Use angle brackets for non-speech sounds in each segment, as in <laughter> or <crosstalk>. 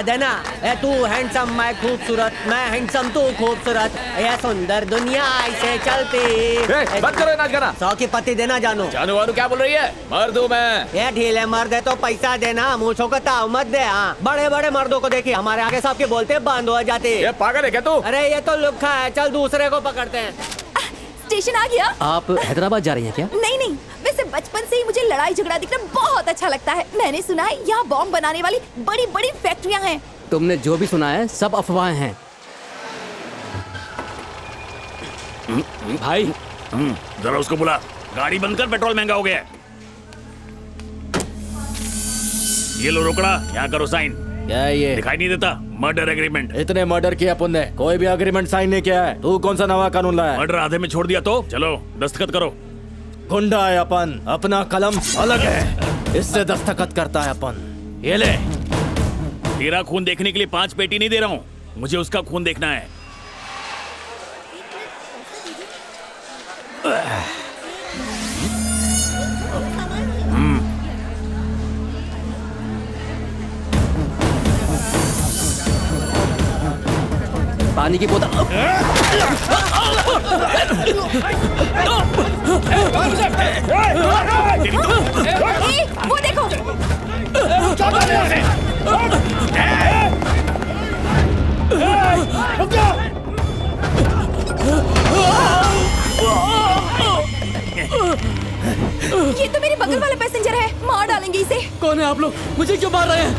कह देना ए तू हैंडसम मैं खूबसूरत मैं हैंडसम तू खूबसूरत। ये सुंदर दुनिया ऐसे चलती। ए, बंद करो नाच गाना सौ की पत्ती देना जानू। जानू वानू क्या बोल रही है? मर दू मैं। ये ढीले मर्द है तो पैसा देना मूछों को ताव मत दे हाँ। बड़े बड़े मर्दों को देखिए हमारे आगे सबके बोलते बंद हो जाते। ये पागल है क्या तू? अरे ये तो लुखा है चल दूसरे को पकड़ते हैं। स्टेशन आ गया। आप हैदराबाद जा रही हैं क्या? नहीं नहीं वैसे बचपन से ही मुझे लड़ाई झगड़ा दिखना बहुत अच्छा लगता है। मैंने सुना है यहाँ बॉम्ब बनाने वाली बड़ी बड़ी फैक्ट्रियाँ हैं। तुमने जो भी सुना है सब अफवाहें हैं। भाई जरा उसको बुला। गाड़ी बंद कर पेट्रोल महँगा हो गया है। ये लो रोकड़ा यहाँ करो साइन। क्या ये? दिखाई नहीं देता। मर्डर एग्रीमेंट इतने मर्डर किया अपन ने कोई भी अग्रीमेंट साइन नहीं किया है। तू कौन सा नवा कानून लाया मर्डर आधे में छोड़ दिया तो? चलो दस्तखत करो। गुंडा है अपन अपना कलम अलग है। इससे दस्तखत करता है अपन। ये ले। तेरा खून देखने के लिए पाँच पेटी नहीं दे रहा हूँ। मुझे उसका खून देखना है। पानी की बोतल। वो देखो। ये तो मेरे बगल वाला पैसेंजर है। मार डालेंगे इसे। कौन है आप लोग? मुझे क्यों मार रहे हैं?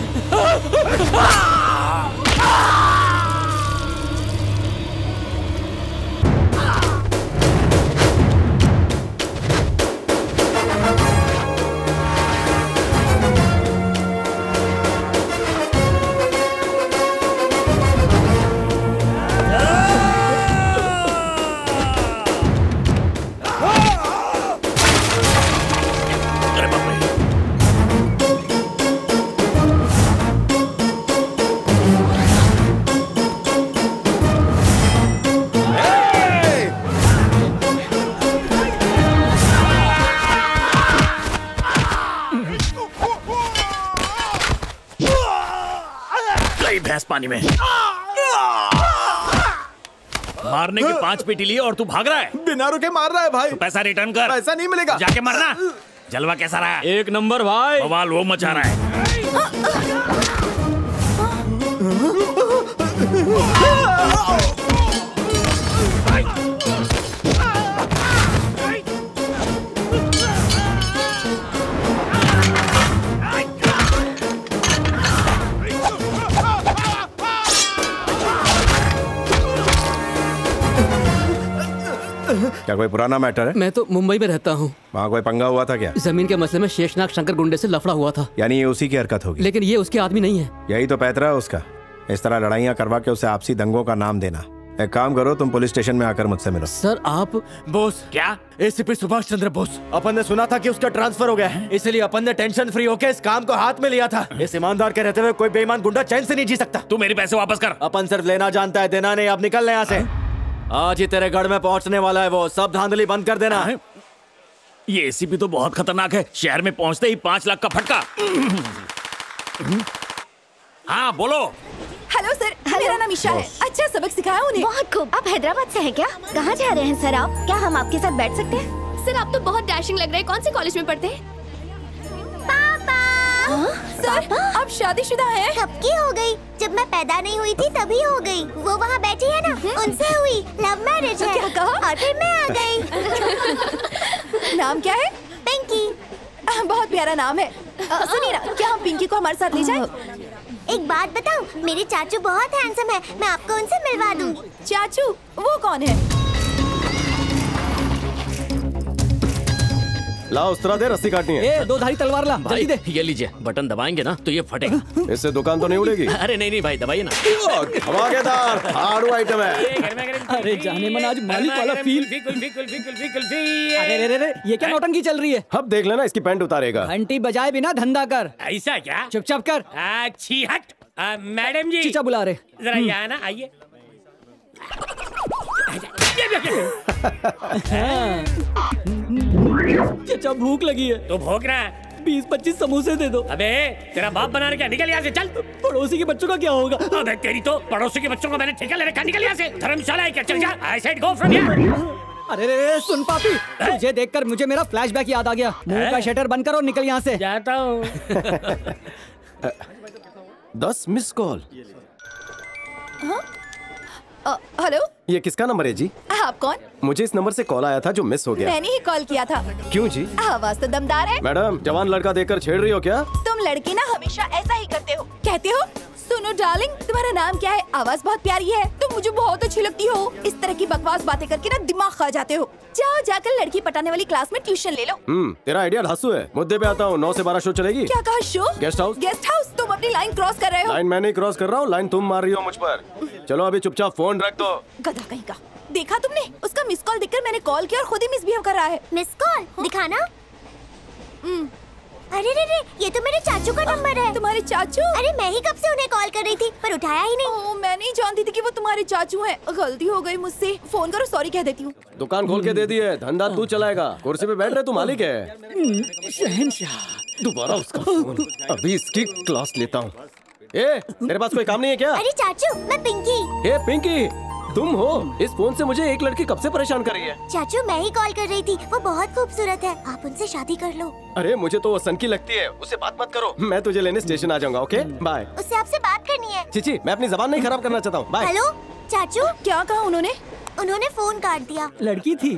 पाँच पेटी लिए और तू भाग रहा है बिना रुके मार रहा है भाई तो पैसा रिटर्न कर पैसा नहीं मिलेगा जाके मरना जलवा कैसा रहा है एक नंबर भाई बवाल वो मचा रहा है क्या कोई पुराना मैटर है? मैं तो मुंबई में रहता हूँ। वहाँ कोई पंगा हुआ था क्या? ज़मीन के मसले में शेषनाग शंकर गुंडे से लफड़ा हुआ था। यानी ये उसी की हरकत होगी। लेकिन ये उसके आदमी नहीं है। यही तो पैतरा है उसका। इस तरह लड़ाइयाँ करवा के उसे आपसी दंगों का नाम देना। एक काम करो तुम पुलिस स्टेशन में आकर मुझसे मिलो। सर आप बोस। क्या? एसीपी सुभाष चंद्र बोस। अपन ने सुना था कि उसका ट्रांसफ़र हो गया है। इसलिए अपन ने टेंशन फ्री होकर इस काम को हाथ में लिया था। इस ईमानदार के रहते हुए कोई बेईमान गुंडा चैन से नहीं जी सकता। तू मेरे पैसे वापस कर। अपन सिर्फ़ लेना जानता है देना नहीं। अब निकल यहाँ से। आज ही तेरे गढ़ में पहुँचने वाला है वो। सब धांधली बंद कर देना। है ये एसीपी तो बहुत खतरनाक है। शहर में पहुँचते ही पाँच लाख का फटका। हाँ बोलो। हेलो सर मेरा नाम ईशा है। अच्छा सबक सिखाया उन्हें। बहुत खूब। आप हैदराबाद से हैं क्या? कहाँ जा रहे हैं सर आप? क्या हम आपके साथ बैठ सकते हैं? सर आप तो बहुत डैशिंग लग रहे हैं। कौन से कॉलेज में पढ़ते हैं? पापा! सर आप शादीशुदा हैं? कब की हो गई। जब मैं पैदा नहीं हुई थी तभी हो गई। वो वहाँ बैठी है ना उनसे हुई। लव मैरिज है। क्या कहा? और फिर मैं आ गई। <laughs> नाम क्या है? पिंकी। बहुत प्यारा नाम है। अ, सुनिए ना क्या हम पिंकी को हमारे साथ ले जाएँ? एक बात बताऊँ मेरे चाचू बहुत हैंडसम है। मैं आपको उनसे मिलवा दूँगी चाचू वो कौन है? ला उस तरह दे रस्सी काटनी है। ए दो धारी तलवार ला भाई ये लीजिए बटन दबाएँगे ना तो ये फटेगा। इससे दुकान तो नहीं उड़ेगी। अरे नहीं नहीं भाई दबाइए ना। धमाकेदार हार्ड आइटम है। अरे जाने मन आज मालिक वाला फील। अरे रे रे ये क्या नौटंकी चल रही है? अब देख लेना इसकी पैंट उतारेगा। घंटी बजाए बिना धंधा कर। ऐसा क्या? चुपचाप कर। अच्छी हट। मैडम जी। चीचा बुला रहे। जरा यहाँ ना आइए। चचा भूख लगी है। तो भोग रहा है। बीस पच्चीस समोसे दे दो। अबे तेरा बाप बना रहे क्या निकल यहाँ से चल। पड़ोसी के बच्चों का क्या होगा? अबे तेरी तो पड़ोसी के बच्चों का मैंने ठेका ले रखा निकल यहाँ से। धर्मशाला है क्या? चल जा I said go from here अरे रे रे सुन पापी। तुझे देखकर मुझे मेरा फ्लैशबैक याद आ गया। मुँह का शटर बंद करो निकल यहाँ से। जाता हूँ। <laughs> दस मिस कॉल हेलो ये किसका नंबर है जी? आप कौन? मुझे इस नंबर से कॉल आया था जो मिस हो गया। मैंने ही कॉल किया था। क्यों जी? आवाज़ तो दमदार है। मैडम जवान लड़का देखकर छेड़ रही हो क्या? तुम लड़के ना हमेशा ऐसा ही करते हो। कहते हो सुनो डार्लिंग तुम्हारा नाम क्या है? आवाज़ बहुत प्यारी है। तुम मुझे बहुत अच्छी लगती हो। इस तरह की बकवास बातें करके ना दिमाग खा जाते हो। जाओ जाकर लड़की पटाने वाली क्लास में ट्यूशन ले लो। हम्म तेरा आइडिया धासु है। मुद्दे पे आता हूँ। नौ से बारह शो चलेगी। क्या कहा show? Guest house. Guest house? तुम अपनी लाइन क्रॉस कर रहे हो। लाइन मैं नहीं क्रॉस कर रहा हूँ लाइन तुम मार रही हो मुझ पर। चलो अभी चुपचाप फ़ोन रख दो। गधा कहीं का। देखा तुमने? उसका मिस कॉल देखकर मैंने कॉल किया और खुद ही मिसबिहेव कर रहा है। मिस कॉल दिखाना? अरे रे रे ये तो मेरे चाचू का नंबर है। तुम्हारे चाचू? अरे मैं ही कब से उन्हें कॉल कर रही थी पर उठाया ही नहीं। ओ, मैं नहीं जानती थी कि वो तुम्हारे चाचू हैं। गलती हो गई मुझसे। फ़ोन करो सॉरी कह देती हूँ। दुकान खोल के दे दी है धंधा तू चलाएगा। कुर्सी पे बैठ रहे तू मालिक है। शहनशाह। दोबारा उसका फ़ोन। अभी इसकी क्लास लेता हूँ। ए तेरे पास कोई काम नहीं है क्या? अरे चाचू मैं पिंकी। ए पिंकी! तुम हो। इस फ़ोन से मुझे एक लड़की कब से परेशान कर रही है? चाचू मैं ही कॉल कर रही थी। वो बहुत खूबसूरत है। आप उनसे शादी कर लो। अरे मुझे तो वो सनकी लगती है। उससे बात मत करो। मैं तुझे लेने स्टेशन आ जाऊँगा ओके? बाय उससे आपसे बात करनी है। चिची मैं अपनी जबान नहीं खराब करना चाहता हूँ। Bye hello? चाचू? क्या कहा उन्होंने? उन्होंने फ़ोन काट दिया। लड़की थी।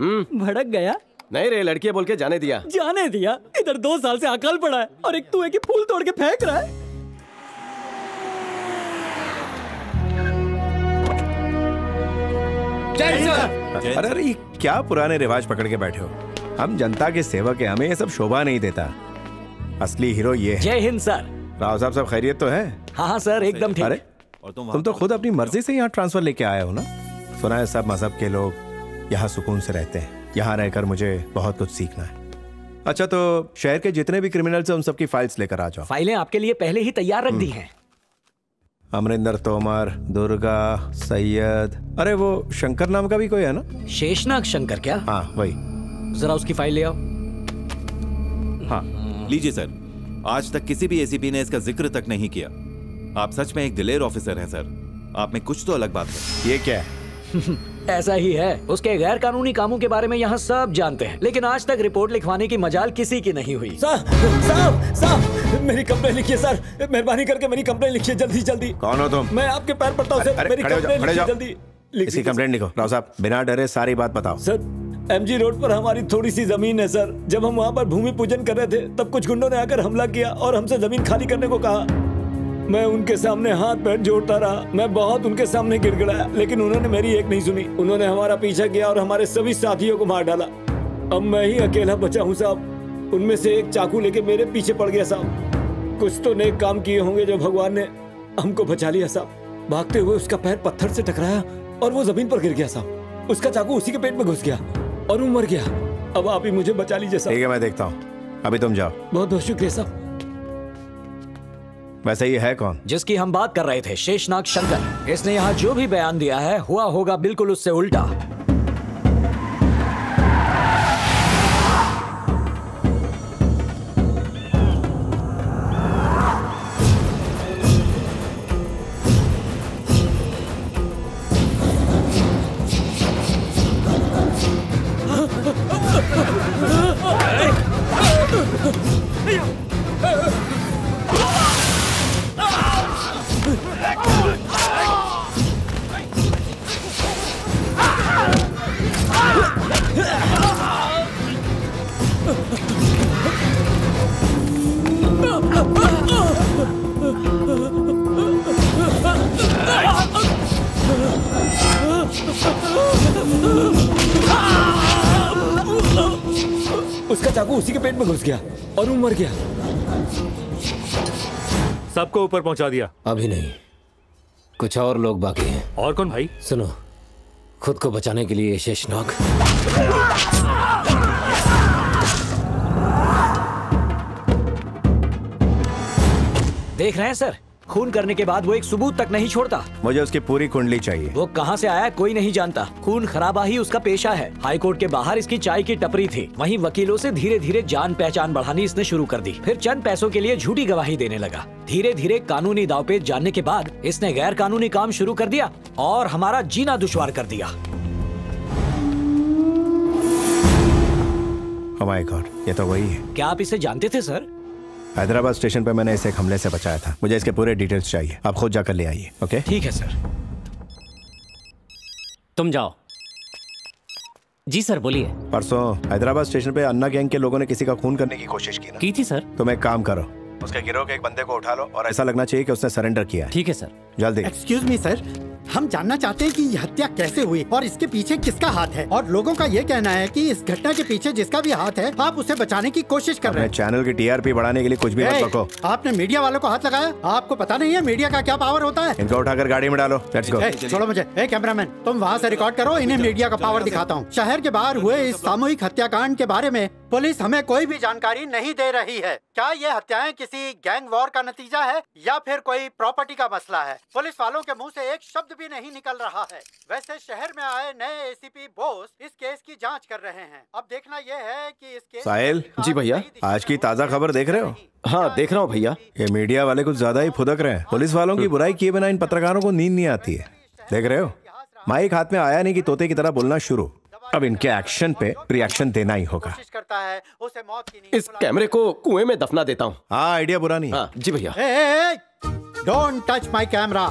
हम्म। भड़क गया। नहीं रे लड़की बोल के जाने दिया। जाने दिया? इधर दो साल से अकाल पड़ा है और एक तू है कि फूल तोड़ के फेंक रहा है। अरे अरे क्या पुराने रिवाज पकड़ के बैठे हो? हम जनता के सेवक है हमें ये सब शोभा नहीं देता। असली हीरो ये है। जय हिंद सर। राव साहब सब खैरियत तो है? हाँ हाँ सर एकदम ठीक। अरे और तुम तुम तो खुद अपनी मर्ज़ी से यहाँ ट्रांसफ़र लेके आए हो ना? सुना है सब मज़हब के लोग यहाँ सुकून से रहते हैं। यहाँ रहकर मुझे बहुत कुछ सीखना है। अच्छा तो शहर के जितने भी क्रिमिनल्स हैं उन सबकी फाइल्स लेकर आ जाओ। फाइलें आपके लिए पहले ही तैयार रख दी हैं। अमरिंदर तोमर दुर्गा सैयद। अरे वो शंकर नाम का भी कोई है ना? शेषनाग शंकर क्या? हाँ वही। जरा उसकी फ़ाइल ले आओ। हाँ लीजिए सर। आज तक किसी भी एसीपी ने इसका ज़िक्र तक नहीं किया। आप सच में एक दिलेर ऑफिसर हैं सर। आप में कुछ तो अलग बात है। ये क्या है? <laughs> ऐसा ही है। उसके गैर कानूनी कामों के बारे में यहाँ सब जानते हैं। लेकिन आज तक रिपोर्ट लिखवाने की मजाल किसी की नहीं हुई। साहब साहब साहब मेरी कंप्लेन लिखिए सर। मेहरबानी करके मेरी कंप्लेन लिखिए जल्दी जल्दी। कौन हो तुम? मैं आपके पैर पड़ता हूँ मेरी कंप्लेन लिखिए जल्दी। इसकी दीजिए। लिखो। राव साहब बिना डरे सारी बात बताओ। सर एमजी रोड पर हमारी थोड़ी सी ज़मीन है सर। जब हम वहाँ पर भूमि पूजन कर रहे थे तब कुछ गुंडों ने आकर हमला किया और हमसे ज़मीन खाली करने को कहा। मैं उनके सामने हाथ पैर जोड़ता रहा। मैं बहुत उनके सामने गिड़गिड़ाया लेकिन उन्होंने मेरी एक नहीं सुनी। उन्होंने हमारा पीछा किया और हमारे सभी साथियों को मार डाला। अब मैं ही अकेला बचा हूँ साहब। उनमें से एक चाकू लेके मेरे पीछे पड़ गया साहब। कुछ तो नेक काम किए होंगे जो भगवान ने हमको बचा लिया साहब। भागते हुए उसका पैर पत्थर से टकराया और वो ज़मीन पर गिर गया साहब। उसका चाकू उसी के पेट में घुस गया और वो मर गया। अब आप ही मुझे बचा लीजिए साहब। ठीक है मैं देखता हूँ। अभी तुम जाओ। बहुत बहुत शुक्रिया साहब। वैसे ये है कौन? जिसकी हम बात कर रहे थे, शेषनाग शंकर। इसने यहाँ जो भी बयान दिया है, हुआ होगा बिल्कुल उससे उल्टा। मर गया। सबको ऊपर पहुँचा दिया। अभी नहीं। कुछ और लोग बाकी हैं। और कौन भाई? सुनो खुद को बचाने के लिए शेषनाग। देख रहे हैं सर? खून करने के बाद वो एक सबूत तक नहीं छोड़ता। मुझे उसकी पूरी कुंडली चाहिए। वो कहाँ से आया कोई नहीं जानता। खून खराबा ही उसका पेशा है। हाई कोर्ट के बाहर इसकी चाय की टपरी थी। वहीं वकीलों से धीरे धीरे जान पहचान बढ़ानी इसने शुरू कर दी। फिर चंद पैसों के लिए झूठी गवाही देने लगा। धीरे धीरे कानूनी दाव पेच जानने के बाद इसने गैर कानूनी काम शुरू कर दिया और हमारा जीना दुश्वार कर दिया। गॉड ये तो वही है। क्या आप इसे जानते थे सर? हैदराबाद स्टेशन पर मैंने इसे एक हमले से बचाया था। मुझे इसके पूरे डिटेल्स चाहिए। आप खुद जाकर ले आइए ओके ठीक है सर। तुम जाओ। जी सर बोलिए। परसों हैदराबाद स्टेशन पे अन्ना गैंग के लोगों ने किसी का खून करने की कोशिश की ना? की थी सर? तुम एक काम करो। उसके गिरोह के एक बंदे को उठा लो और ऐसा लगना चाहिए कि उसने सरेंडर किया ठीक है सर। जल्दी। एक्सक्यूज मी सर हम जानना चाहते हैं कि ये हत्या कैसे हुई और इसके पीछे किसका हाथ है? और लोगों का ये कहना है कि इस घटना के पीछे जिसका भी हाथ है आप उसे बचाने की कोशिश कर रहे हैं। चैनल की टीआरपी बढ़ाने के लिए कुछ भी हैं मत बको आपने मीडिया वालों को हाथ लगाया? आपको पता नहीं है मीडिया का क्या पावर होता है? इनको उठाकर गाड़ी में डालो। लेट्स गो छोड़ो मुझे। ए कैमरामैन तुम वहाँ ऐसी रिकॉर्ड करो इन्हें मीडिया का पावर दिखाता हूँ। शहर के बाहर हुए इस सामूहिक हत्याकांड के बारे में पुलिस हमें कोई भी जानकारी नहीं दे रही है। क्या ये हत्याएँ किसी गैंग वॉर का नतीजा है या फिर कोई प्रॉपर्टी का मसला है? पुलिस वालों के मुँह से एक शब्द भी नहीं निकल रहा है। वैसे शहर में आए नए एसीपी बोस इस केस की जाँच कर रहे हैं। अब देखना यह है कि इस केस साहिल जी भैया आज की ताज़ा खबर देख रहे हो? हाँ देख रहा हूँ भैया। ये मीडिया वाले कुछ ज़्यादा ही फुदक रहे हैं। पुलिस वालों की बुराई किए बिना इन पत्रकारों को नींद नहीं आती है। देख रहे हो? माइक हाथ में आया नहीं कि तोते की तरह बोलना शुरू। अब इनके एक्शन पे रिएक्शन देना ही होगा। करता है उसे मौत की इस कैमरे को कुएँ में दफना देता हूँ। हाँ आइडिया बुरा नहीं हाँ। जी भैया। Don't touch my camera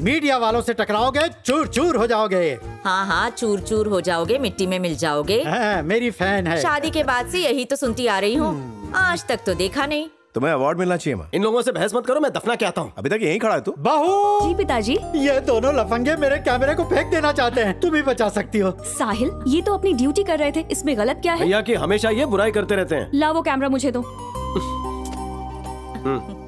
media वालों से टकराओगे चूर चूर हो जाओगे। हाँ हाँ चूर चूर हो जाओगे मिट्टी में मिल जाओगे। है, मेरी फ़ैन है। शादी के बाद से यही तो सुनती आ रही हूँ। आज तक तो देखा नहीं। तुम्हें अवार्ड मिलना चाहिए माँ। इन लोगों से बहस मत करो मैं दफना के आता हूँ। अभी तक यहीं खड़ा है तू। बहू! जी पिताजी। ये दोनों लफंगे मेरे कैमरे को फेंक देना चाहते हैं। तुम भी बचा सकती हो। साहिल ये तो अपनी ड्यूटी कर रहे थे। इसमें गलत क्या है? भैया की हमेशा ये बुराई करते रहते हैं। ला वो कैमरा मुझे दो। <laughs> हम्म।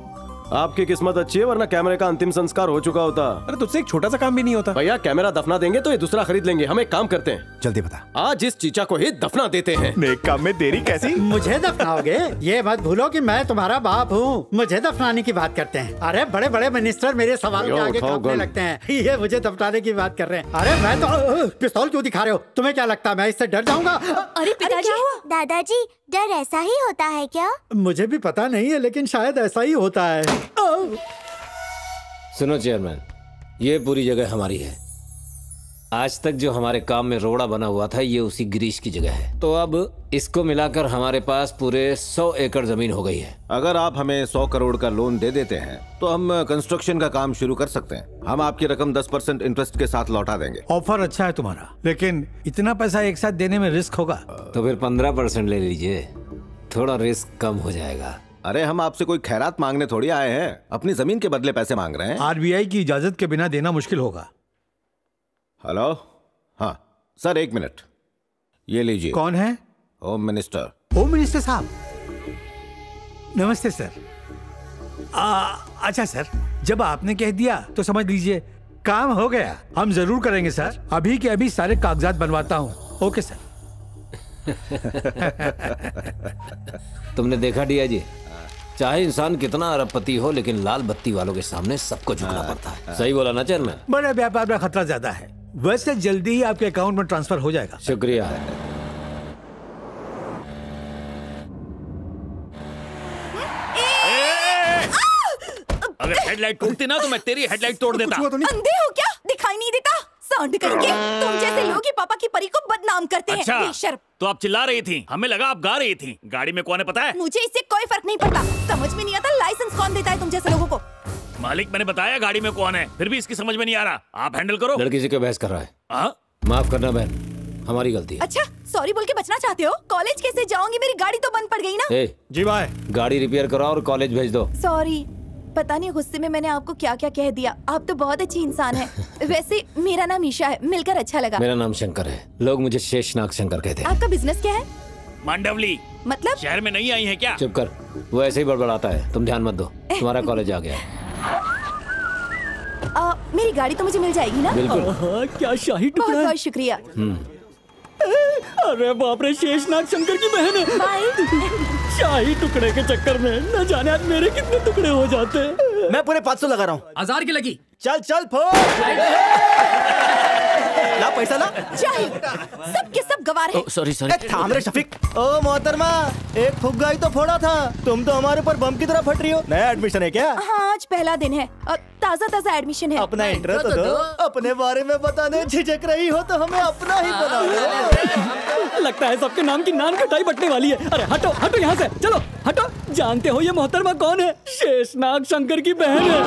आपकी किस्मत अच्छी है वरना कैमरे का अंतिम संस्कार हो चुका होता। अरे तुझसे एक छोटा सा काम भी नहीं होता। भैया कैमरा दफना देंगे तो ये दूसरा खरीद लेंगे। हम एक काम करते हैं। जल्दी बता। आज इस चीचा को ही दफना देते हैं। नेक काम में देरी कैसी? मुझे दफनाओगे? ये मत भूलो कि मैं तुम्हारा बाप हूँ। मुझे दफनाने की बात करते हैं। अरे बड़े बड़े मिनिस्टर मेरे सवाल के आगे कांपने लगते हैं। ये मुझे दफनाने की बात कर रहे हैं। अरे मैं तो पिस्तौल क्यों दिखा रहे हो? तुम्हें क्या लगता है मैं इससे डर जाऊँगा? अरे पिताजी दादाजी डर ऐसा ही होता है क्या? मुझे भी पता नहीं है लेकिन शायद ऐसा ही होता है। सुनो चेयरमैन ये पूरी जगह हमारी है। आज तक जो हमारे काम में रोड़ा बना हुआ था ये उसी गिरीश की जगह है। तो अब इसको मिलाकर हमारे पास पूरे सौ एकड़ ज़मीन हो गई है। अगर आप हमें सौ करोड़ का लोन दे देते हैं तो हम कंस्ट्रक्शन का काम शुरू कर सकते हैं। हम आपकी रकम दस परसेंट इंटरेस्ट के साथ लौटा देंगे। ऑफ़र अच्छा है तुम्हारा लेकिन इतना पैसा एक साथ देने में रिस्क होगा। तो फिर पंद्रह परसेंट ले लीजिए। थोड़ा रिस्क कम हो जाएगा। अरे हम आपसे कोई खैरात मांगने थोड़ी आए हैं। अपनी ज़मीन के बदले पैसे मांग रहे हैं। आरबीआई की इजाज़त के बिना देना मुश्किल होगा। हेलो? हाँ सर एक मिनट। ये लीजिए। कौन है? Home minister. होम मिनिस्टर साहब। नमस्ते सर। आ, अच्छा सर जब आपने कह दिया तो समझ लीजिए काम हो गया। हम ज़रूर करेंगे सर। अभी के अभी सारे कागजात बनवाता हूँ। Okay sir. <laughs> तुमने देखा डिया जी चाहे इंसान कितना अरबपति हो लेकिन लाल बत्ती वालों के सामने सबको झुकना पड़ता है सही बोला ना चेयरमैन बड़े व्यापार में खतरा ज़्यादा है वैसे जल्दी ही आपके अकाउंट में ट्रांसफ़र हो जाएगा शुक्रिया अगर हेडलाइट टूटती ना तो मैं तेरी हेडलाइट तोड़ देता तो अंधे हो क्या दिखाई नहीं देता सांड करके तुम जैसे <laughs> लोग ही पापा की परी को बदनाम करते अच्छा हैं बेशर्म। तो आप चिल्ला रही थी। हमें लगा आप गा रही थी। गाड़ी में कौन है पता है? मुझे इससे कोई फ़र्क नहीं पड़ता। समझ में नहीं आता लाइसेंस कौन देता है तुम जैसे लोगों को। मालिक मैंने बताया गाड़ी में कौन है। फिर भी इसकी समझ में नहीं आ रहा। आप हैंडल करो। लड़की से क्यों बहस कर रहा है? हाँ? माफ़ करना बहन हमारी गलती है। अच्छा सॉरी बोल के बचना चाहते हो? कॉलेज कैसे जाऊँगी मेरी गाड़ी तो बंद पड़ गई ना। ए, जी भाई। गाड़ी रिपेयर कराओ और कॉलेज भेज दो। सॉरी पता नहीं गुस्से में मैंने आपको क्या क्या कह दिया। आप तो बहुत अच्छी इंसान है। <laughs> वैसे मेरा नाम ईशा है। मिलकर अच्छा लगा। मेरा नाम शंकर है। लोग मुझे शेषनाग शंकर कहते हैं। आपका बिज़नेस क्या है? मांडवली। मतलब? शहर में नहीं आई है क्या? चुप कर। वो ऐसे ही बड़बड़ाता है। तुम ध्यान मत दो। तुम्हारा <laughs> कॉलेज आ गया। आ, मेरी गाड़ी तो मुझे मिल जाएगी ना? बिल्कुल। क्या शाही बहुत टुकड़ा बहुत शुक्रिया। हम्म। अरे बाप रे शेषनाग शंकर की बहन है। शाही टुकड़े के चक्कर में न जाने आज मेरे कितने टुकड़े हो जाते। मैं पूरे पाँच सौ लगा रहा हूँ। हज़ार की लगी। चल चल फोड़ ला पैसा ला। जाहिल सब के सब गवार हैं। सॉरी ए, थाम रे शफीक। ओ मोहतरमा एक फुग्गा ही तो फोड़ा था। तुम तो हमारे ऊपर बम की तरह फट रही हो। नया एडमिशन है क्या? हाँ आज पहला दिन है ताज़ा ताज़ा एडमिशन है। अपना इंटरेस्ट तो दो। अपने बारे में बताने झिझक रही हो तो हमें अपना ही बना लो लगता है सबके नाम की नान कटाई बटने वाली है। अरे हटो हटो यहाँ से। चलो हटो। जानते हो ये मोहतरमा कौन है? शेषनाग शंकर की बहन है।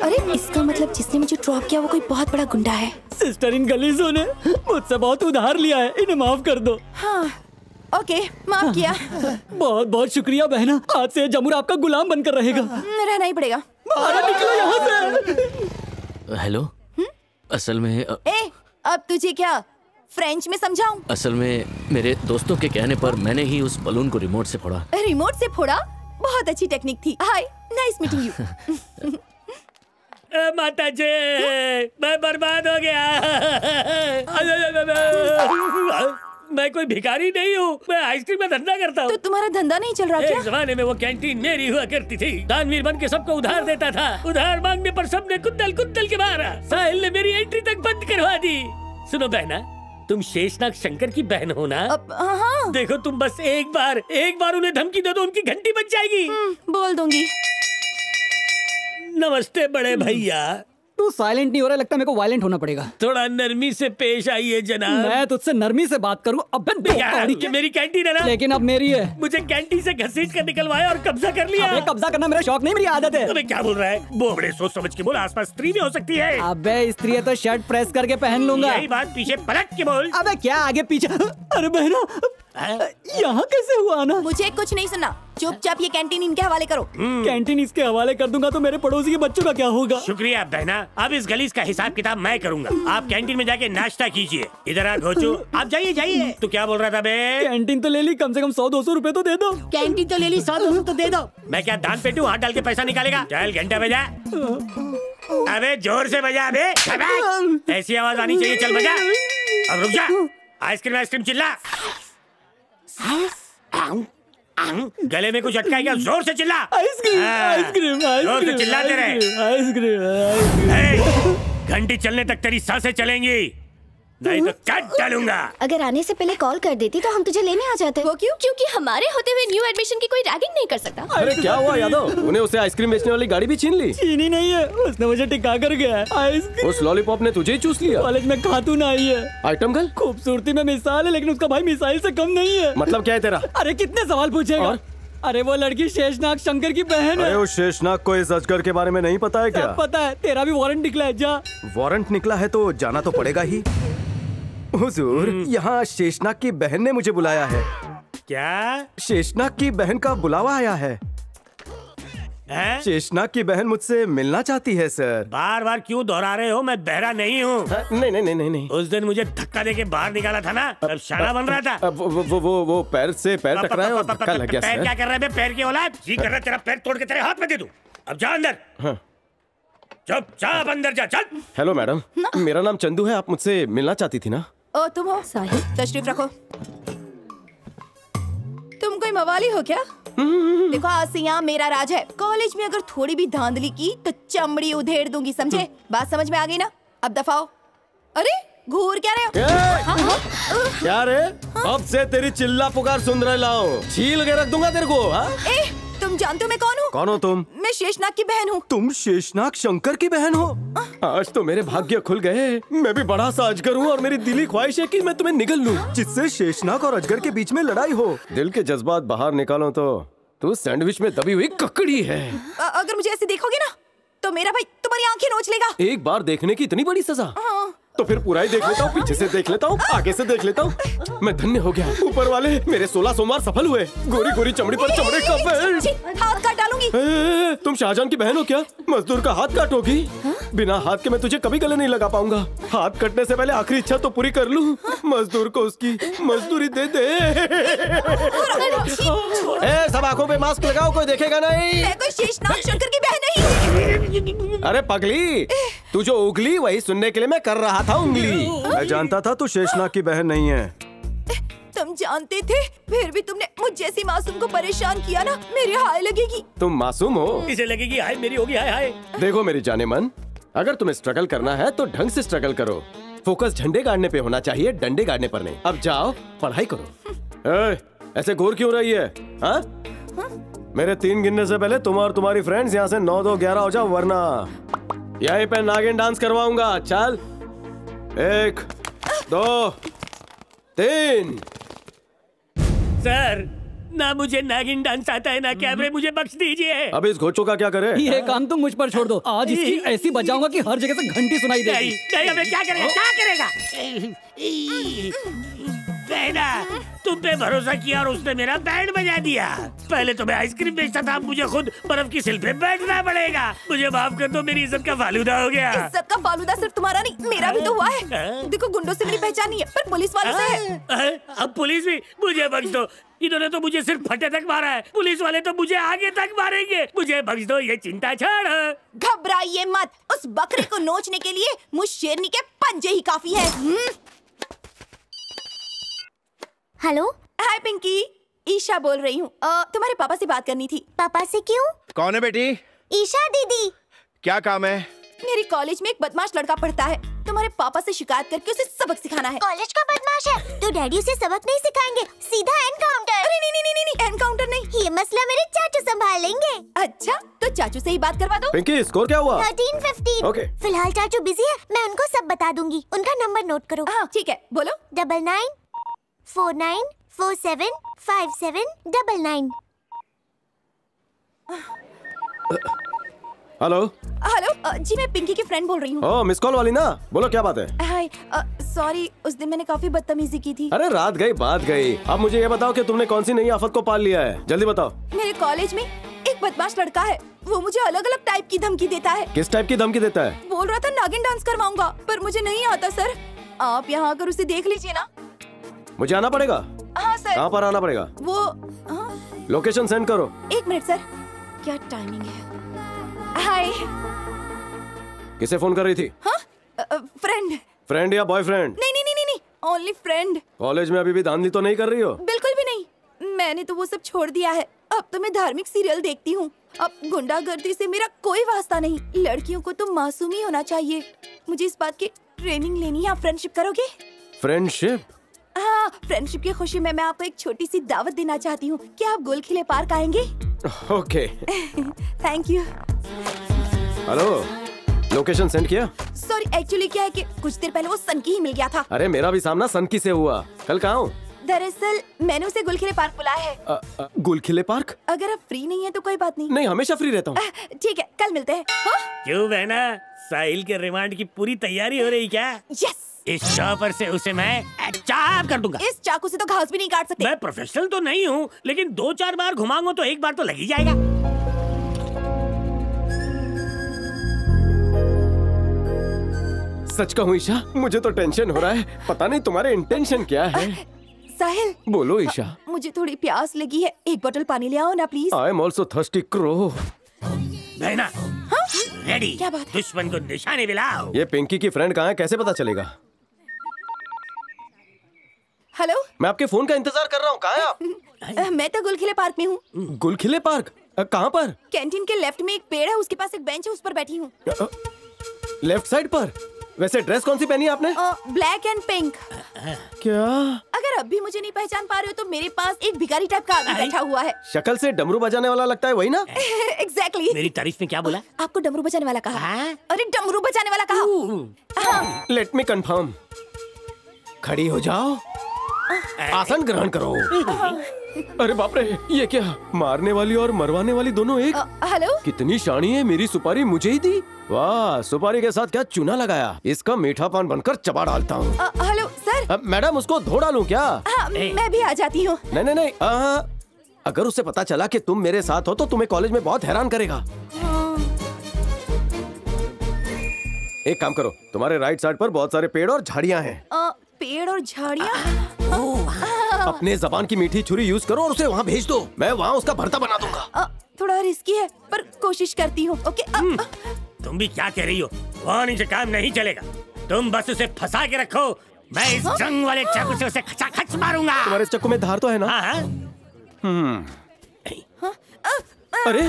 अरे इसका मतलब जिसने मुझे ड्रॉप किया वो कोई बहुत बड़ा गुंडा है। सिस्टर इन गलीजों ने मुझसे बहुत उधार लिया है। इन्हें माफ़ कर दो। हाँ। ओके माफ़ किया। बहुत बहुत शुक्रिया बहना। आज से जमुर आपका गुलाम बनकर रहेगा। रहना ही पड़ेगा। निकलो यहाँ से। हेलो? असल में अ, ए अब तुझे क्या फ्रेंच में समझाऊं? असल में मेरे दोस्तों के कहने पर मैंने ही उस बलून को रिमोट से फोड़ा। रिमोट से फोड़ा? बहुत अच्छी टेक्निक थी। Hi nice meeting you. <laughs> माता जी मैं बर्बाद हो गया। मैं कोई भिखारी नहीं हूँ मैं आइसक्रीम का धंधा करता हूँ। तो तुम्हारा धंधा नहीं चल रहा क्या? जमाने में वो कैंटीन मेरी हुआ करती थी। दानवीर बन के सबको उधार देता था। उधार मांगने पर सबने कुत्तल कुत्तल के मारा। साहिल ने मेरी एंट्री तक बंद करवा दी। सुनो बहना तुम शेषनाग शंकर की बहन हो ना? हाँ देखो तुम बस एक बार एक बार उन्हें धमकी दे दो उनकी घंटी बच जाएगी। बोल दूँगी। नमस्ते बड़े भैया। तू साइलेंट नहीं हो रहा लगता मेरे को वायलेंट होना पड़ेगा। थोड़ा नरमी से पेश आइए जनाब। मैं तुझसे नरमी से बात करूँ अब ये मेरी कैंटीन है ना? लेकिन अब मेरी है। मुझे कैंटीन से घसीट कर निकलवाया और कब्जा कर लिया। अबे कब्जा करना मेरा शौक नहीं मेरी आदत है। अबे क्या बोल रहा है? वो बड़े सोच समझ के बोल आसपास स्त्री भी हो सकती है। अबे स्त्री है तो शर्ट प्रेस करके पहन लूँगा। यही बात पीछे पलट के बोल। अबे क्या आगे पीछे? अरे बहना यहाँ कैसे हुआ ना? मुझे कुछ नहीं सुनना। चुपचाप ये कैंटीन इनके हवाले करो। कैंटीन इसके हवाले कर दूँगा तो मेरे पड़ोसी के बच्चों का क्या होगा? शुक्रिया बहना। अब इस गलीज का हिसाब किताब मैं करूँगा। आप कैंटीन में जाके नाश्ता कीजिए। इधर आ घोचू। आप जाइए जाइए। तू क्या बोल रहा था बे? कैंटीन तो ले ली कम से कम सौ दो सौ रूपए तो दे दो। कैंटीन तो ले ली सौ दो तो दे दो। मैं क्या दान पेटू हाथ डाल के पैसा निकालेगा? चल घंटा बजा। अबे ज़ोर से बजा अबे। <laughs> ऐसी आवाज़ आनी चाहिए चल बजा। अब रुक जा। आइसक्रीम आइसक्रीम चिल्ला। गले में कुछ अटका क्या ज़ोर से चिल्ला। आइसक्रीम हाँ। आइसक्रीम ज़ोर से चिल्लाते रहे। आइसक्रीम आइसक्रीम <laughs> घंटी चलने तक तेरी साँसें चलेंगी। नहीं तो काट डालूँगा। अगर आने से पहले कॉल कर देती तो हम तुझे लेने आ जाते। वो क्यों? क्योंकि हमारे होते हुए न्यू एडमिशन की कोई रैगिंग नहीं कर सकता। अरे क्या हुआ यादव? उन्हें उसे आइसक्रीम बेचने वाली गाड़ी भी छीन ली? चीनी नहीं है। उसने मुझे टिका कर गया आइसक्रीम उस लॉलीपॉप ने तुझे ही चूस लिया। कॉलेज में खातून आई है। आइटम गर्ल खूबसूरती में मिसाल है लेकिन उसका भाई मिसाइल ऐसी कम नहीं है। मतलब क्या है तेरा? अरे कितने सवाल पूछेगा। अरे वो लड़की शेषनाग शंकर की बहन है। अरे उस शेषनाग को इस अजगर के बारे में नहीं पता है क्या? पता है। तेरा भी वारंट निकला है जा। वारंट निकला है तो जाना तो पड़ेगा ही। हुजूर यहाँ शेषनाग की बहन ने मुझे बुलाया है। क्या? शेषनाग की बहन का बुलावा आया है। हैं? शेषनाग की बहन मुझसे मिलना चाहती है सर। बार बार क्यों दोहरा रहे हो? मैं बहरा नहीं हूँ। नहीं नहीं नहीं नहीं नहीं। उस दिन मुझे धक्का देके बाहर निकाला था ना? तब शाना बन रहा था। अब वो वो वो, वो पैर से पैर टकराया और धक्का लग गया पैर क्या कर रहा है? पैर की औलाद। जी कर रहा तेरा पैर तोड़ के तेरे हाथ में दे दूँ। अब जा अंदर। हाँ। चुपचाप अंदर जा चल। हेलो मैडम मेरा नाम चंदू है आप मुझसे मिलना चाहती थी ना? ओ तुम हो? साहिल? तशरीफ़ रखो। तुम कोई मवाली हो क्या? देखो आज से यहाँ मेरा राज है। कॉलेज में अगर थोड़ी भी धांधली की तो चमड़ी उधेड़ दूँगी समझे? बात समझ में आ गई ना? अब दफाओ। अरे घूर क्या रहे हो? हाँ, हाँ, क्या रे? अब से तेरी चिल्ला पुकार सुन रहे लाओ। छील के रख दूँगा तेरे को हाँ? ए, तुम जानते हो मैं कौन हूँ? कौन हो तुम? मैं शेषनाग की बहन हूँ। तुम शेषनाग शंकर की बहन हो? आज तो मेरे भाग्य खुल गए मैं भी बड़ा सा अजगर हूँ और मेरी दिली ख्वाहिश है कि मैं तुम्हें निगल लूँ जिससे शेषनाग और अजगर के बीच में लड़ाई हो। दिल के जज्बात बाहर निकालो तो तू सैंडविच में दबी हुई ककड़ी है। अ- अगर मुझे ऐसे देखोगे ना तो मेरा भाई तुम्हारी आँखें नोच लेगा। एक बार देखने की इतनी बड़ी सजा। हाँ। तो फिर पूरा ही देख लेता हूँ पीछे से देख लेता हूँ आगे से देख लेता हूँ। मैं धन्य हो गया। ऊपर वाले मेरे सोलह सोमवार सफल हुए। गोरी गोरी चमड़ी पर चमड़े का हाथ काट डालूँगी। तुम शाहजहां की बहन हो क्या? मजदूर का हाथ काटोगी? बिना हाथ के मैं तुझे कभी गले नहीं लगा पाऊँगा। हाथ कटने से पहले आखिरी इच्छा तो पूरी कर लूँ। मजदूर को उसकी मजदूरी दे दे। <laughs> ए, सब आँखों पे मास्क लगाओ कोई देखेगा नहीं। मैं कोई शेषनाग शंकर की बहन नहीं अरे पगली तू जो उगली वही सुनने के लिए मैं कर रहा था उंगली मैं जानता था तू शेषनाग की बहन नहीं है। तुम जानते थे? फिर भी तुमने मुझ जैसी मासूम को परेशान किया ना मेरी हाय लगेगी। तुम मासूम हो। इसे लगेगी? हाय मेरी होगी हाय हाय। देखो मेरी जाने मन अगर तुम्हें स्ट्रगल करना है तो ढंग से स्ट्रगल करो। फोकस झंडे गाड़ने पे होना चाहिए डंडे गाड़ने पर नहीं। अब जाओ पढ़ाई करो। ए, ऐसे घोर क्यों रही है? हाँ? मेरे तीन गिनने से पहले तुम और तुम्हारी फ्रेंड्स यहाँ से नौ दो ग्यारह हो जाओ वरना। यहीं पे नागिन डांस करवाऊँगा। चल। एक दो तीन। सर ना मुझे नागिन डांस आता है ना कैमरे मुझे बख्श दीजिए। अब इस घोचो का क्या करे? ये काम तुम मुझ पर छोड़ दो। आज इसकी ऐसी बजाऊँगा कि हर जगह से घंटी सुनाई नहीं देगी नहीं हमें क्या करेगा? क्या करेगा? बहना तुम पे भरोसा किया और उसने मेरा बैंड बजा दिया। पहले तो मैं आइसक्रीम बेचता था मुझे खुद बर्फ़ की सिल पे बैठना पड़ेगा। मुझे माफ़ कर दो मेरी इज़्ज़त का फालूदा हो गया। इज़्ज़त का फालूदा सिर्फ़ तुम्हारा नहीं मेरा भी तो हुआ है। देखो गुंडों से मेरी पहचान नहीं है पर पुलिस वालों से है? अब पुलिस भी मुझे बख्श दो। इन्होंने तो मुझे सिर्फ़ फटे तक मारा है। पुलिस वाले तो मुझे आगे तक मारेंगे। मुझे बख्श दो ये चिंता छोड़। घबराइए मत उस बकरे को नोचने के लिए मुझ शेरनी के पंजे ही काफ़ी है। हम्म? हेलो? हाय पिंकी। ईशा बोल रही हूँ। तुम्हारे पापा से बात करनी थी। पापा से क्यों? कौन है बेटी? ईशा दीदी। क्या काम है? मेरी कॉलेज में एक बदमाश लड़का पढ़ता है। तुम्हारे पापा से शिकायत करके उसे सबक सिखाना है। कॉलेज का बदमाश है। तो डैडी उसे सबक नहीं सिखाएँगे। सीधा एनकाउंटर अरे नहीं नहीं नहीं नहीं एनकाउंटर नहीं। ये मसला मेरे चाचू संभाल लेंगे अच्छा तो चाचू से ही बात करवा दो। पिंकी स्कोर क्या हुआ? थर्टीन फिफ्टीन ओके फ़िलहाल चाचू बिज़ी है। मैं उनको सब बता दूँगी। उनका नंबर नोट करो। हाँ ठीक है बोलो। Double nine four nine four seven five seven double nine. Hello. Hello जी मैं पिंकी की फ्रेंड बोल रही हूँ। मिस कॉल वाली ना? बोलो क्या बात है? हाय सॉरी उस दिन मैंने काफ़ी बदतमीजी की थी। अरे रात गई बात गई। अब मुझे ये बताओ कि तुमने कौन सी नई आफत को पाल लिया है? जल्दी बताओ। मेरे कॉलेज में एक बदमाश लड़का है। वो मुझे अलग अलग टाइप की धमकी देता है। किस टाइप की धमकी देता है? बोल रहा था नागिन डांस करवाऊँगा पर मुझे नहीं आता सर। आप यहाँ आकर उसे देख लीजिए ना। मुझे आना पड़ेगा? हाँ सर। कहाँ पर आना पड़ेगा? वो हाँ, लोकेशन सेंड करो। एक मिनट सर। क्या टाइमिंग है? हाय किसे फ़ोन कर रही थी? फ्रेंड फ्रेंड या बॉयफ्रेंड नहीं नहीं नहीं नहीं ओनली फ्रेंड कॉलेज में अभी भी धांधली तो नहीं कर रही हो? बिल्कुल भी नहीं। मैंने तो वो सब छोड़ दिया है। अब तो मैं धार्मिक सीरियल देखती हूँ। अब गुंडागर्दी से मेरा कोई वास्ता नहीं। लड़कियों को तो मासूम ही होना चाहिए। मुझे इस बात की ट्रेनिंग लेनी है। आप फ्रेंडशिप करोगे? फ्रेंडशिप हाँ फ्रेंडशिप की खुशी में मैं आपको एक छोटी सी दावत देना चाहती हूँ। क्या आप गोल खिले पार्क आएँगे? Okay thank you hello location send किया? सॉरी एक्चुअली क्या है कि कुछ देर पहले वो सनकी ही मिल गया था। अरे मेरा भी सामना सनकी से हुआ। कल कहाँ हूँ? दरअसल मैंने उसे गुलखिले पार्क बुलाया है। गुलखिले पार्क? अगर आप फ्री नहीं है तो कोई बात नहीं। नहीं हमेशा फ्री रहता हूँ। ठीक है कल मिलते हैं। हाँ? क्यों बहना? साहिल के रिमांड की पूरी तैयारी हो रही क्या? यस इस शॉपर से उसे मैं चाप कर दूँगा। इस चाकू से तो घास भी नहीं काट सकते। मैं प्रोफेशनल तो नहीं हूँ लेकिन दो चार बार घुमाऊँगा तो एक बार तो लग ही जाएगा। सच कहूँ ईशा मुझे तो टेंशन हो रहा है। पता नहीं तुम्हारे इंटेंशन क्या है। साहिल। बोलो ईशा। मुझे थोड़ी प्यास लगी है। एक बोतल पानी ले आओ ना please I am also thirsty crow बहना रेडी क्या बात दुश्मन को निशाने पे लाओ। ये पिंकी की फ्रेंड कहाँ है? कैसे पता चलेगा? हेलो मैं आपके फ़ोन का इंतज़ार कर रहा हूँ। कहाँ आप? <laughs> मैं तो गुलखिले पार्क में हूँ। गुलखिले पार्क? कहाँ पर? कैंटीन के लेफ़्ट में एक पेड़ है उसके पास एक बेंच है उस पर बैठी हूँ। लेफ़्ट साइड पर? वैसे ड्रेस कौन सी पहनी है आपने? Black and pink. क्या? अगर अब भी मुझे नहीं पहचान पा रहे हो तो मेरे पास एक भिखारी टाइप का आदमी बैठा हुआ है। <laughs> शक्ल से डमरू बजाने वाला लगता है वही ना? Exactly <laughs> exactly. मेरी तारीफ़ में क्या बोला? आपको डमरू बजाने वाला कहा? अरे डमरू बजाने वाला कहा? हाँ, लेट मी कंफर्म खड़ी हो जाओ। <laughs> आसन ग्रहण करो। अरे बाप रे ये क्या? मारने वाली और मरवाने वाली दोनों एक? हेलो? कितनी शानी है मेरी सुपारी मुझे ही दी। वाह सुपारी के साथ क्या चूना लगाया? इसका मीठा पान बनकर चबा डालता हूँ। Hello sir? मैडम उसको धो डालू क्या? हाँ, मैं भी आ जाती हूँ। नहीं नहीं नहीं आ, अगर उसे पता चला कि तुम मेरे साथ हो तो तुम्हें कॉलेज में बहुत हैरान करेगा। एक काम करो तुम्हारे राइट साइड पर बहुत सारे पेड़ और झाड़ियाँ हैं। पेड़ और झाड़ियाँ? अपने जबान की मीठी छुरी यूज़ करो और उसे वहाँ भेज दो। मैं वहाँ उसका भरता बना दूँगा। थोड़ा रिस्की है पर कोशिश करती हूँ ओके? अ, अ, तुम भी क्या कह रही हो? वहाँ से काम नहीं चलेगा? तुम बस उसे फंसा के रखो। मैं इस जंग वाले चाकू से उसे खचाखच मारूँगा। तुम्हारे चक्कू में धार तो है ना? हाँ हाँ। हम्म। अरे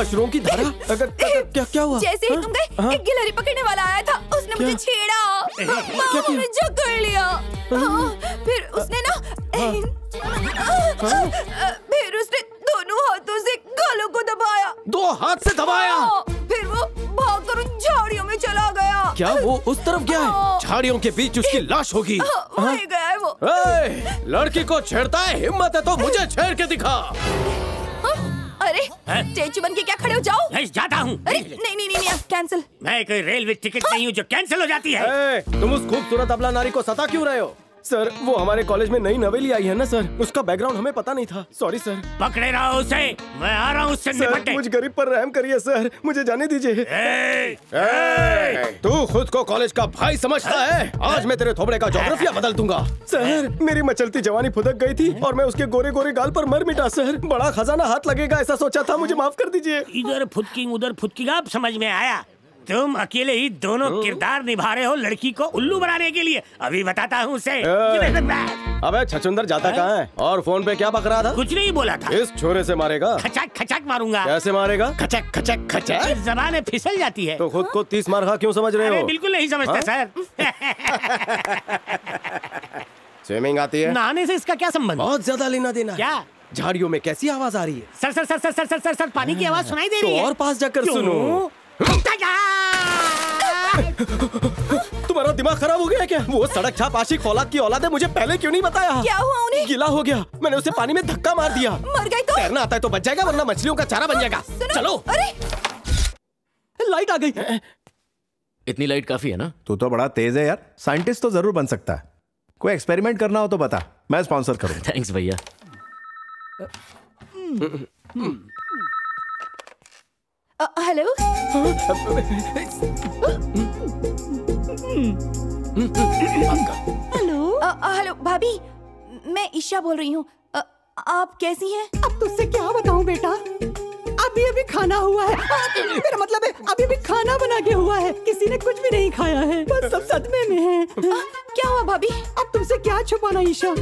अशरों की धारा अगर क्या क्या हुआ? जैसे ही तुम गए एक गिलहरी पकड़ने वाला आया था उसने मुझे छेड़ा। बाहों में जकड़ लिया। हाँ, फिर उसने ना फिर उसने दोनों हाथों से गालों को दबाया। दो हाथ से दबाया? हाँ, फिर वो भागकर उन झाड़ियों में चला गया। क्या वो उस तरफ़ गया है? झाड़ियों के बीच उसकी लाश होगी। हाँ, गया है वो। लड़की को छेड़ता है हिम्मत है तो मुझे छेड़ के दिखा। अरे स्टेचू बन के क्या खड़े हो? जाओ। नहीं जाता हूँ। अरे नहीं नहीं नहीं, नहीं कैंसिल मैं कोई रेलवे टिकट नहीं हूँ जो कैंसिल हो जाती है। ए, तुम उस खूबसूरत अबला नारी को सता क्यों रहे हो? सर वो हमारे कॉलेज में नई नवेली आई है ना सर? उसका बैकग्राउंड हमें पता नहीं था। Sorry sir. पकड़े रहो उसे। मैं आ रहा हूँ उससे सर मुझ गरीब पर रहम करिए सर। मुझे जाने दीजिए। तू खुद को कॉलेज का भाई समझता है? आज मैं तेरे थोबड़े का जोग्राफिया बदल दूँगा। सर मेरी मचलती जवानी फुदक गई थी और मैं उसके गोरे गोरे गाल पर मर मिटा सर। बड़ा खजाना हाथ लगेगा ऐसा सोचा था। मुझे माफ़ कर दीजिए। इधर फुदकिंग उधर फुदकिंग। अब समझ में आया? तुम अकेले ही दोनों हम्म? किरदार निभा रहे हो लड़की को उल्लू हम्म। बनाने के लिए। अभी बताता हूँ उसे। अबे छचुंदर जाता कहाँ है? और फ़ोन पे क्या बक रहा था? कुछ नहीं बोला था। इस छोरे से मारेगा? खचक खचक मारूँगा। कैसे मारेगा? खचक खचक खचक। जबान फिसल जाती है। तो खुद को तीस मार खा क्यों समझ रहे हो? बिल्कुल नहीं समझता हाँ? सर। <laughs> स्विमिंग आती है। नहाने से इसका क्या संबंध? बहुत ज़्यादा लेना देना क्या? झाड़ियों में कैसी आवाज़ आ रही है? Sir sir sir sir sir sir sir पानी की हाँ। आवाज़ सुनाई दे तो रही है। और पास जाकर सुनो। तुम्हारा दिमाग खराब हो गया क्या? वो सड़क छाप आशिक फौलाद की औलाद है मुझे पहले क्यों नहीं बताया? क्या हुआ उन्हें? गिला हो गया। मैंने उसे पानी में धक्का मार दिया। मर गई तो? तैरना आता है तो बच जाएगा वरना मछलियों का चारा बन जाएगा। चलो। अरे! लाइट आ गई। इतनी लाइट काफ़ी है ना? तू तो बड़ा तेज है यार। साइंटिस्ट तो ज़रूर बन सकता है। कोई एक्सपेरिमेंट करना हो तो बता। मैं स्पॉन्सर करूँ थैंक्स भैया। अ, हेलो? हेलो? हेलो भाभी मैं ईशा बोल रही हूँ। आप कैसी हैं? अब तुझसे क्या बताऊँ बेटा? अभी अभी खाना हुआ है। मेरा मतलब है अभी अभी खाना बना के हुआ है। किसी ने कुछ भी नहीं खाया है। बस सब सदमे में है। क्या हुआ भाभी? अब तुमसे क्या छुपाना ईशा?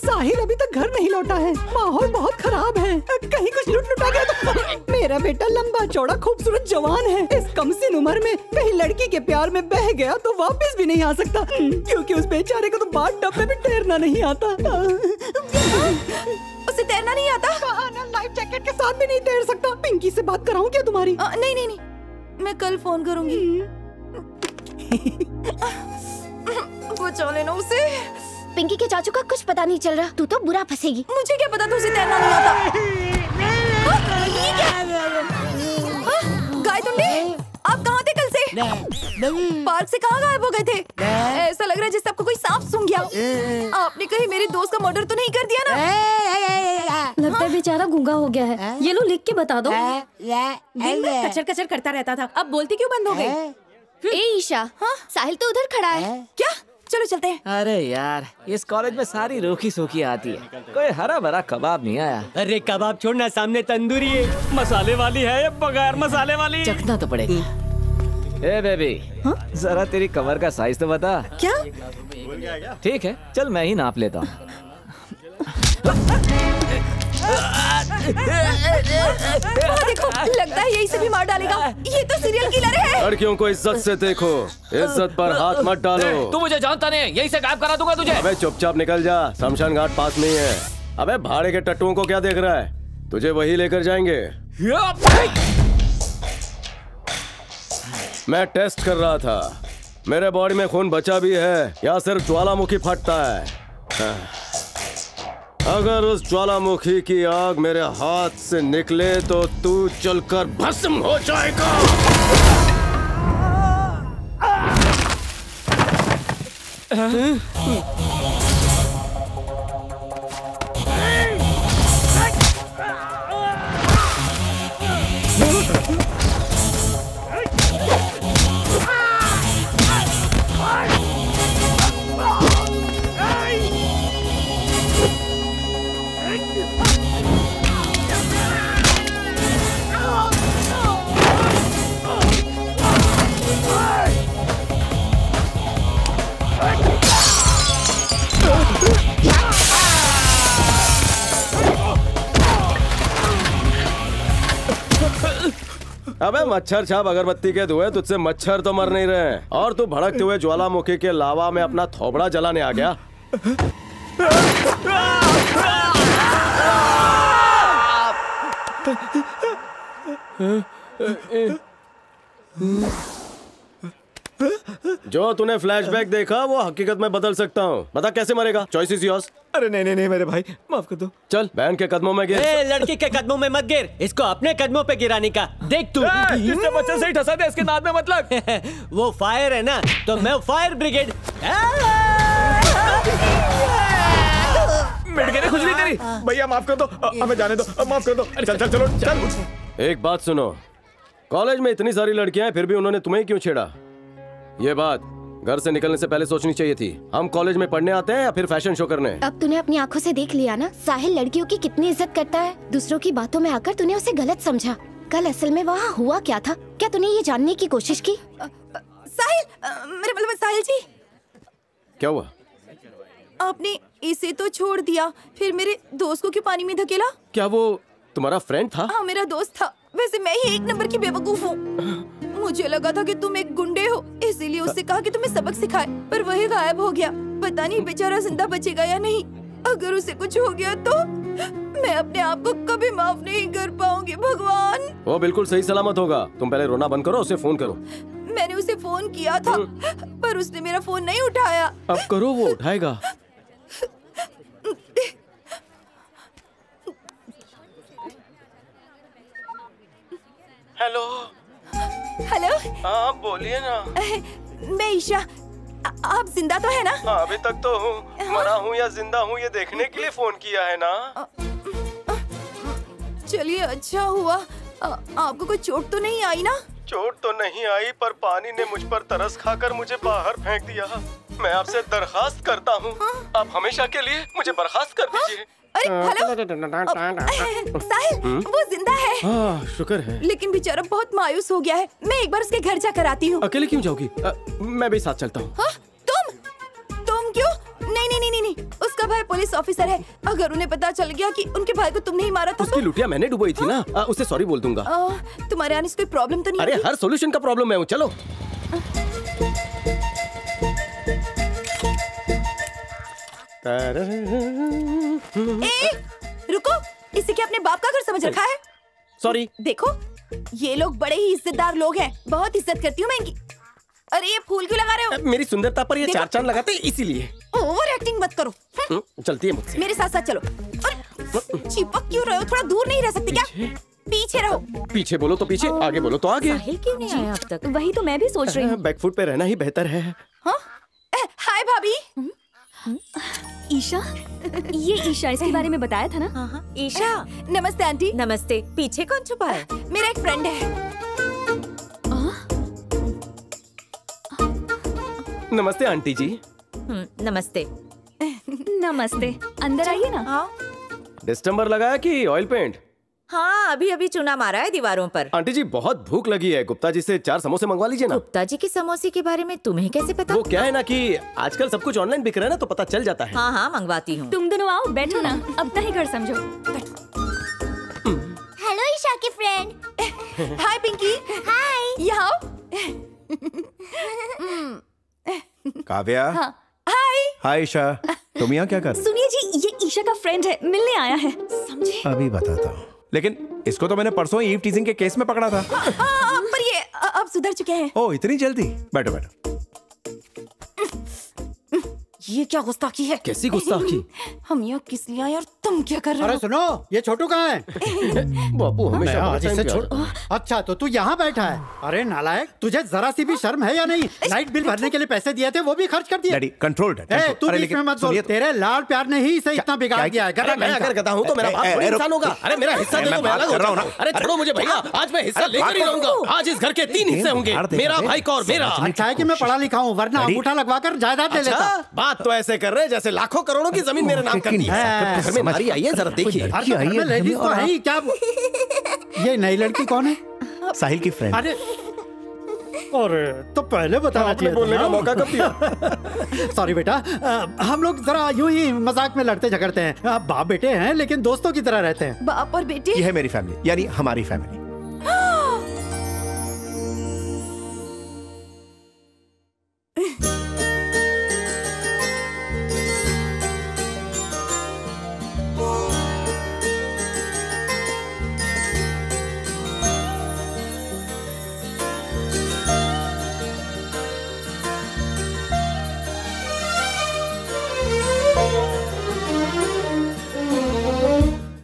साहिल अभी तक घर नहीं लौटा है। माहौल बहुत खराब है। कहीं कुछ लुट लुटा गया तो मेरा बेटा लंबा चौड़ा खूबसूरत जवान है। इस कमसिन उम्र में कहीं लड़की के प्यार में बह गया तो वापस भी नहीं आ सकता। क्योंकि उस बेचारे को तो बाट डब्बे में तैरना नहीं आता। उसे तैरना नहीं आता? लाइफ जैकेट के साथ भी नहीं तैर सकता। पिंकी से बात कराऊं क्या तुम्हारी? अ, नहीं नहीं नहीं। मैं कल फ़ोन करूँगी। <laughs> बचा लेना उसे पिंकी के चाचू का कुछ पता नहीं चल रहा। तू तो बुरा फंसेगी। मुझे क्या पता था उसे तैरना नहीं आता। हाँ, ये क्या? हाँ, गाय आप कहाँ थे कल से? पार्क से कहाँ गायब हो गए थे? ऐसा लग रहा है जैसे आपको कोई सांप सूंघ गया आपने कहीं मेरे दोस्त का मर्डर तो नहीं कर दिया ना? लगता है बेचारा गूँगा हो गया है। ये लो लिख के बता दो। दिन भर कचर कचर करता रहता था। अब बोलती क्यों बंद हो गई? ए। ईशा। हाँ? साहिल तो उधर खड़ा है। क्या? चलो चलते हैं। अरे यार इस कॉलेज में सारी रोखी सूखी आती है। कोई हरा भरा कबाब नहीं आया। अरे कबाब छोड़ना सामने तंदूरी है। मसाले वाली है या बगैर मसाले वाली। चखना तो पड़ेगा। ए बेबी जरा तेरी कमर का साइज़ तो बता। क्या? ठीक है चल मैं ही नाप लेता हूँ। <laughs> देखो लगता है यही से भी मार डालेगा। ये तो सीरियल किलर है। लड़कियों को इज़्ज़त से देखो। इज़्ज़त पर हाथ मत डालो। तू मुझे जानता नहीं यही से गायब करा दूँगा तुझे। अबे चुपचाप निकल जा। शमशान घाट पास में ही है। अबे भाड़े के टट्टुओं को क्या देख रहा है? तुझे वही लेकर जाएँगे। मैं टेस्ट कर रहा था। मेरे बॉडी में खून बचा भी है या सिर्फ़ ज्वालामुखी फटता है? हाँ। अगर उस ज्वालामुखी की आग मेरे हाथ से निकले तो तू चलकर भस्म हो जाएगा। Ah! अबे, मच्छर छाप अगरबत्ती के धुए, तुझसे मच्छर तो मर नहीं रहे और तू भड़कते हुए ज्वालामुखी के लावा में अपना थोबड़ा जलाने आ गया। जो तूने फ्लैशबैक देखा वो हकीकत में बदल सकता हूँ। बता कैसे मरेगा? चॉइस इज़ योर्स अरे नहीं नहीं नहीं मेरे भाई माफ़ कर दो। चल बहन के कदमों में गिर। ए, लड़की के कदमों में मत गिर। इसको अपने कदमों पे गिराने का। देख तू। इससे बच्चे से ही ठसा दे इसके नाद में मत लग <laughs> वो फायर है ना तो मैं फायर ब्रिगेड मिट गई खुजली तेरी। भैया माफ़ कर दो। हमें जाने दो। माफ़ कर दो। चल चल चलो चल। एक बात सुनो। कॉलेज में इतनी सारी लड़कियाँ हैं फिर भी उन्होंने तुम्हें क्यों छेड़ा? ये बात घर से निकलने से पहले सोचनी चाहिए थी। हम कॉलेज में पढ़ने आते हैं या फिर फ़ैशन शो करने? अब तूने अपनी आँखों से देख लिया ना? साहिल लड़कियों की कितनी इज़्ज़त करता है। दूसरों की बातों में आकर तूने उसे गलत समझा। कल असल में वहाँ हुआ क्या था? क्या तूने ये जानने की कोशिश की? साहिल मेरे मतलब साहिल जी। क्या हुआ? आपने इसे तो छोड़ दिया फिर मेरे दोस्त को क्यों पानी में धकेला? क्या वो तुम्हारा फ्रेंड था? हाँ मेरा दोस्त था। वैसे मैं ही एक नंबर की बेवकूफ़ हूँ। मुझे लगा था कि तुम एक गुंडे हो इसीलिए उससे कहा कि तुम्हें सबक सिखाए पर वही गायब हो गया। पता नहीं बेचारा ज़िंदा बचेगा या नहीं। अगर उसे कुछ हो गया तो मैं अपने आप को कभी माफ़ नहीं कर पाऊँगी भगवान। वो बिल्कुल सही सलामत होगा। तुम पहले रोना बंद करो उसे फ़ोन करो। मैंने उसे फ़ोन किया था पर उसने मेरा फ़ोन नहीं उठाया। अब करो वो उठाएगा। हेलो हेलो हाँ बोलिए ना। <laughs> मैं ईशा आप ज़िंदा तो है ना? हाँ अभी तक तो हूँ। मरा हूँ या ज़िंदा हूँ ये देखने के लिए फ़ोन किया है ना? चलिए अच्छा हुआ। आ, आपको कोई चोट तो नहीं आई ना? चोट तो नहीं आई पर पानी ने मुझ पर तरस खाकर मुझे बाहर फेंक दिया। मैं आपसे दरखास्त करता हूँ। आप हमेशा के लिए मुझे बर्खास्त कर दीजिए। अरे हेलो। साहिल? वो ज़िंदा है। हाँ शुक्र है। लेकिन बेचारा बहुत मायूस हो गया है। मैं एक बार उसके घर जाकर आती हूँ। अकेले क्यों जाओगी? मैं भी साथ चलता हूँ। हाँ? तुम? तुम क्यों? नहीं नहीं नहीं नहीं नहीं। उसका भाई पुलिस ऑफिसर है। अगर उन्हें पता चल गया कि उनके भाई को तुमने ही मारा था उसकी लुटिया मैंने डुबोई थी ना। अ, उसे सॉरी बोल दूँगा। आ, तुम्हारे आने से कोई प्रॉब्लम तो नहीं अरे हर सॉल्यूशन का प्रॉब्लम हूँ चलो। ए, रुको इसे क्या अपने बाप का घर समझ रखा है? सॉरी देखो ये लोग बड़े ही इज्जतदार लोग हैं। बहुत इज़्ज़त करती हूँ मैं इनकी। अरे ये फूल क्यों लगा रहे हो? मेरी सुंदरता पर ये चार चाँद लगाते हैं इसीलिए। ओवर एक्टिंग मत करो। हम्म, चलती है मुझसे। मेरे साथ साथ चलो। अरे चिपक क्यों रहे हो? थोड़ा दूर नहीं रह सकते क्या? पीछे। रहो। पीछे बोलो तो पीछे आगे बोलो तो आगे। क्यों नहीं आया अब तक? वही तो मैं भी सोच रही हूँ। बैकफुट पे रहना ही बेहतर है। हाय भाभी। ईशा ये ईशा इसके बारे में बताया था ना? ईशा। नमस्ते आंटी। नमस्ते। पीछे कौन छुपा है? मेरा एक फ्रेंड है। नमस्ते आंटी जी। हम्म, नमस्ते। नमस्ते। अंदर आइए ना। डिस्टम्बर लगाया कि ऑयल पेंट हाँ अभी अभी चुना मारा है दीवारों पर। आंटी जी बहुत भूख लगी है। गुप्ता जी से चार समोसे मंगवा लीजिए ना। गुप्ता जी के समोसे के बारे में तुम्हें कैसे पता? वो क्या है ना कि आजकल सब कुछ ऑनलाइन बिक रहा है ना तो पता चल जाता है। हाँ हाँ मंगवाती हूँ। तुम दोनों आओ बैठो ना। अपना ही घर समझो। हेलो ईशा की फ्रेंड हाय पिंकी हाय यहाँ काव्या। हाय हाय ईशा। तुम यहाँ क्या कर सुनिए जी ये ईशा का फ्रेंड है। मिलने आया है। समझे? अभी बताता हूँ। लेकिन इसको तो मैंने परसों ईव टीजिंग के केस में पकड़ा था। आ, आ, पर ये अब सुधर चुके हैं। ओ इतनी जल्दी? बैठो बैठो। ये क्या गुस्ताखी है? कैसी गुस्ताखी? हम यहाँ किस लिए आए और तुम क्या कर रहे हो? अरे सुनो ये छोटू कहाँ है? <laughs> बापू हमेशा आज छोड़ अच्छा तो तू यहाँ बैठा है। अरे नालायक तुझे जरा सी भी शर्म है या नहीं? लाइट बिल भरने के लिए पैसे दिए थे वो भी खर्च कर दिए। डैडी कंट्रोल तू बीच में मत बोल। तेरे लाड प्यार ने ही इसे इतना बिगाड़ दिया है। मैं अगर गधा हूँ तो मेरा बाप थोड़ी इंसान होगा। अरे मेरा हिस्सा दे दो मैं अलग हो जाऊँ अरे छोड़ो मुझे भैया आज मैं हिस्सा लेकर ही तो रहूँगा। आज इस घर के तीन हिस्से होंगे। मार भाई का और मेरा। अच्छा है कि मैं पढ़ा लिखा हूँ वरना अंगूठा लगवा कर जायदाद ले लेता। अच्छा बात तो ऐसे कर रहे जैसे लाखों करोड़ों की ज़मीन मेरे नाम यकीन घर में जरा देखिए। तो ये नई लड़की कौन है? साहिल की फ्रेंड और तो पहले बताना चाहिए बोलने का मौका कब दिया? <laughs> सॉरी बेटा हम लोग जरा यूँ ही मज़ाक में लड़ते झगड़ते हैं। आप बाप बेटे हैं लेकिन दोस्तों की तरह रहते हैं। बाप और बेटी? यह है मेरी फैमिली यानी हमारी फैमिली हाँ। <gasps> <laughs>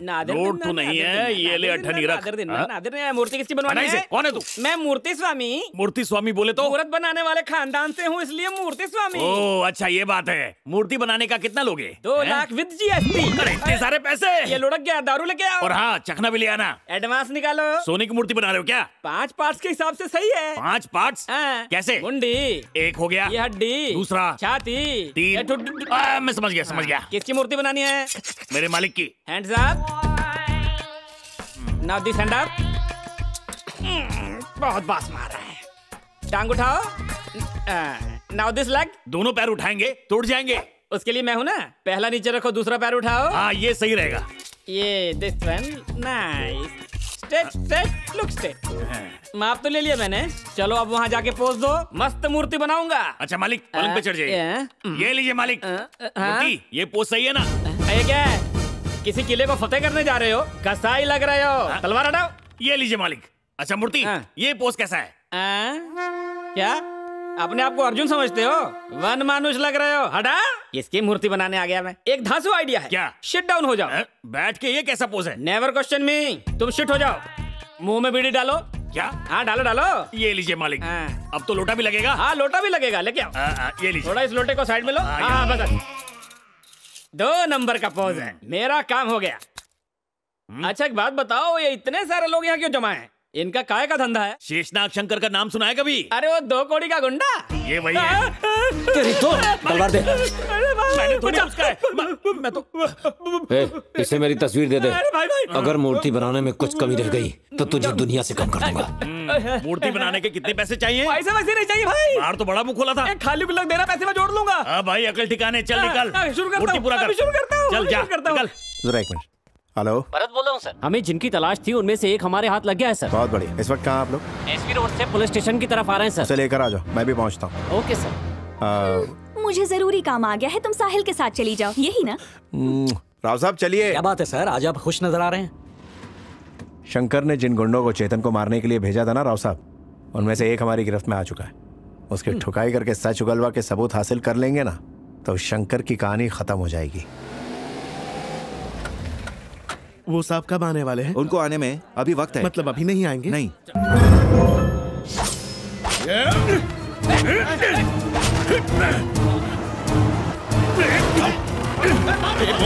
नोट दिन तो नहीं है ये ले नादिर दिन अठन्नी ना, रख। नादिर दिन ना, हाँ? मूर्ति किसकी बनवानी से, है? कौन है तू? मैं मूर्ति स्वामी। मूर्ति स्वामी बोले तो? मूर्त बनाने वाले खानदान से हूँ इसलिए मूर्ति स्वामी। ओ अच्छा ये बात है। मूर्ति बनाने का कितना लोगे? दो लाख विद जीएसटी अरे इतने सारे पैसे? ये लुढ़क गया दारू लेके आओ। और हाँ चखना भी ले आना। एडवांस निकालो। सोने की मूर्ति बना रहे हो क्या? पाँच पार्ट के हिसाब ऐसी सही है। पाँच पार्ट्स हाँ। कैसे? मुंडी। एक हो गया। ये हड्डी। दूसरा। छाती। तीन। मैं समझ गया समझ गया। किसकी मूर्ति बनानी है? मेरे मालिक की। Hands up now this hand up बहुत बास मार रहा है। टांग उठाओ। नाउ दिस लेग दोनों पैर उठाएँगे टूट जाएँगे। उसके लिए मैं हूँ ना पहला नीचे रखो दूसरा पैर उठाओ। हाँ ये सही रहेगा। ये this one nice straight straight look straight माप तो ले लिया मैंने। चलो अब वहाँ जाके पोज दो। मस्त मूर्ति बनाऊँगा। अच्छा मालिक पलंग पे चढ़ जाइए। ये ये लीजिए मालिक। मूर्ति ये पोज सही है ना? ये क्या है? किसी किले को फतेह करने जा रहे हो? कसाई लग रहे हो। तलवार हटाओ। ये लीजिए मालिक। अच्छा मूर्ति ये पोज कैसा है? आ? क्या? अपने आप को अर्जुन समझते हो? वन मानुष लग रहे हो। हटा इसकी मूर्ति बनाने आ गया मैं। एक धांसू आइडिया है। क्या? शिट डाउन हो जाओ। आ? बैठ के ये कैसा पोज है? नेवर क्वेश्चन मी तुम शिट हो जाओ। मुँह में बीड़ी डालो। क्या? हाँ डालो डालो। ये लीजिए मालिक। आ, अब तो लोटा भी लगेगा। हाँ लोटा भी लगेगा लेके आओ। ये लीजिए। थोड़ा इस लोटे को साइड में लो। हाँ, हाँ हाँ, बस दो नंबर का पोज है। मेरा काम हो गया। अच्छा एक बात बताओ ये इतने सारे लोग यहाँ क्यों जमा हैं? इनका काय का धंधा है? शेषनाग शंकर का नाम सुना है कभी? अरे वो दो कोड़ी का गुंडा। ये वही है। तेरी तो तलवार दे। मैंने थोड़ी उसका है। मैं, मैं तो ए, इसे मेरी तस्वीर दे दे। भाई भाई। अगर मूर्ति बनाने में कुछ कमी रह गई तो तुझे दुनिया से कम कर दूँगा। मूर्ति बनाने के कितने पैसे चाहिए? पैसे वैसे नहीं चाहिए भाई। बाहर तो बड़ा मुँह खोला था। खाली गुल्लक देना पैसे मैं जोड़ लूँगा। हाँ भाई अकल ठिकाने चल हाँ, निकल। हाँ, शुरू करता हूँ, पूरा अभी कर। शुरू करता हूँ, चल जा करता हूँ। जरा एक मिनट। हेलो। भरत बोल रहा हूँ सर। हमें जिनकी तलाश थी उनमें से एक हमारे हाथ लग गया है सर। बहुत बढ़िया। इस वक्त कहाँ आप लोग? एसपी रोड से पुलिस स्टेशन की तरफ़ आ रहे हैं सर। उसे लेकर आ जाओ मैं भी पहुँचता हूँ। Okay sir. आ, मुझे ज़रूरी काम आ गया है तुम साहिल के साथ चली जाओ। यही ना? हम्म, राव साहब चलिए। क्या बात है सर? आज आप खुश नज़र आ रहे हैं। शंकर ने जिन गुंडों को चेतन को मारने के लिए भेजा था ना राव साहब उनमें से एक हमारी गिरफ्त में आ चुका है। उसकी ठुकाई करके सच उगलवा के सबूत हासिल कर लेंगे ना तो शंकर की कहानी खत्म हो जाएगी। वो साहब कब आने वाले हैं? उनको आने में अभी वक्त है। मतलब अभी नहीं आएँगे? नहीं।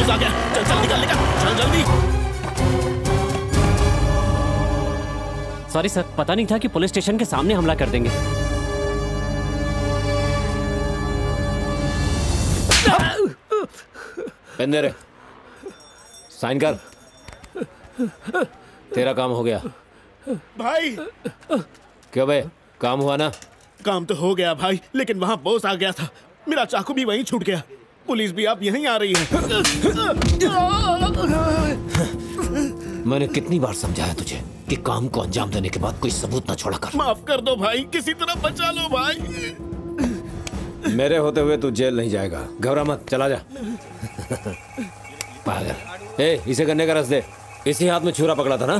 आ गया चल चल निकल निकल चल जल्दी सॉरी सर पता नहीं था कि पुलिस स्टेशन के सामने हमला कर देंगे। साइन कर। तेरा काम हो गया। भाई। क्यों बे? काम हुआ ना? काम तो हो गया भाई लेकिन वहाँ बॉस आ गया था। मेरा चाकू भी वहीं छूट गया। पुलिस भी अब यहीं आ रही है। मैंने कितनी बार समझाया तुझे कि काम को अंजाम देने के बाद कोई सबूत ना छोड़ा कर। माफ़ कर दो भाई किसी तरह बचा लो भाई। मेरे होते हुए तू जेल नहीं जाएगा। घबरा मत चला जा। पागल। ए इसे करने का रस दे। इसी हाथ में छुरा पकड़ा था ना?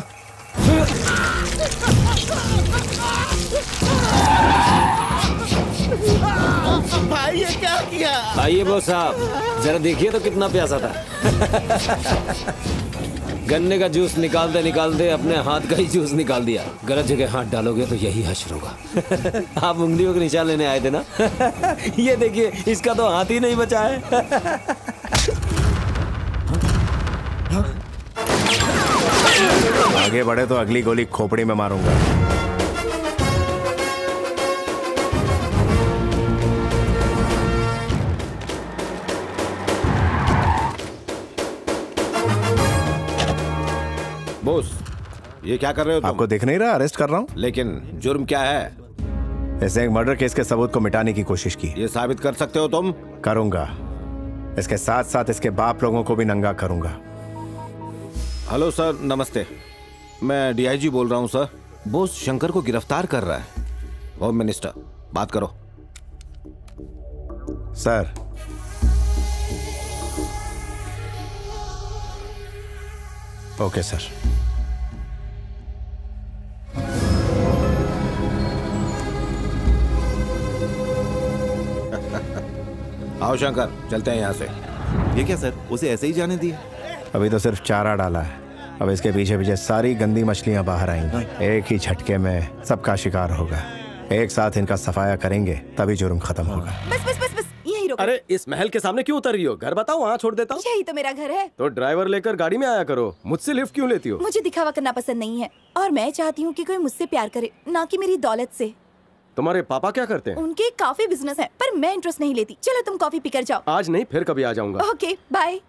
भाई ये क्या किया? आइए बॉस साहब जरा देखिए तो कितना प्यासा था। गन्ने का जूस निकालते निकालते अपने हाथ का ही जूस निकाल दिया। गलत जगह हाथ डालोगे तो यही हश्र होगा। आप उंगलियों के निशान लेने आए थे ना? ये देखिए इसका तो हाथ ही नहीं बचा है। आगे बढ़े तो अगली गोली खोपड़ी में मारूँगा। बॉस ये क्या कर रहे हो तुम? आपको देख नहीं रहा? अरेस्ट कर रहा हूँ। लेकिन जुर्म क्या है? इसने एक मर्डर केस के सबूत को मिटाने की कोशिश की। ये साबित कर सकते हो तुम? करूँगा। इसके साथ साथ इसके बाप लोगों को भी नंगा करूँगा। हेलो सर नमस्ते। मैं डीआईजी बोल रहा हूँ सर। बोस शंकर को गिरफ़्तार कर रहा है। होम मिनिस्टर बात करो। सर। Okay sir. <laughs> आओ शंकर चलते हैं यहाँ से। ये क्या सर उसे ऐसे ही जाने दिए? अभी तो सिर्फ़ चारा डाला है। अब इसके पीछे पीछे सारी गंदी मछलियाँ बाहर आएँगी। एक ही झटके में सबका शिकार होगा। एक साथ इनका सफाया करेंगे तभी जुर्म खत्म होगा। बस बस बस बस यही रुको। अरे इस महल के सामने क्यों उतर रही हो? घर बताओ वहाँ छोड़ देता हूँ। यही तो मेरा घर है। तो ड्राइवर लेकर गाड़ी में आया करो। मुझसे लिफ्ट क्यों लेती हो? मुझे दिखावा करना पसंद नहीं है। और मैं चाहती हूँ की कोई मुझसे प्यार करे न की मेरी दौलत ऐसी तुम्हारे पापा क्या करते हैं? उनके काफ़ी बिज़नेस है पर मैं इंटरेस्ट नहीं लेती। चलो तुम कॉफ़ी पीकर जाओ। आज नहीं फिर कभी आ जाऊँगा। ओके बाय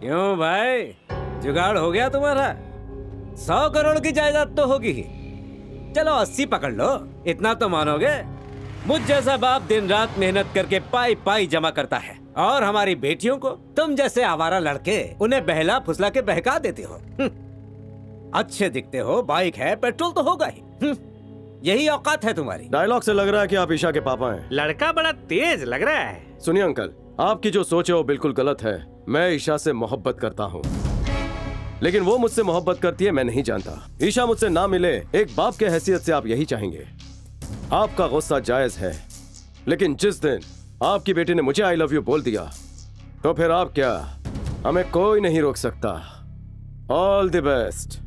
क्यों भाई जुगाड़ हो गया तुम्हारा। सौ करोड़ की जायदाद तो होगी ही। चलो अस्सी पकड़ लो इतना तो मानोगे? मुझ जैसा बाप दिन रात मेहनत करके पाई पाई जमा करता है और हमारी बेटियों को तुम जैसे आवारा लड़के उन्हें बहला फुसला के बहका देते हो। हम्म। अच्छे दिखते हो बाइक है पेट्रोल तो होगा ही। हम्म। यही औकात है तुम्हारी। डायलॉग से लग रहा है कि आप ईशा के पापा हैं। लड़का बड़ा तेज लग रहा है। सुनिए अंकल आपकी जो सोच है वो बिल्कुल गलत है। मैं ईशा से मोहब्बत करता हूँ। लेकिन वो मुझसे मोहब्बत करती है, मैं नहीं जानता। ईशा मुझसे ना मिले, एक बाप के हैसियत से आप यही चाहेंगे। आपका गुस्सा जायज़ है। लेकिन जिस दिन आपकी बेटी ने मुझे आई लव यू बोल दिया तो फिर आप क्या? हमें कोई नहीं रोक सकता। ऑल द बेस्ट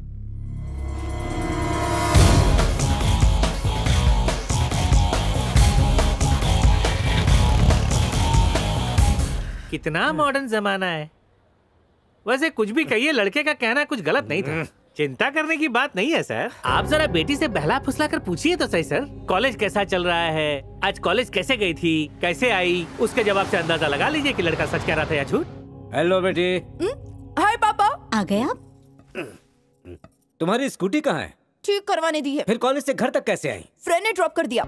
कितना मॉडर्न जमाना है। वैसे कुछ भी कहिए लड़के का कहना कुछ गलत नहीं था। चिंता करने की बात नहीं है सर। आप जरा बेटी से बहला फुसला कर पूछिए तो सही सर। कॉलेज कैसा चल रहा है? आज कॉलेज कैसे गई थी? कैसे आई? उसके जवाब से अंदाज़ा लगा लीजिए कि लड़का सच कह रहा था या झूठ। हेलो बेटी। हाय पापा। आ गए आप? तुम्हारी स्कूटी कहाँ है? ठीक करवाने दी है। फिर कॉलेज से घर तक कैसे आई? फ्रेंड ने ड्रॉप कर दिया।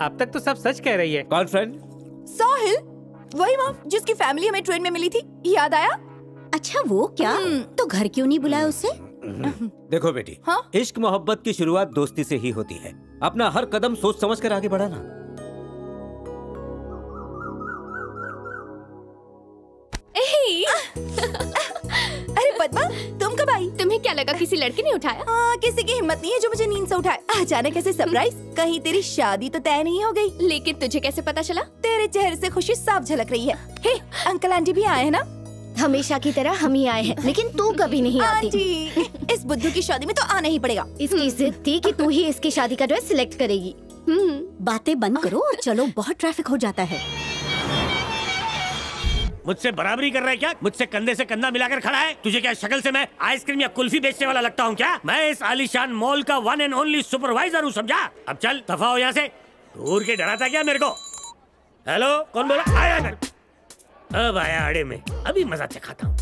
अब तक तो सब सच कह रही है। कौन फ्रेंड? साहिल वही माँ जिसकी फैमिली हमें ट्रेन में मिली थी याद आया? अच्छा वो क्या? तो घर क्यों नहीं बुलाया उसे? देखो बेटी हाँ? इश्क मोहब्बत की शुरुआत दोस्ती से ही होती है। अपना हर कदम सोच समझ कर आगे बढ़ाना। <laughs> <laughs> अरे पद्मा तुम कब आई? तुम्हें क्या लगा किसी लड़के ने उठाया? आ, किसी की हिम्मत नहीं है जो मुझे नींद से उठाए। अचानक ऐसे सरप्राइज़ कहीं तेरी शादी तो तय नहीं हो गई। लेकिन तुझे कैसे पता चला? तेरे चेहरे से खुशी साफ़ झलक रही है। हे अंकल आंटी भी आए हैं ना? हमेशा की तरह हम ही आए हैं लेकिन तू कभी नहीं आती। इस बुद्धू की शादी में तो आना ही पड़ेगा। इसकी जिद थी कि तू ही इसकी शादी का ड्रेस सिलेक्ट करेगी। बातें बंद करो और चलो बहुत ट्रैफ़िक हो जाता है। मुझसे बराबरी कर रहा है क्या? मुझसे कंधे से कंधा मिलाकर खड़ा है? तुझे क्या शक्ल से मैं आइसक्रीम या कुल्फी बेचने वाला लगता हूँ क्या? मैं इस आलीशान मॉल का वन एंड ओनली सुपरवाइजर हूँ, समझा? अब चल, दफ़ा हो यहाँ से। दूर के डराता क्या मेरे को? हेलो कौन बोला? आया इधर अब आया अड़े में। अभी मज़ा चखाता हूँ।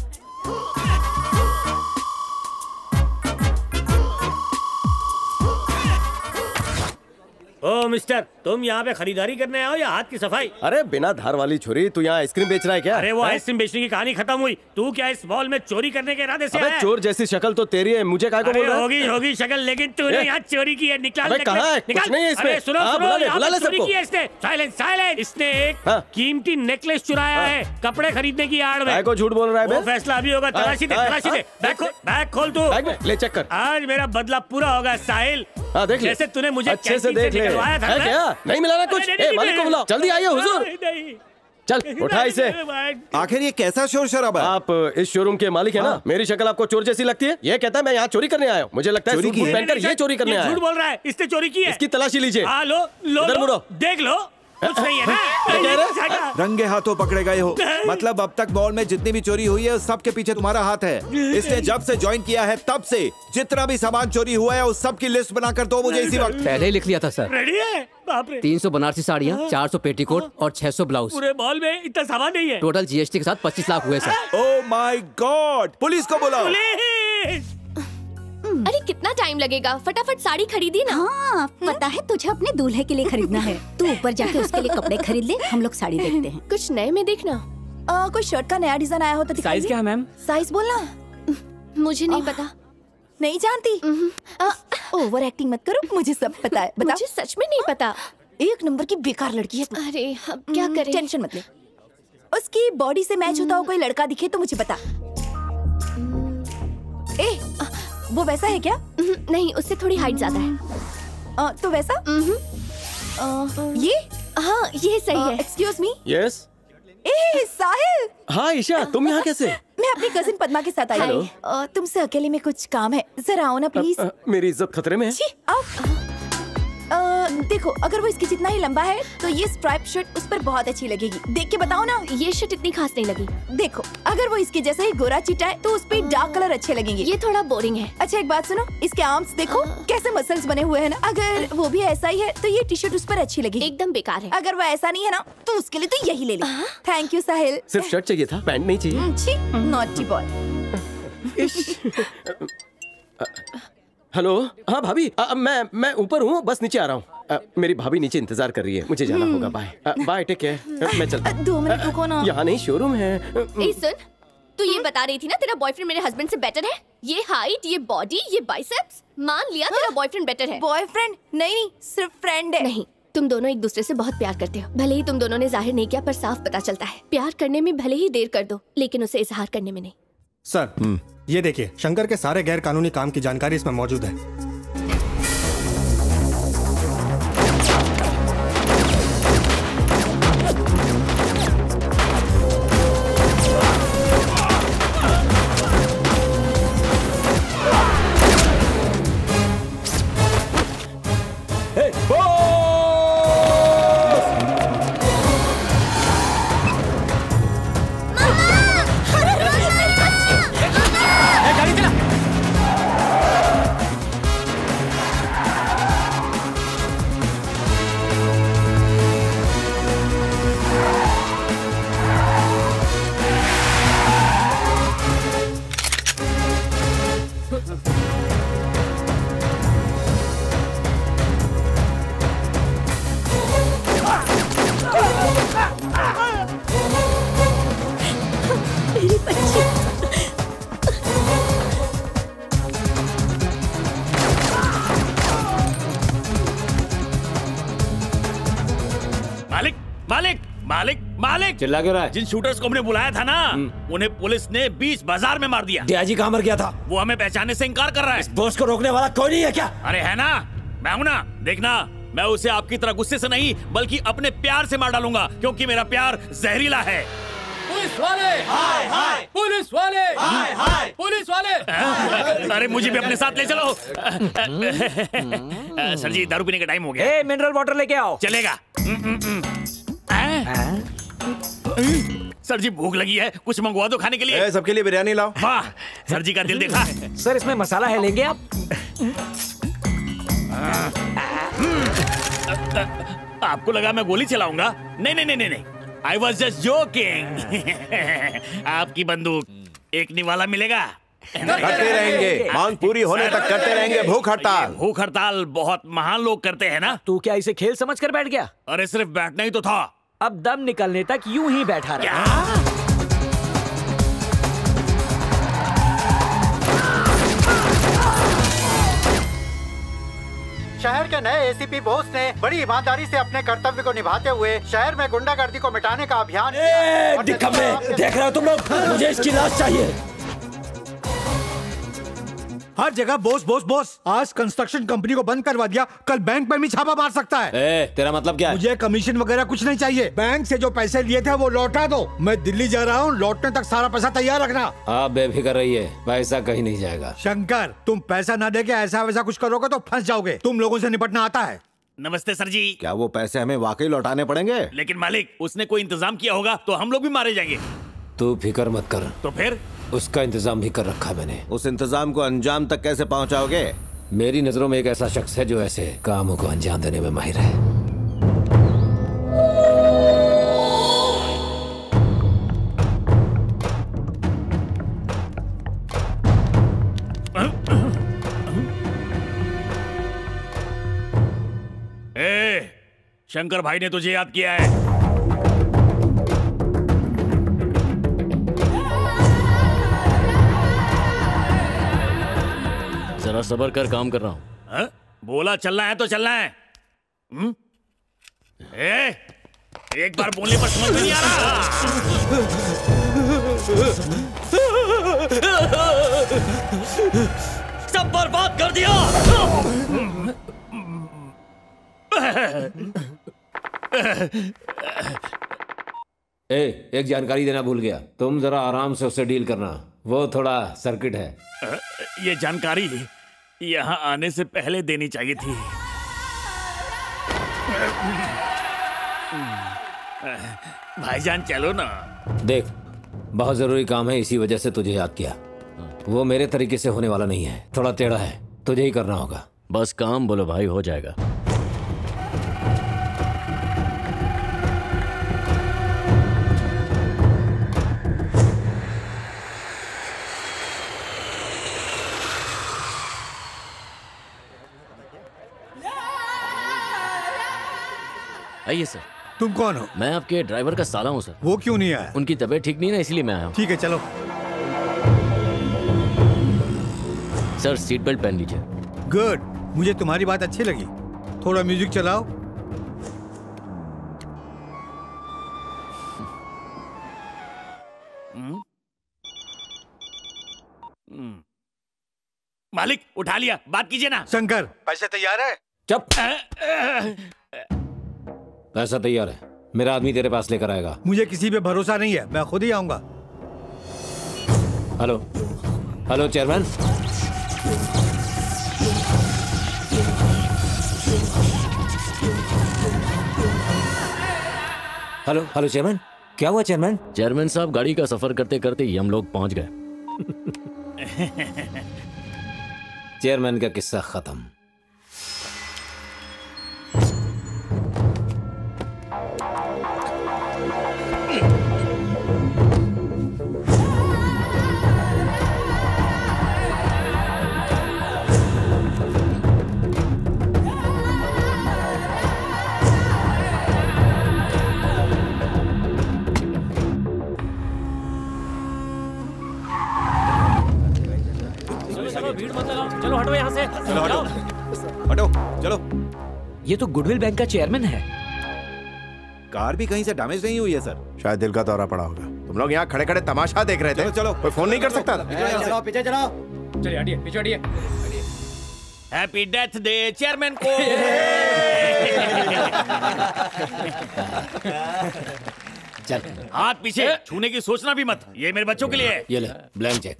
ओ, मिस्टर तुम यहाँ पे खरीदारी करने आओ या हाथ की सफ़ाई? अरे बिना धार वाली छुरी तू यहाँ आइसक्रीम बेच रहा है क्या? अरे वो आइसक्रीम बेचने की कहानी खत्म हुई। तू क्या इस मॉल में चोरी करने के इरादे से अबे चोर जैसी शक्ल तो तेरी है मुझे काय को बोल रहा है? होगी होगी शक्ल लेकिन तूने? यहाँ चोरी की है निकाल कहाँ है? कुछ निकाल। नहीं है इसमें। सुनो हाँ, सुनो चोरी। की है इसने। Silence silence. इसने एक हाँ। कीमती नेकलेस चुराया है। कपड़े खरीदने की आड़ में। को झूठ बोल रहा है फैसला अभी होगा हाँ, तलाशी दे हाँ, तलाशी हाँ, दे बैग खोल तू। ले चेक कर। आज मेरा बदला पूरा होगा साहिल। हाँ देख जैसे तूने मुझे अच्छे से देख ले। था क्या? नहीं मिला ना कुछ? ए मालिक को बुलाओ। जल्दी आइए हुजूर। चल उठा इसे। आखिर ये कैसा शोर शराबा आप इस शोरूम के मालिक है ना? मेरी शक्ल आपको चोर जैसी लगती है? ये कहता है मैं यहाँ चोरी करने आया हूँ। मुझे लगता है चोरी की पहनकर ये चोरी करने आया झूठ बोल रहा है। इसने चोरी की है। इसकी तलाशी लीजिए। हाँ लो लो इधर लो, मुड़ो। देख लो। कुछ नहीं है रहे ना रंगे हाथों पकड़े गए हो। मतलब अब तक मॉल में जितनी भी चोरी हुई है उस सब के पीछे तुम्हारा हाथ है। इसने जब से ज्वाइन किया है तब से जितना भी सामान चोरी हुआ है उस सब की लिस्ट बनाकर दो मुझे इसी वक्त। पहले ही लिख लिया था सर। रेडी है? बाप रे। 300 बनारसी साड़ियाँ 400 पेटीकोट और 600 ब्लाउज। पूरे मॉल में इतना सामान नहीं है। टोटल जीएसटी के साथ 25 लाख हुए sir. Oh my God police को बोला पुलिस! अरे कितना टाइम लगेगा? फटाफट साड़ी खरीदी ना। हाँ पता है तुझे अपने दूल्हे के लिए खरीदना है। तू <laughs> ऊपर जाके उसके लिए कपड़े खरीद ले हम लोग साड़ी देखते हैं। कुछ नए में देखना। आ, कोई शर्ट का नया डिज़ाइन आया हो तो साइज़ क्या है मैम साइज़ बोलना। मुझे नहीं पता। नहीं जानती। ओवर एक्टिंग मत करो मुझे सब पता है। बता। मुझे सच में नहीं पता। एक नंबर की बेकार लड़की है तू। अरे अब क्या हम्म, करें? टेंशन मत ले। उसकी बॉडी से मैच होता हो कोई लड़का दिखे तो मुझे बता। ए आ, वो वैसा है क्या? नहीं उससे थोड़ी हाइट ज़्यादा है। आ, तो वैसा? आ, ये? हाँ ये सही है। एक्सक्यूज मी यस ए साहिल! हाँ ईशा तुम यहाँ कैसे? मैं अपनी कजिन पद्मा के साथ आई। हूँ। तुमसे अकेले में कुछ काम है। जरा आओ ना प्लीज़ अ, मेरी इज़्ज़त खतरे में है। आओ। अ, देखो अगर वो इसकी जितना ही लंबा है तो ये स्ट्राइप शर्ट उस पर बहुत अच्छी लगेगी। देख के बताओ ना। ये शर्ट इतनी खास नहीं लगी। देखो अगर वो इसके जैसा ही गोरा चिट्टा है तो उस पे डार्क कलर अच्छे लगेंगे। ये थोड़ा बोरिंग है। अच्छा एक बात सुनो। इसके आर्म्स देखो कैसे मसल्स बने हुए हैं ना। अगर वो भी ऐसा ही है तो ये टी शर्ट उस पर अच्छी लगेगी। एकदम बेकार है। अगर वो ऐसा नहीं है ना तो उसके लिए तो यही ले ले। थैंक यू साहिल सिर्फ़ शर्ट चाहिए था पैंट नहीं चाहिए। Hmm, naughty boy <laughs> hello? हाँ भाभी। मैं मैं ऊपर हूँ बस नीचे आ रहा हूँ। मेरी भाभी नीचे इंतज़ार कर रही है। मुझे जाना होगा बाय बाय टेक केयर मैं चलता दो मिनट रुको ना। यहाँ नहीं शोरूम है। ए सुन तू ये बता रही थी ना तेरा बॉयफ्रेंड मेरे हस्बैंड से बेटर है? ये हाइट ये बॉडी ये बाइसेप्स मान लिया तेरा बॉयफ्रेंड बेटर है? बॉयफ्रेंड नहीं नहीं सिर्फ़ फ्रेंड है। नहीं तुम दोनों एक दूसरे से बहुत प्यार करते हो। भले ही तुम दोनों ने ज़ाहिर नहीं किया पर साफ़ पता चलता है। प्यार करने में भले ही देर कर दो लेकिन उसे इजहार करने में नहीं। सर ये देखिए शंकर के सारे गैर कानूनी काम की जानकारी इसमें मौजूद है। चिल्ला क्यों रहा है? जिन शूटर्स को हमने बुलाया था ना उन्हें पुलिस ने बीच बाज़ार में मार दिया। डीआईजी कहाँ मर गया था। वो हमें पहचानने से इनकार कर रहा है। दोस्त को रोकने वाला कोई नहीं है क्या? अरे है ना मैं हूँ ना। देखना मैं उसे आपकी तरह गुस्से से नहीं बल्कि अपने प्यार से मार डालूँगा क्योंकि मेरा प्यार जहरीला है। पुलिस वाले! हाय हाय। पुलिस वाले! हाय हाय। पुलिस वाले! <laughs> अरे मुझे भी अपने साथ ले चलो। <laughs> सर जी दारू पीने का टाइम हो गया। ए मिनरल वाटर लेके आओ। चलेगा। सर जी भूख लगी है। कुछ मंगवा दो खाने के लिए। ए, सबके लिए बिरयानी लाओ। वाह सर जी का दिल देखा सर इसमें मसाला है लेंगे आप? आपको लगा मैं गोली चलाऊँगा? नहीं नहीं नहीं नहीं नहीं। आई वॉज़ जस्ट जोकिंग आपकी बंदूक एक निवाला मिलेगा। करते रहेंगे। मांग पूरी होने तक करते रहेंगे। भूख हड़ताल। भूख हड़ताल बहुत महान लोग करते हैं ना? तू क्या इसे खेल समझ कर बैठ गया? अरे सिर्फ़ बैठना ही तो था। अब दम निकलने तक यूँ ही बैठा रहा। क्या? शहर के नए एसीपी बोस ने बड़ी ईमानदारी से अपने कर्तव्य को निभाते हुए शहर में गुंडागर्दी को मिटाने का अभियान किया। और निकम्मे देख रहे हो तुम लोग? मुझे इसकी लाश चाहिए। हर जगह बोस बोस बोस। आज कंस्ट्रक्शन कंपनी को बंद करवा दिया कल बैंक में भी छापा मार सकता है। ए, तेरा मतलब क्या है? मुझे कमीशन वगैरह कुछ नहीं चाहिए। बैंक से जो पैसे लिए थे वो लौटा दो। मैं दिल्ली जा रहा हूँ लौटने तक सारा पैसा तैयार रखना। आप बेफिक्र रहिए पैसा कहीं नहीं जाएगा। शंकर तुम पैसा ना दे के ऐसा वैसा कुछ करोगे तो फंस जाओगे। तुम लोगों से निपटना आता है। नमस्ते सर जी। क्या वो पैसे हमें वाकई लौटाने पड़ेंगे? लेकिन मालिक उसने कोई इंतज़ाम किया होगा तो हम लोग भी मारे जाएँगे। तू फ़िक्र मत कर। तो फिर? उसका इंतज़ाम भी कर रखा मैंने। उस इंतज़ाम को अंजाम तक कैसे पहुंचाओगे? मेरी नज़रों में एक ऐसा शख्स है जो ऐसे कामों को अंजाम देने में माहिर है। ए, शंकर भाई ने तुझे याद किया है? जरा सबर कर काम कर रहा हूँ। हाँ? बोला चलना है तो चलना है। हम्म? ए, एक बार बोलने पर समझ नहीं आ रहा। सब बर्बाद कर दिया। ए एक जानकारी देना भूल गया। तुम जरा आराम से उससे डील करना। वो थोड़ा सर्किट है। ये जानकारी यहाँ आने से पहले देनी चाहिए थी। भाईजान चलो ना। देख बहुत ज़रूरी काम है इसी वजह से तुझे याद किया। वो मेरे तरीके से होने वाला नहीं है। थोड़ा टेढ़ा है तुझे ही करना होगा। बस काम बोलो भाई हो जाएगा। आइए सर। तुम कौन हो? मैं आपके ड्राइवर का साला हूँ सर। वो क्यों नहीं आया? उनकी तबीयत ठीक नहीं ना इसलिए मैं आया हूँ। ठीक है चलो। सर सीट बेल्ट पहन लीजिए। गुड। मुझे तुम्हारी बात अच्छी लगी। थोड़ा म्यूज़िक चलाओ। हम्म? हम्म। मालिक उठा लिया। बात कीजिए ना। शंकर। पैसे तैयार है? चुप। पैसा तैयार है। मेरा आदमी तेरे पास लेकर आएगा। मुझे किसी पे भरोसा नहीं है। मैं खुद ही आऊँगा। Hello. Hello chairman. Hello hello chairman. क्या हुआ चेयरमैन? चेयरमैन साहब गाड़ी का सफ़र करते करते ही हम लोग पहुँच गए। <laughs> चेयरमैन का किस्सा खत्म। हटो यहाँ से। चलो हटो हटो चलो। ये तो गुडविल बैंक का चेयरमैन है। कार भी कहीं से डैमेज नहीं हुई है सर। शायद दिल का दौरा पड़ा होगा। तुम लोग यहाँ खड़े खड़े तमाशा देख रहे थे। चलो चलो। कोई फ़ोन नहीं कर सकता? चलो पीछे चलो। चलिए हटिए पीछे हटिए। हैप्पी डेथ डे चेयरमैन को। चल हाथ पीछे छूने की सोचना भी मत। ये मेरे बच्चों के लिए है। ये ले ब्लैंक चेक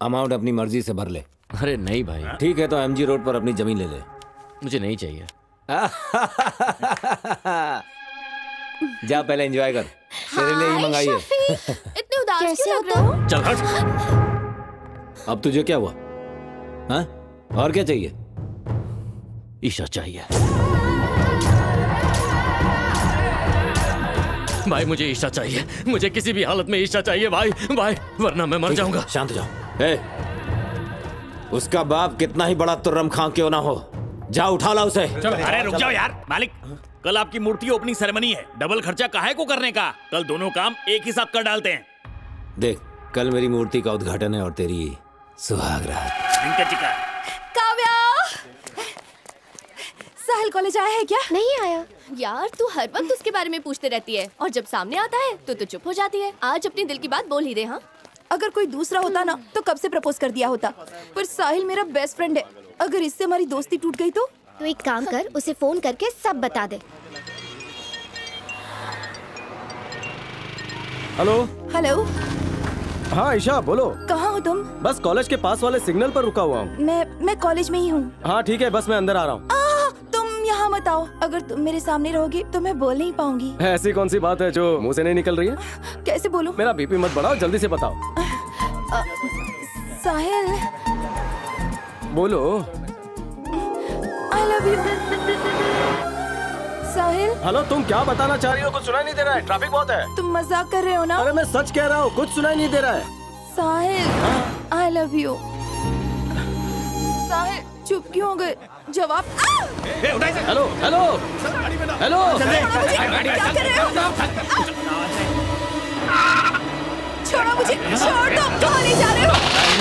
अमाउंट अपनी मर्ज़ी से भर ले। अरे नहीं भाई। ठीक है तो एमजी रोड पर अपनी ज़मीन ले ले। मुझे नहीं चाहिए। <laughs> जा पहले एंजॉय कर। तेरे लिए ही मंगाई है। इतने उदास क्यों लग रहे हो? चल हट। अब तुझे क्या हुआ? हाँ? और क्या चाहिए? ईशा चाहिए। भाई मुझे ईशा चाहिए। मुझे किसी भी हालत में ईशा चाहिए भाई। भाई वरना मैं मर जाऊँगा। शांत हो जाओ। ए, उसका बाप कितना ही बड़ा तुर्रम खां क्यों ना हो। जा उठा ला उसे। अरे रुक जाओ यार। मालिक कल आपकी मूर्ति ओपनिंग सेरेमनी है। डबल खर्चा काहे को करने का? कल दोनों काम एक ही साथ कर डालते हैं। देख कल मेरी मूर्ति का उद्घाटन है और तेरी सुहाग रात इनका चिका। काव्या! साहिल कॉलेज आया है क्या? नहीं आया। यार तू हर वक्त उसके बारे में पूछते रहती है। और जब सामने आता है तो तू चुप हो जाती है। आज अपने दिल की बात बोल ही दे हाँ? अगर कोई दूसरा होता ना तो कब से प्रपोज कर दिया होता? पर साहिल मेरा बेस्ट फ्रेंड है। अगर इससे हमारी दोस्ती टूट गई तो? तो एक काम कर उसे फ़ोन करके सब बता दे। हेलो हेलो हाँ ईशा बोलो। कहाँ हो तुम? बस कॉलेज के पास वाले सिग्नल पर रुका हुआ हूँ। मैं मैं कॉलेज में ही हूँ। हाँ ठीक है बस मैं अंदर आ रहा हूँ। यहाँ मत आओ। अगर तुम मेरे सामने रहोगी तो मैं बोल नहीं पाऊँगी। ऐसी कौन सी बात है जो मुँह से नहीं निकल रही है? कैसे बोलूँ? मेरा बीपी मत बढ़ाओ जल्दी से बताओ। आ, साहिल। बोलो। I love you Sahil. Hello तुम क्या बताना चाह रही हो? कुछ सुनाई नहीं दे रहा है। ट्रैफ़िक बहुत है। तुम मज़ाक कर रहे हो ना? अरे मैं सच कह रहा हूँ कुछ सुनाई नहीं दे रहा है। साहिल आई लव यू साहिल चुप क्यों हो गए? जवाब। Hello hello hello. क्या कर रहे हो? छोड़ो मुझे छोड़ दो कहाँ ले जा रहे हो। अरे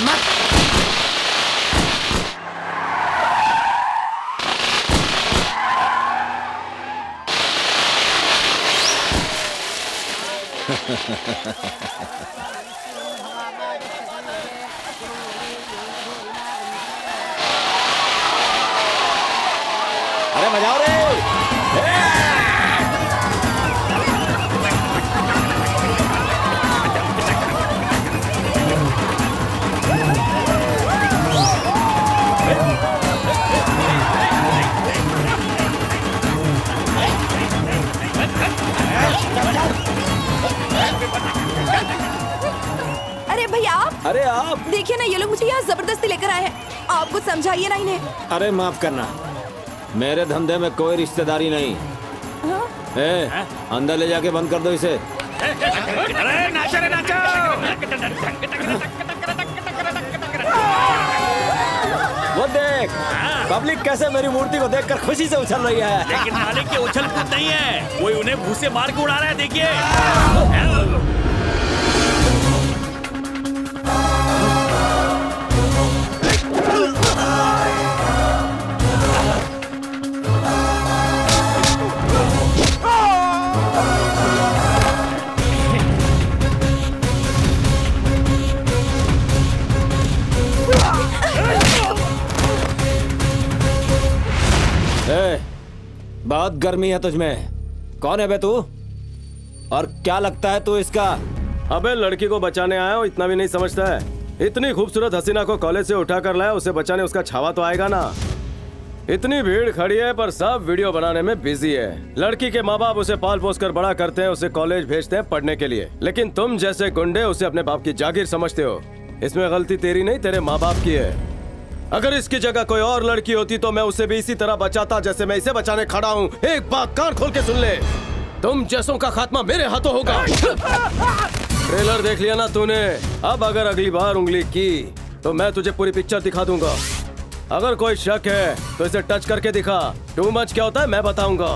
<laughs> बजाओ रे अरे भैया अरे आप? देखिए ना ये लोग मुझे यहाँ ज़बरदस्ती लेकर आए हैं। आपको समझाइए ना इन्हें। अरे माफ़ करना। मेरे धंधे में कोई रिश्तेदारी नहीं? ए, अंदर ले जाके बंद कर दो इसे। अरे रे वो देख पब्लिक कैसे मेरी मूर्ति को देखकर खुशी से उछल रही है। लेकिन मालिक के उछल कूद नहीं है। कोई उन्हें भूसे मार के उड़ा रहा है देखिए। ए, बहुत गर्मी है तुझमें। कौन है बे तू? और क्या लगता है तू इसका? अबे लड़की को बचाने आया हो इतना भी नहीं समझता है। इतनी खूबसूरत हसीना को कॉलेज से उठा कर लाया उसे बचाने उसका छावा तो आएगा ना? इतनी भीड़ खड़ी है पर सब वीडियो बनाने में बिज़ी है। लड़की के माँ बाप उसे पाल पोस कर बड़ा करते हैं उसे कॉलेज भेजते हैं पढ़ने के लिए। लेकिन तुम जैसे गुंडे उसे अपने बाप की जागीर समझते हो। इसमें गलती तेरी नहीं तेरे माँ बाप की है। अगर इसकी जगह कोई और लड़की होती तो मैं उसे भी इसी तरह बचाता जैसे मैं इसे बचाने खड़ा हूँ। एक बात कान खोल के सुन ले। तुम जैसों का खात्मा मेरे हाथों होगा। ट्रेलर देख लिया ना तूने? अब अगर अगली बार उंगली की तो मैं तुझे पूरी पिक्चर दिखा दूँगा। अगर कोई शक है तो इसे टच करके दिखा। टू मच क्या होता है, मैं बताऊँगा।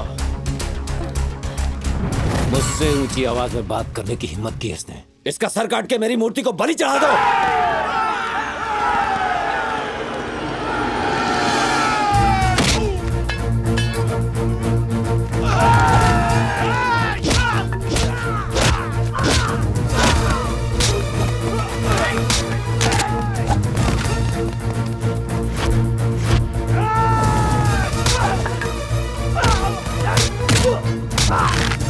मुझसे ऊँची आवाज़ में बात करने की हिम्मत की इसने। इसका सर काट के मेरी मूर्ति को बलि चढ़ा दो। Ah!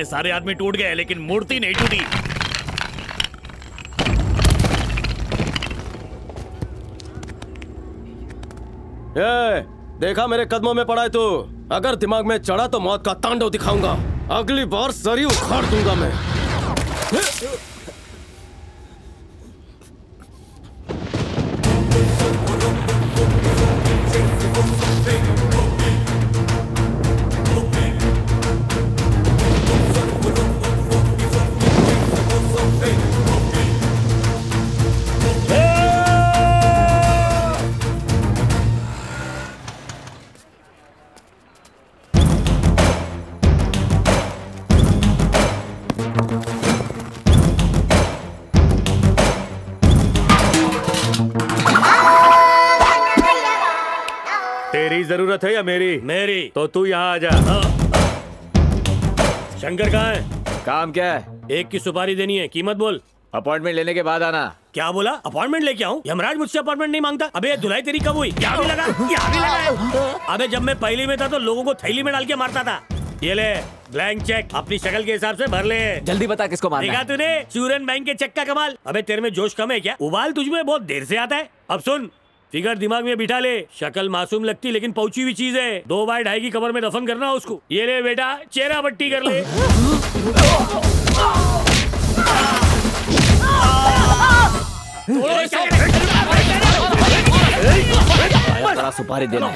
अपने सारे आदमी टूट गए, लेकिन मूर्ति नहीं टूटी। देखा मेरे कदमों में पड़ा है तू? अगर दिमाग में चढ़ा तो मौत का तांडव दिखाऊँगा। अगली बार सरी उखाड़ दूँगा मैं। ज़रूरत है या मेरी? मेरी। तो तू यहाँ आ जा। शंकर कहाँ है? काम क्या है? एक की सुपारी देनी है। कीमत बोल। अपॉइंटमेंट लेने के बाद आना। क्या बोला? अपॉइंटमेंट लेके आऊँ? यमराज मुझसे अपॉइंटमेंट नहीं माँगता। अबे धुलाई तेरी कब हुई? क्या भी लगा? क्या भी लगा? अबे जब मैं पहली में था तो लोगों को थैली में डाल के मारता था। ये ले ब्लैंक चेक अपनी शक्ल के हिसाब से भर ले। जल्दी बता किसको मारना देखा तूने? सूरन बैंक के चेक का कमाल। अबे तेरे में जोश कम है क्या? उबाल तुझमें बहुत देर से आता है। अब सुन। फिगर दिमाग में बिठा ले। शक्ल मासूम लगती लेकिन पहुँची हुई चीज़ है। दो बाय ढाई की कमर में दफन करना उसको। ये ले बेटा चेहरा बट्टी कर ले। सुपारी देना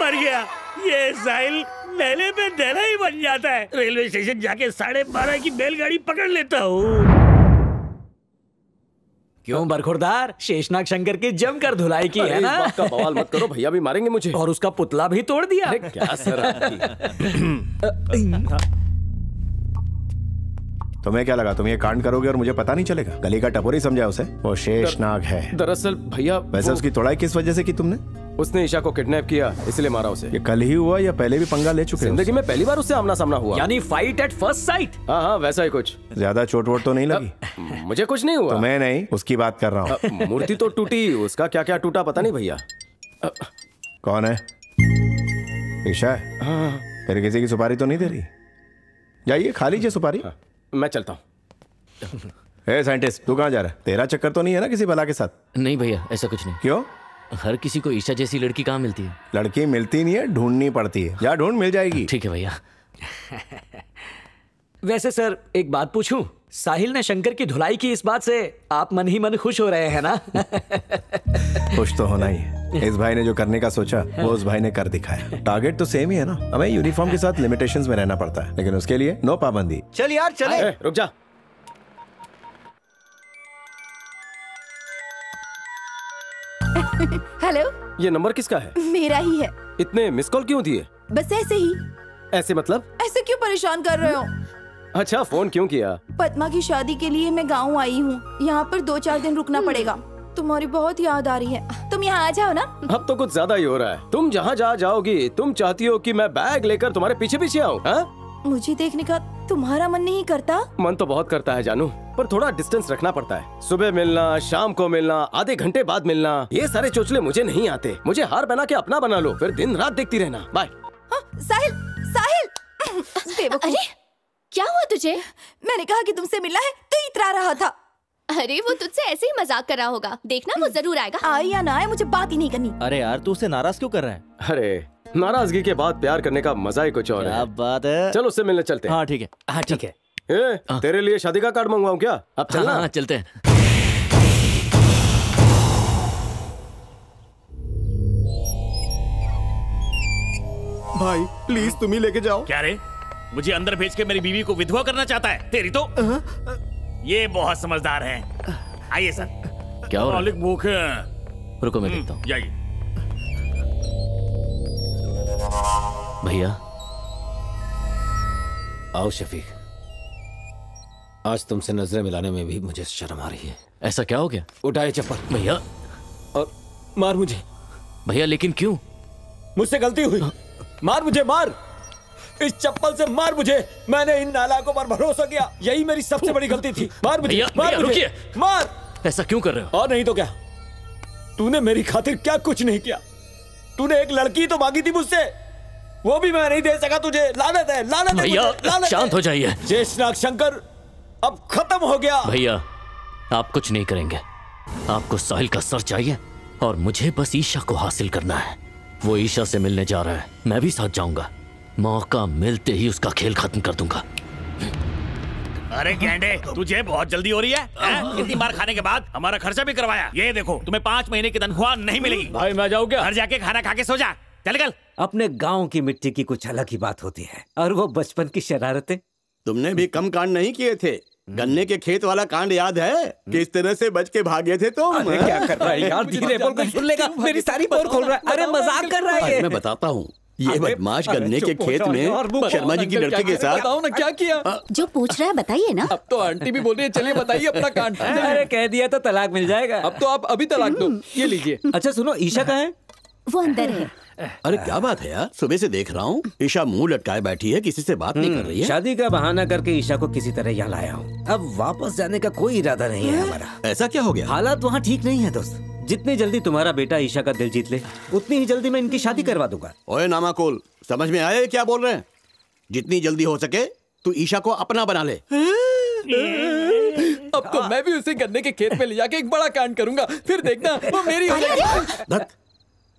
मर गया। ये साहिल नहले पे देना ही बन जाता है। रेलवे स्टेशन जाके साढ़े बारह की बैलगाड़ी पकड़ लेता हूँ। क्यों बरखुरदार? शेषनाग शंकर की जमकर धुलाई की है ना? बात का बवाल मत करो भैया भी मारेंगे मुझे। और उसका पुतला भी तोड़ दिया। क्या सर <coughs> <coughs> तुम्हें क्या लगा तुम ये कांड करोगे और मुझे पता नहीं चलेगा? गली का टपोरी समझा उसे। वो शेषनाग है। दरअसल भैया वैसे वो- उसकी तोड़ाई किस वजह से की तुमने? उसने ईशा को किडनैप किया इसलिए मारा उसे। ये कल ही हुआ या पहले भी पंगा ले चुके हो? ज़िंदगी में पहली बार उससे आमना सामना हुआ। यानी फाइट एट फ़र्स्ट साइट हाँ हाँ वैसा ही कुछ। ज़्यादा चोट वोट तो नहीं लगी? मुझे कुछ नहीं हुआ। मैं नहीं उसकी बात कर रहा हूँ। मूर्ति तो टूटी उसका क्या क्या टूटा पता नहीं भैया। कौन है? ईशा है? हाँ। फिर किसी की सुपारी तो नहीं दे रही? जाइए खा लीजिए सुपारी। मैं चलता हूँ। <laughs> ए साइंटिस्ट तू कहाँ जा रहा है? तेरा चक्कर तो नहीं है ना किसी बला के साथ? नहीं भैया ऐसा कुछ नहीं। क्यों? हर किसी को ईशा जैसी लड़की कहाँ मिलती है? लड़की मिलती नहीं है ढूंढनी पड़ती है। जा ढूंढ मिल जाएगी। ठीक है भैया। वैसे सर एक बात पूछूँ? साहिल ने शंकर की धुलाई की इस बात से आप मन ही मन खुश हो रहे हैं ना? <laughs> खुश तो होना ही है। इस भाई ने जो करने का सोचा वो उस भाई ने कर दिखाया। टारगेट तो सेम ही है ना। हमें यूनिफॉर्म के साथ लिमिटेशंस में रहना पड़ता है। लेकिन उसके लिए नो पाबंदी। चल यार चले। रुक जा। हेलो ये नंबर किसका है? मेरा ही है। इतने मिस कॉल क्यों दिए? बस ऐसे ही। ऐसे मतलब? ऐसे क्यों परेशान कर रहे हो? अच्छा फ़ोन क्यों किया? पद्मा की शादी के लिए मैं गाँव आई हूँ। यहाँ पर दो चार दिन रुकना पड़ेगा। तुम्हारी बहुत याद आ रही है। तुम यहाँ आ जाओ ना। अब तो कुछ ज़्यादा ही हो रहा है। तुम जहाँ जहाँ जाओगी तुम चाहती हो कि मैं बैग लेकर तुम्हारे पीछे पीछे आऊँ हाँ? मुझे देखने का तुम्हारा मन नहीं करता। मन तो बहुत करता है जानू पर थोड़ा डिस्टेंस रखना पड़ता है। सुबह मिलना शाम को मिलना आधे घंटे बाद मिलना ये सारे चोचले मुझे नहीं आते। मुझे हार बना के अपना बना लो फिर दिन रात देखती रहना। बाय साहिल साहिल! अरे क्या हुआ तुझे? मैंने कहा कि तुमसे मिला है तो इतरा रहा था। अरे वो तुझसे ऐसे ही मज़ाक कर रहा होगा। देखना वो ज़रूर आएगा। आए या ना आए मुझे बात ही नहीं करनी। अरे यार तू उसे नाराज़ क्यों कर रहा है? अरे नाराज़गी के बाद प्यार करने का मज़ा ही कुछ और है। बात है? चल उससे मिलने चलते हैं। हाँ ठीक है। हाँ ठीक है। ए, तेरे लिए शादी का कार्ड मंगवाऊं क्या? अब चलना। हाँ, हाँ, चलते हैं। भाई प्लीज़ तुम ही लेके जाओ। क्या रे? मुझे अंदर भेज के मेरी बीवी को विधवा करना चाहता है। तेरी तो। ये बहुत समझदार है। आइए सर। क्या हो रहा है? मालिक भूख है। रुको मैं देखता हूँ। जाइए। भैया आओ शफीक। आज तुमसे नज़रें मिलाने में भी मुझे शर्म आ रही है। ऐसा क्या हो गया? उठाए चप्पल। भैया। और मार मुझे। भैया लेकिन क्यों? मुझसे गलती हुई। मार मुझे मार। इस चप्पल से मार मुझे। मैंने इन नालाकों पर भरोसा किया। यही मेरी सबसे बड़ी गलती थी। मार मुझे मार मुझे। मार। ऐसा क्यों कर रहे हो? और नहीं तो क्या? तूने मेरी खातिर क्या कुछ नहीं किया? तूने एक लड़की तो मांगी थी मुझसे। वो भी मैं नहीं दे सका तुझे। लानत है लानत है लानत शांत हो जाइए। शेषनाग शंकर अब खत्म हो गया। भैया आप कुछ नहीं करेंगे। आपको साहिल का सर चाहिए और मुझे बस ईशा को हासिल करना है। वो ईशा से मिलने जा रहा है। मैं भी साथ जाऊँगा। मौका मिलते ही उसका खेल खत्म कर दूँगा। अरे गेंडे तुझे बहुत जल्दी हो रही है, हैं? इतनी मार खाने के बाद हमारा खर्चा भी करवाया। ये देखो तुम्हें पाँच महीने की तनख्वाह नहीं मिलेगी। भाई मैं जाऊँ क्या? घर जाके खाना खा के सो जा। चल कल अपने गाँव की मिट्टी की कुछ अलग ही बात होती है और वो बचपन की शरारतें। तुमने भी कम कांड नहीं किए थे। गन्ने के खेत वाला कांड याद है? किस तरह से बच के भागे थे तुम? अरे क्या कर रहा है यार? धीरे बोल कर सुन लेगा मेरी सारी पोर खोल रहा है। अरे मज़ाक कर रहा है मैं बताता हूँ ये बदमाश गन्ने के खेत में शर्मा जी की लड़की के साथ। बताओ ना क्या किया? जो पूछ रहा है बताइए ना। अब तो आंटी भी बोल रही है चलिए बताइए अपना कांड। <laughs> अरे कह दिया तो तलाक मिल जाएगा। अब तो आप अभी तलाक दो ये लीजिए। अच्छा सुनो ईशा कहाँ है? वो अंदर है। अरे क्या बात है यार? सुबह से देख रहा हूँ। ईशा मुँह लटकाए बैठी है किसी से बात नहीं कर रही है। शादी का बहाना करके ईशा को किसी तरह यहाँ लाया हूँ। अब वापस जाने का कोई इरादा नहीं है हमारा। ऐसा क्या हो गया? हालात वहाँ ठीक नहीं है दोस्त। जितनी जल्दी तुम्हारा बेटा ईशा का दिल जीत ले उतनी ही जल्दी मैं इनकी शादी करवा दूँगा। ओए नामाकुल समझ में आया क्या बोल रहे हैं? जितनी जल्दी हो सके तू ईशा को अपना बना ले। अब तो मैं भी उसे गन्ने के खेत में ले जाके एक बड़ा कांड करूँगा। फिर देखना वो मेरी हो जाएगी। धत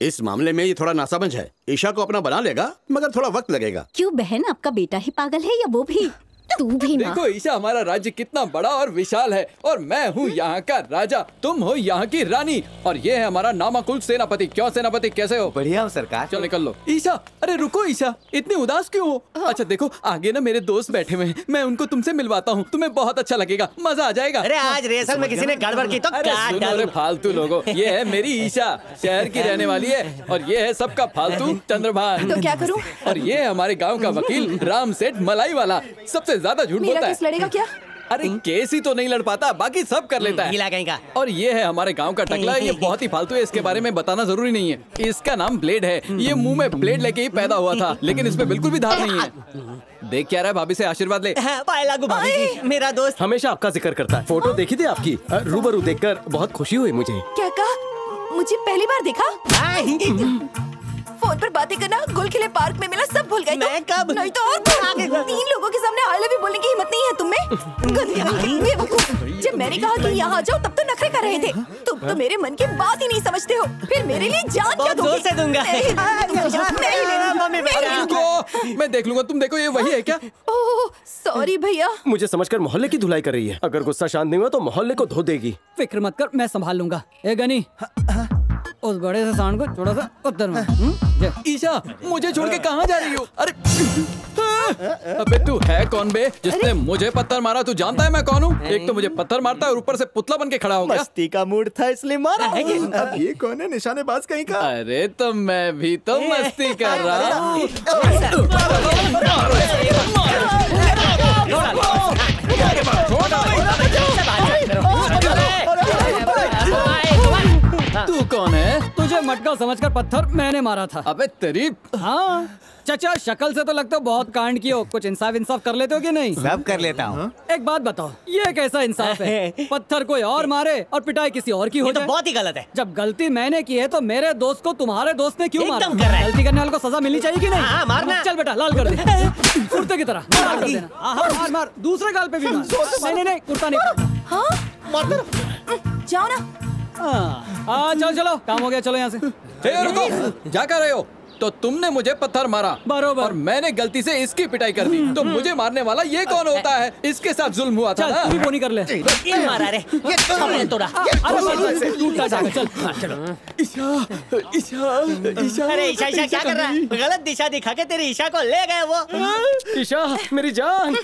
इस मामले में ये थोड़ा नासमझ है। ईशा को अपना बना लेगा, मगर थोड़ा वक्त लगेगा। क्यों बहन, आपका बेटा ही पागल है या वो भी? तू भी देखो ईशा हमारा राज्य कितना बड़ा और विशाल है और मैं हूँ यहाँ का राजा तुम हो यहाँ की रानी और ये है हमारा नामाकुल सेनापति। क्यों सेनापति? कैसे हो? बढ़िया हो सरकार। चलो निकल लो। ईशा अरे रुको ईशा इतनी उदास क्यों हो? अच्छा देखो आगे ना मेरे दोस्त बैठे हुए हैं मैं उनको तुमसे मिलवाता हूँ तुम्हें बहुत अच्छा लगेगा मज़ा आ जाएगा। अरे आज रेसल में किसी ने गड़बड़ की तो अरे फालतू लोगो ये है मेरी ईशा शहर की रहने वाली है और ये है सबका फालतू चंद्रभान। तो क्या करूँ? और ये है हमारे गाँव का वकील राम सेठ मलाई वाला सबसे ज़्यादा झूठ बोलता है। लड़ेगा क्या? <laughs> अरे केस ही तो नहीं लड़ पाता बाकी सब कर लेता है। गीला कहीं का और ये है हमारे गाँव का टकला ये बहुत ही फालतू है इसके बारे में बताना ज़रूरी नहीं है। इसका नाम ब्लेड है। ये मुँह में ब्लेड लेके ही पैदा हुआ था लेकिन इसमें बिल्कुल भी धार नहीं है। देख क्या रहा है भाभी से आशीर्वाद ले। भाभी मेरा दोस्त। हमेशा आपका ज़िक्र करता है। फ़ोटो देखी थी आपकी? रूबरू देखकर बहुत खुशी हुई मुझे। क्या कहा? मुझे पहली बार देखा? फ़ोन पर बातें करना गुल खिले पार्क में मिला सब भूल गए मैं कब? नहीं तो और तीन लोगों के सामने आई लव यू बोलने की हिम्मत नहीं है तुम <laughs> में गंदी आँखें, बेवकूफ़। जब मैंने कहा कि यहाँ आ जाओ तब तो नखरे कर रहे थे। तुम तो मेरे मन की बात ही नहीं समझते हो। फिर मेरे लिए जान क्या ज़ोर से दूँगा। <laughs> मैं देख लूँगा तुम देखो ये वही है क्या? <laughs> सॉरी भैया। मुझे समझकर मोहल्ले की धुलाई कर रही है। अगर गुस्सा शांत नहीं हुआ तो मोहल्ले को धो देगी। फ़िक्र मत कर मैं संभाल लूँगा। ए गनी। उस बड़े से सांड को थोड़ा सा उत्तर में हम्म? ईशा मुझे छोड़ के कहाँ जा रही हो अरे अबे तू है कौन बे जिसने मुझे पत्थर मारा तू जानता है मैं कौन हूँ एक तो मुझे पत्थर मारता है और ऊपर से पुतला बन के खड़ा हो गया मस्ती का मूड था इसलिए मारा है अब ये कौन है निशानेबाज कहीं का अरे तो मैं भी तो मस्ती कर रहा हूँ तू कौन है? तुझे मटका समझकर पत्थर मैंने मारा था। अबे तेरी हाँ। चाचा शक्ल से तो लगता हो बहुत कांड किए हो। कुछ इंसाफ इंसाफ कर लेते हो कि नहीं? सब कर लेता हूँ। एक बात बताओ ये कैसा इंसाफ है? <laughs> पत्थर कोई और मारे और पिटाई किसी और की हो तो जाए? बहुत ही गलत है। जब गलती मैंने की है तो मेरे दोस्त को तुम्हारे दोस्त ने क्यों मारा? कर रहा है। गलती करने वाले को सजा मिलनी चाहिए कि नहीं? हाँ, मारना। चल बेटा लाल कर दे <laughs> कुर्ते की तरह लाल कर देना। हाँ, हाँ, मार मार। दूसरे गाल पे भी मार। <laughs> नहीं नहीं नहीं कुर्ता नहीं। हाँ? जाओ ना। हाँ हाँ, चलो चलो। काम हो गया चलो यहाँ से। हे रुको। क्या कर रहे हो? तो तुमने मुझे पत्थर मारा। बरोबर। और मैंने गलती से इसकी पिटाई कर दी। तो मुझे मारने वाला ये कौन होता है? इसके साथ जुल्म हुआ था तू भी बोनी कर ले। मारा रे। ये तोड़ा। अरे बस, बस, चल। हाँ, चलो। ईशा ईशा ईशा अरे ईशा ईशा क्या कर रहा है? गलत दिशा दिखा के तेरी ईशा को ले गए वो। ईशा मेरी जान।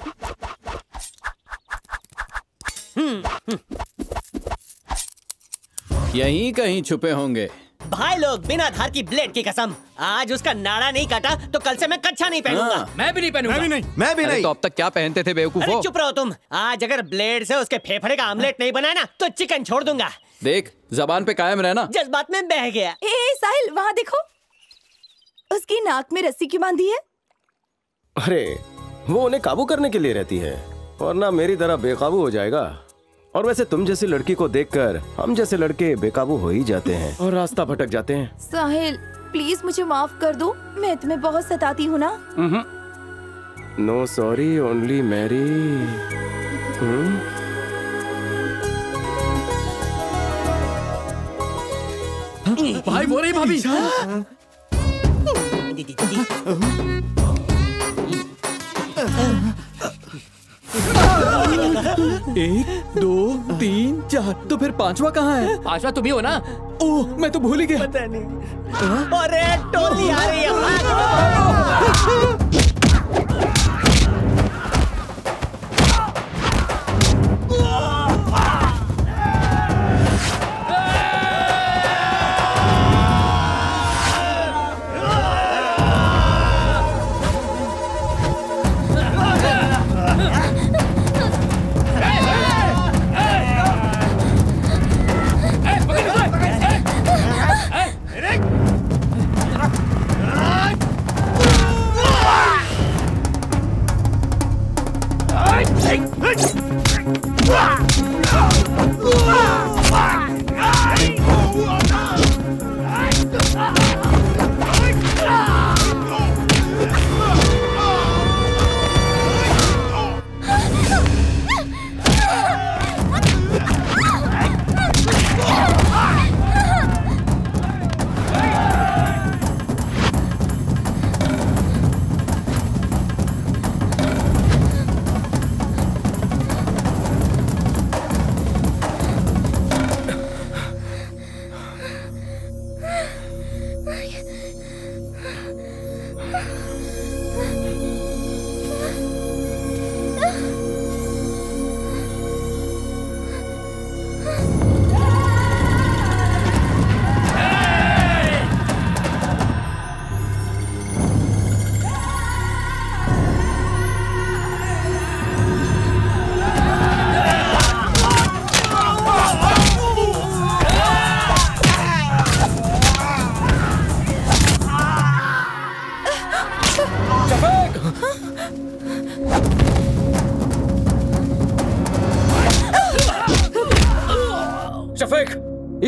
यहीं कहीं छुपे होंगे। भाई लोग बिना धार की ब्लेड की कसम आज उसका नाड़ा नहीं काटा तो कल से मैं कच्छा नहीं पहनूँगा। हाँ, मैं भी नहीं पहनूँगा। मैं भी नहीं मैं भी नहीं। तो अब तक क्या पहनते थे अरे बेवकूफो चुप रहो तुम आज अगर ब्लेड से उसके फेफड़े का आमलेट नहीं बनाया ना तो चिकन छोड़ दूँगा। देख जबान पे कायम रहना। जज्बात में बह गया। ए साहिल वहाँ देखो। उसकी नाक में रस्सी क्यों बांधी है? अरे वो उन्हें काबू करने के लिए रहती है वरना मेरी तरह बेकाबू हो जाएगा। और वैसे तुम जैसी लड़की को देखकर हम जैसे लड़के बेकाबू हो ही जाते हैं। और रास्ता भटक जाते हैं। साहिल प्लीज़ मुझे माफ़ कर दो। मैं तुम्हें बहुत सताती हूँ ना? नो सॉरी ओनली मैरी भाई वो नहीं भाभी। एक दो तीन चार। तो फिर पांचवा कहाँ है? पांचवा तुम ही हो ना? ओह मैं तो भूल ही गया। पता नहीं। अरे टोली आ रही है <laughs>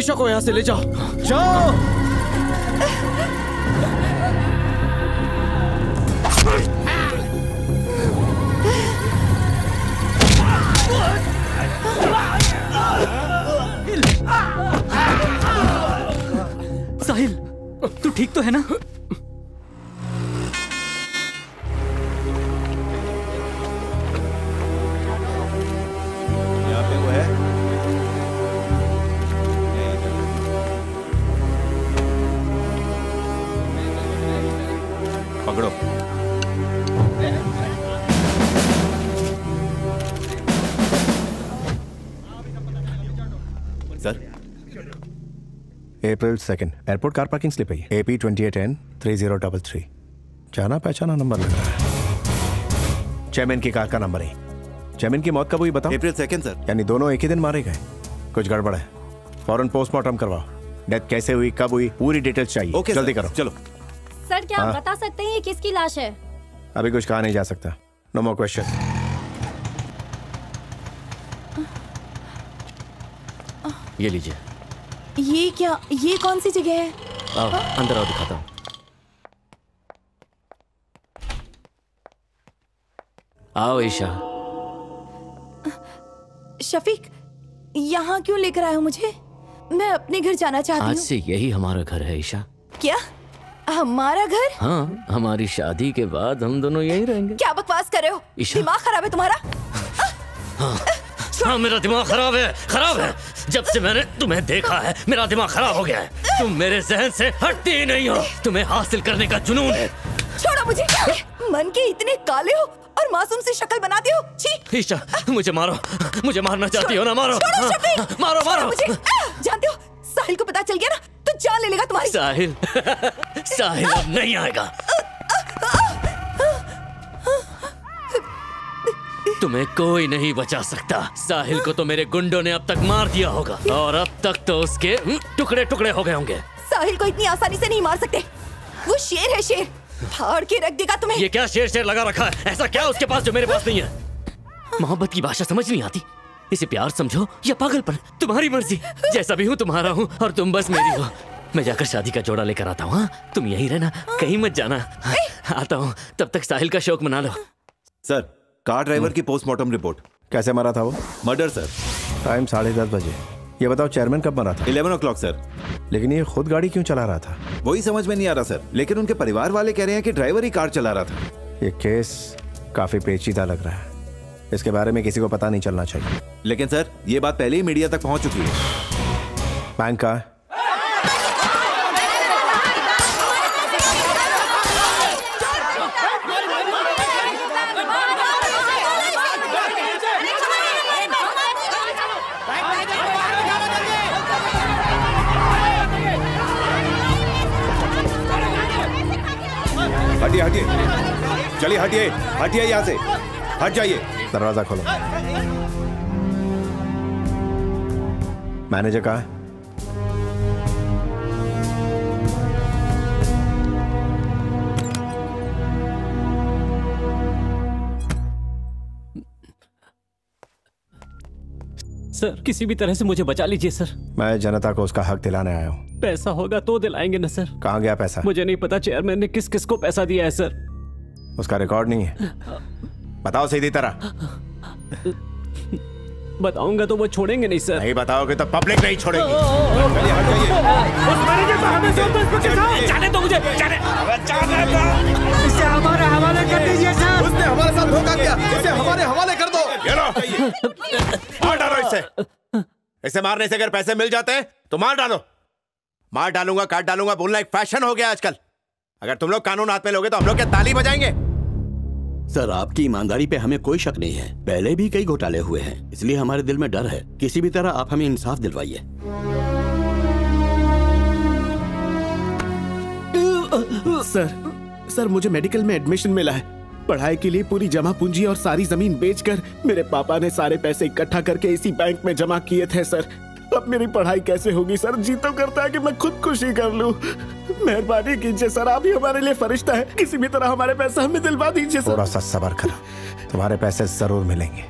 भाग। को यहाँ से ले जाओ जाओ April second airport car parking slip है AP twenty eight N three zero double three जाना पहचाना नंबर लग रहा है। चेयरमैन की कार का नंबर है. चेयरमैन की मौत कब हुई बताओ? अप्रैल सेकंड सर यानी दोनों एक ही दिन मारे गए. कुछ गड़बड़ है. फ़ौरन पोस्टमार्टम करवाओ. डेथ कैसे हुई कब हुई पूरी डिटेल्स चाहिए. ओके जल्दी करो. चलो. सर क्या आप हाँ। बता सकते हैं ये किसकी लाश है? अभी कुछ कहा नहीं जा सकता. नो मोर क्वेश्चन ये लीजिए. ये क्या ये कौन सी जगह है? आओ अंदर आओ दिखाता हूँ। आओ ईशा। शफीक यहाँ क्यों लेकर आए हो मुझे? मैं अपने घर जाना चाहती आज हूँ। से यही हमारा घर है ईशा। क्या? हमारा घर? हाँ हमारी शादी के बाद हम दोनों यहीं रहेंगे। क्या बकवास कर रहे हो? ईशा। दिमाग खराब है तुम्हारा। हाँ। हाँ मेरा दिमाग खराब है खराब है। जब से मैंने तुम्हें देखा है मेरा दिमाग खराब हो गया है। तुम मेरे जहन से हटती ही नहीं हो। तुम्हें हासिल करने का जुनून है। छोड़ो मुझे मन के इतने काले हो और मासूम सी शक्ल बनाते हो? छी। ईशा मुझे मारो। मुझे मारना चाहती हो ना मारो। छोड़ो हाँ, हाँ, मारो मारो। मुझे। जानते हो साहिल को पता चल गया ना तो जान ले लेगा तुम्हारी। साहिल साहिल अब नहीं आएगा। तुम्हें कोई नहीं बचा सकता। साहिल को तो मेरे गुंडों ने अब तक मार दिया होगा। और अब तक तो उसके हम्म, टुकड़े टुकड़े हो गए होंगे। साहिल को इतनी आसानी से नहीं मार सकते। वो शेर है शेर। फाड़ के रख देगा तुम्हें। ये क्या शेर शेर लगा रखा है? ऐसा क्या उसके पास जो मेरे पास नहीं है? मोहब्बत की भाषा समझ नहीं आती। इसे प्यार समझो या पागलपन तुम्हारी मर्ज़ी। जैसा भी हूँ तुम्हारा हूँ और तुम बस मेरी हो। मैं जाकर शादी का जोड़ा लेकर आता हूँ हाँ? तुम यहीं रहना कहीं मत जाना। आता हूँ तब तक साहिल का शौक मना लो। सर कार ड्राइवर की पोस्टमार्टम रिपोर्ट कैसे मरा था वो? मर्डर सर टाइम साढ़े दस बजे। ये बताओ चेयरमैन कब मरा था? इलेवन ओ क्लॉक सर लेकिन ये खुद गाड़ी क्यों चला रहा था? वही समझ में नहीं आ रहा सर लेकिन उनके परिवार वाले कह रहे हैं कि ड्राइवर ही कार चला रहा था। ये केस काफ़ी पेचीदा लग रहा है। इसके बारे में किसी को पता नहीं चलना चाहिए। लेकिन सर ये बात पहले ही मीडिया तक पहुँच चुकी है। बैंक का चलिए हटिए। हटिए यहाँ से। हट जाइए। दरवाज़ा खोलो। मैनेजर कहा है? सर किसी भी तरह से मुझे बचा लीजिए सर। मैं जनता को उसका हक दिलाने आया हूँ। पैसा होगा तो दिलाएँगे ना सर। कहाँ गया पैसा? मुझे नहीं पता चेयरमैन ने किस किस को पैसा दिया है सर। उसका रिकॉर्ड नहीं है बताओ सीधी तरह बताऊँगा तो वो छोड़ेंगे नहीं सर नहीं बताओगे तो पब्लिक नहीं छोड़ेगी जाने दो मुझे जाने इसे हमारे हवाले कर दीजिए सर उसने हमारे साथ धोखा किया इसे हमारे हवाले कर दो ये लो मार डालो इसे इसे मारने से अगर पैसे मिल जाते हैं तो मार डालो मार डालूँगा काट डालूँगा बोलना एक फ़ैशन हो गया आजकल अगर तुम लोग कानून हाथ में लोगे तो हम लोग क्या ताली बजाएँगे सर, आपकी ईमानदारी पे हमें कोई शक नहीं है। पहले भी कई घोटाले हुए हैं, इसलिए हमारे दिल में डर है। किसी भी तरह आप हमें इंसाफ दिलवाइए। सर सर, मुझे मेडिकल में एडमिशन मिला है। पढ़ाई के लिए पूरी जमा पूंजी और सारी ज़मीन बेचकर मेरे पापा ने सारे पैसे इकट्ठा करके इसी बैंक में जमा किए थे, सर। अब मेरी पढ़ाई कैसे होगी सर? जी तो करता है कि मैं खुद खुशी कर लूँ। मेहरबानी कीजिए सर। आप ही हमारे लिए फरिश्ता है। किसी भी तरह हमारे पैसा हमें दिलवा दीजिए सर। थोड़ा सा सबर करो। तुम्हारे पैसे ज़रूर मिलेंगे।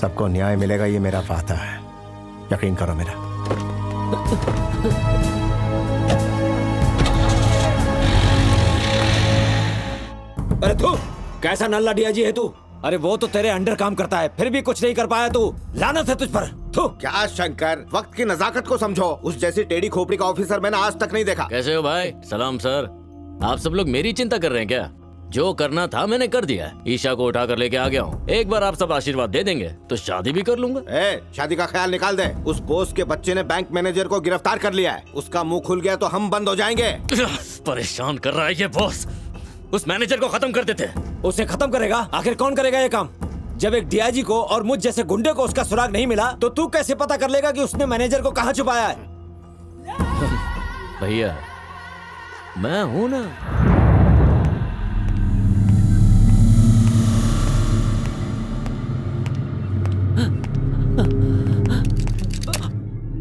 सबको न्याय मिलेगा ये मेरा वादा है। यकीन करो मेरा। अरे तू कैसा नल्ला डीआईजी है तू? अरे वो तो तेरे अंडर काम करता है फिर भी कुछ नहीं कर पाया तू। लानत है तुझ पर। क्या शंकर? वक्त की नजाकत को समझो। उस जैसी टेढ़ी खोपड़ी का ऑफिसर मैंने आज तक नहीं देखा। कैसे हो भाई? सलाम सर। आप सब लोग मेरी चिंता कर रहे हैं क्या? जो करना था मैंने कर दिया ईशा को उठा कर लेके आ गया हूँ। एक बार आप सब आशीर्वाद दे देंगे तो शादी भी कर लूँगा। ए, शादी का ख्याल निकाल दे। उस बोस के बच्चे ने बैंक मैनेजर को गिरफ़्तार कर लिया है। उसका मुँह खुल गया तो हम बंद हो जाएँगे। <laughs> परेशान कर रहा है ये बॉस उस मैनेजर को खत्म कर देते उसे खत्म करेगा? आखिर कौन करेगा ये काम? जब एक डीआईजी को और मुझ जैसे गुंडे को उसका सुराग नहीं मिला तो तू कैसे पता कर लेगा कि उसने मैनेजर को कहाँ छुपाया है? भैया मैं हूँ ना।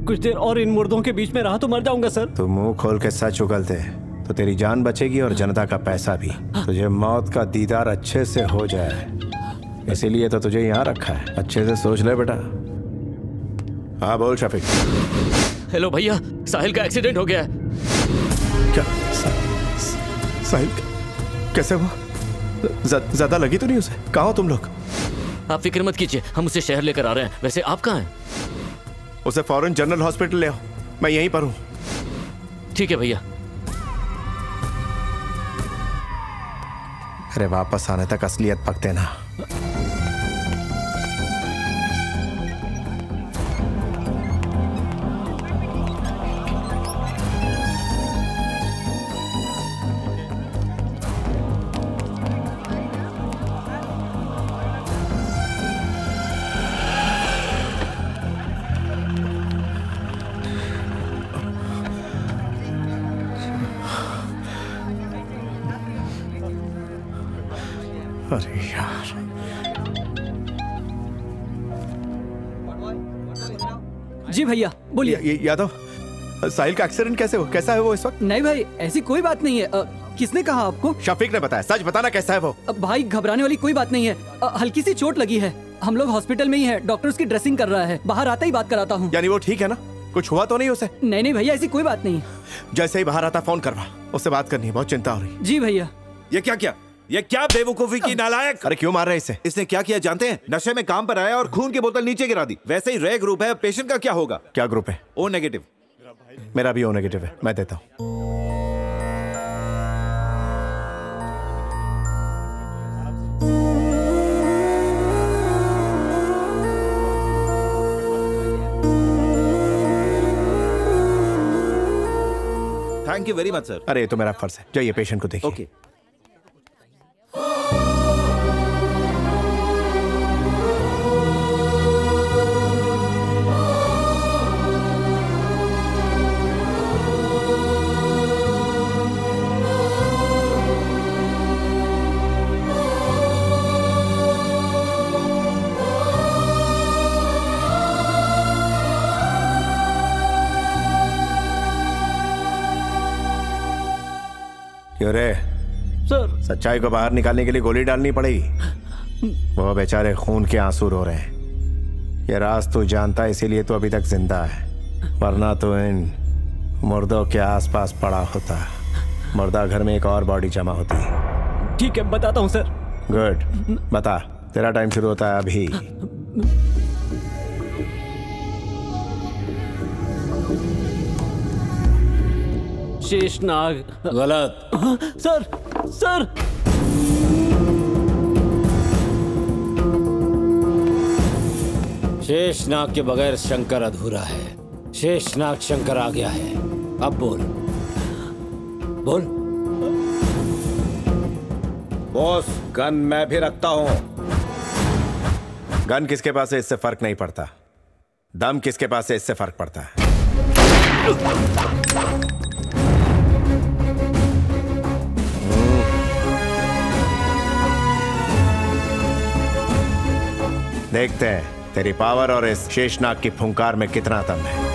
कुछ देर और इन मुर्दों के बीच में रहा तो मर जाऊँगा सर। तू मुँह खोल के सच उगलते तो तेरी जान बचेगी और जनता का पैसा भी। तुझे मौत का दीदार अच्छे से हो जाए। इसीलिए तो तुझे यहाँ रखा है। अच्छे से सोच ले बेटा। हाँ बोल शफीक। हेलो भैया साहिल का एक्सीडेंट हो गया है। क्या? सा, साहिल कैसे हुआ? ज- ज़्यादा लगी तो नहीं उसे? कहाँ हो तुम लोग? आप फ़िक्र मत कीजिए हम उसे शहर लेकर आ रहे हैं। वैसे आप कहाँ हैं? उसे फ़ौरन जनरल हॉस्पिटल ले आओ। मैं यहीं पर हूँ। ठीक है भैया। अरे वापस आने तक असलियत पक देना बोलिए। यादव साहिल का एक्सीडेंट कैसे हो कैसा है वो इस वक्त? नहीं भाई ऐसी कोई बात नहीं है। अ, किसने कहा आपको? शफीक ने बताया। सच बताना कैसा है वो? भाई घबराने वाली कोई बात नहीं है। हल्की सी चोट लगी है। हम लोग हॉस्पिटल में ही है। डॉक्टर उसकी ड्रेसिंग कर रहा है। बाहर आता ही बात कराता हूँ। यानी वो ठीक है ना? कुछ हुआ तो नहीं उसे? नहीं नहीं भैया ऐसी कोई बात नहीं जैसे ही बाहर आता फ़ोन करवा। उससे बात करनी है। बहुत चिंता हो रही जी भैया। ये क्या क्या? ये क्या बेवकूफ़ी की नालायक? अरे क्यों मार रहे इसे? इसने क्या किया जानते हैं? नशे में काम पर आया और खून की बोतल नीचे गिरा दी। वैसे ही रे ग्रुप है पेशेंट का क्या होगा? क्या ग्रुप है? O negative. मेरा भी ओ नेगेटिव है मैं देता हूँ। Thank you very much sir अरे तो मेरा फ़र्ज़ है। जाइए पेशेंट को देखिए। ओके क्यों रे? सर। सच्चाई को बाहर निकालने के लिए गोली डालनी पड़ेगी। वो बेचारे खून के आँसू रो रहे हैं। ये राज तू जानता है इसीलिए तो अभी तक ज़िंदा है। वरना तो इन मुर्दों के आसपास पड़ा होता। मुर्दा घर में एक और बॉडी जमा होती। ठीक है बताता हूँ सर। गुड बता तेरा टाइम शुरू होता है अभी। शेषनाग। गलत। हाँ, सर सर। शेषनाग के बगैर शंकर अधूरा है। शेषनाग शंकर आ गया है। अब बोल। बोल। बॉस गन मैं भी रखता हूँ। गन किसके पास है इससे फ़र्क नहीं पड़ता। दम किसके पास है इससे फ़र्क पड़ता है। देखते हैं तेरी पावर और इस शेषनाग की फुंकार में कितना दम है।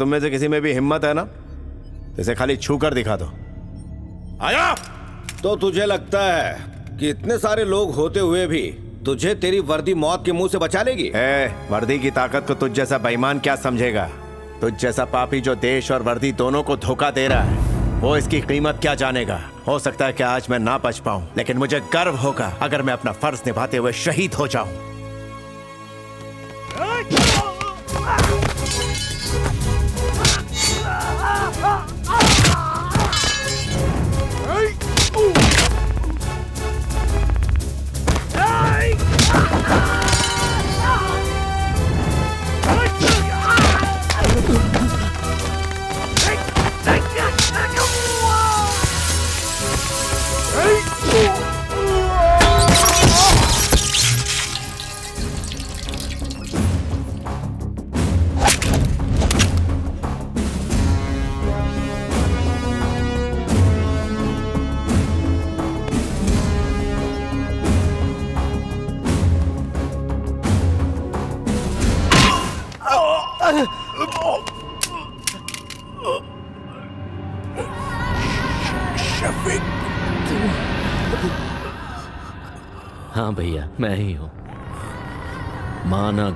तुम में से किसी में भी हिम्मत है ना? तो इसे खाली छू कर दिखा दो। आया! तो तुझे लगता है कि इतने सारे लोग होते हुए भी तुझे तेरी वर्दी मौत के मुँह से बचा लेगी? ए, वर्दी की ताकत को तुझ जैसा बेईमान क्या समझेगा? तुझ जैसा पापी जो देश और वर्दी दोनों को धोखा दे रहा है वो इसकी कीमत क्या जानेगा? हो सकता है कि आज मैं ना बच पाऊँ लेकिन मुझे गर्व होगा अगर मैं अपना फ़र्ज़ निभाते हुए शहीद हो जाऊँ।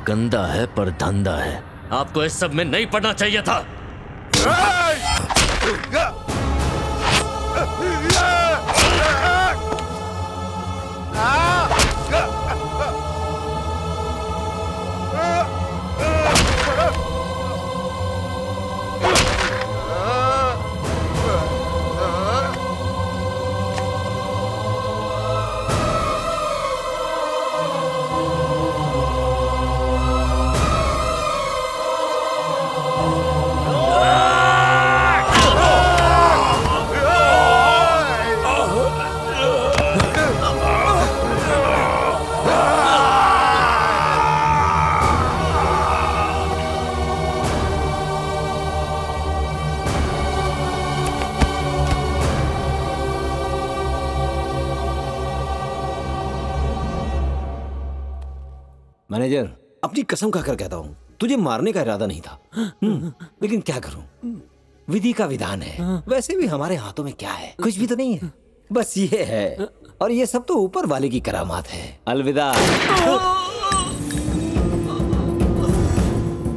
गंदा है पर धंधा है। आपको इस सब में नहीं पड़ना चाहिए था। कसम खाकर कहता हूँ तुझे मारने का इरादा नहीं था। हम्म, लेकिन क्या करूँ? विधि का विधान है। वैसे भी हमारे हाथों में क्या है? कुछ भी तो नहीं है। बस ये है। और ये सब तो ऊपर वाले की करामात है। अलविदा।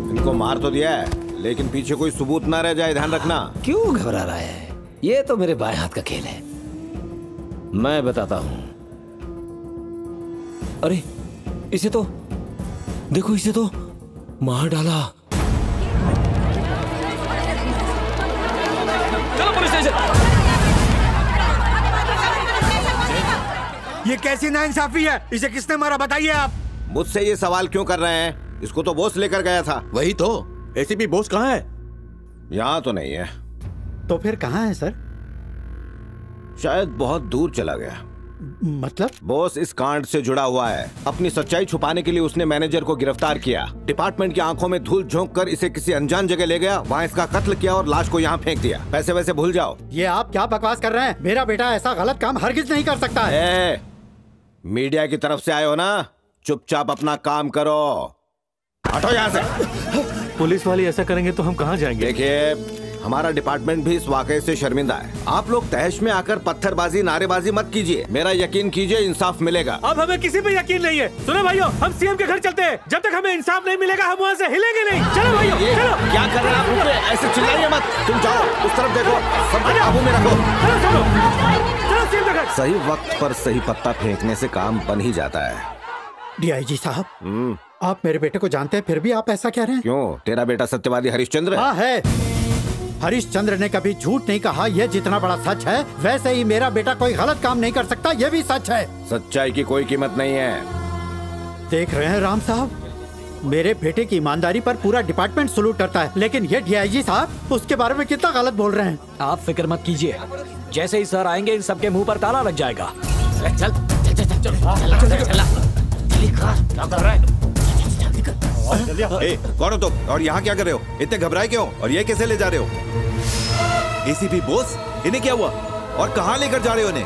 इनको मार तो दिया है लेकिन पीछे कोई सबूत ना रह जाए ध्यान रखना। क्यों घबरा रहा है? ये तो मेरे बाएँ हाथ का खेल है। मैं बताता हूँ। अरे इसे तो देखो इसे तो मार डाला। चलो पुलिस स्टेशन। ये कैसी नाइंसाफी है? इसे किसने मारा बताइए आप। मुझसे ये सवाल क्यों कर रहे हैं? इसको तो बोस लेकर गया था। वही तो। एसीपी बोस कहाँ है? यहाँ तो नहीं है। तो फिर कहाँ है सर? शायद बहुत दूर चला गया। मतलब? बॉस इस कांड से जुड़ा हुआ है। अपनी सच्चाई छुपाने के लिए उसने मैनेजर को गिरफ़्तार किया। डिपार्टमेंट की आँखों में धूल झोंक कर इसे किसी अनजान जगह ले गया वहाँ इसका कत्ल किया और लाश को यहाँ फेंक दिया। पैसे वैसे भूल जाओ। ये आप क्या बकवास कर रहे हैं? मेरा बेटा ऐसा गलत काम हरगिज नहीं कर सकता है। ए, मीडिया की तरफ़ से आए हो ना? चुपचाप अपना काम करो। हटो यहाँ से। <laughs> पुलिस वाले ऐसा करेंगे तो हम कहाँ जाएँगे? देखिए हमारा डिपार्टमेंट भी इस वाकये से शर्मिंदा है। आप लोग तहश में आकर पत्थरबाजी नारेबाजी मत कीजिए। मेरा यकीन कीजिए इंसाफ मिलेगा। अब हमें किसी पे यकीन नहीं है। सुनो भाइयों हम सीएम के घर चलते हैं। जब तक हमें इंसाफ नहीं मिलेगा हम वहाँ से हिलेंगे नहीं। चलो भाइयों चलो। क्या कर रहे हैं आप ऐसे चिल्लाइए मत। तुम जाओ उस तरफ़ देखो। सब काबू में रखो। सही वक्त पर सही पत्ता फेंकने से काम बन ही जाता है। डीआईजी साहब हम्म, आप मेरे बेटे को जानते हैं फिर भी आप ऐसा कह रहे हैं? क्यों? तेरा बेटा सत्यवादी हरिश्चंद्र है? हाँ है। हरिश्चंद्र ने कभी झूठ नहीं कहा यह जितना बड़ा सच है वैसे ही मेरा बेटा कोई गलत काम नहीं कर सकता यह भी सच है सच्चाई की कोई कीमत नहीं है देख रहे हैं राम साहब मेरे बेटे की ईमानदारी पर पूरा डिपार्टमेंट सलूट करता है लेकिन ये डीआईजी साहब उसके बारे में कितना गलत बोल रहे हैं आप फ़िक्र मत कीजिए जैसे ही सर आएँगे इन सबके मुँह पर ताला लग जाएगा चल चल चल चल चल चल चल क्या कर रहा है ए, कौन हो तुम और यहाँ क्या कर रहे हो इतने घबराए क्यों और ये कैसे ले जा रहे हो एसीपी बोस इन्हें क्या हुआ और कहाँ लेकर जा रहे हो इन्हें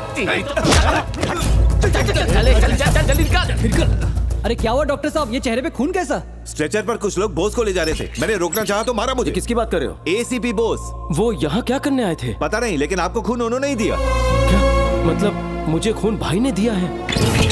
अरे क्या हुआ डॉक्टर साहब ये चेहरे पे खून कैसा स्ट्रेचर पर कुछ लोग बोस को ले जा रहे थे मैंने रोकना चाहा तो मारा मुझे किसकी बात कर रहे हो एसीपी बोस वो यहाँ क्या करने आए थे पता नहीं लेकिन आपको खून उन्होंने ही दिया क्या मतलब मुझे खून भाई ने दिया है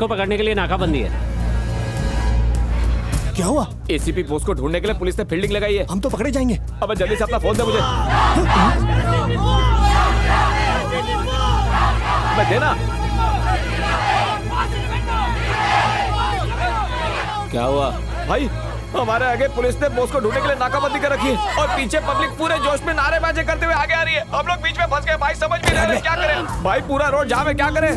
बोस को पकड़ने के लिए नाकाबंदी है। क्या हुआ? एसीपी बोस को ढूँढने के लिए पुलिस ने फील्डिंग लगाई है। हम तो पकड़े जाएँगे। अब जल्दी से अपना फ़ोन दे मुझे। मैं देना। क्या हुआ? भाई हमारे आगे पुलिस ने बोस को ढूँढने के लिए नाकाबंदी कर रखी है और पीछे पब्लिक पूरे जोश में नारेबाजी करते हुए आगे आ रही है। हम लोग बीच में फंस गए। भाई समझ भी नहीं रहे क्या करें? भाई पूरा रोड जाम है क्या करें?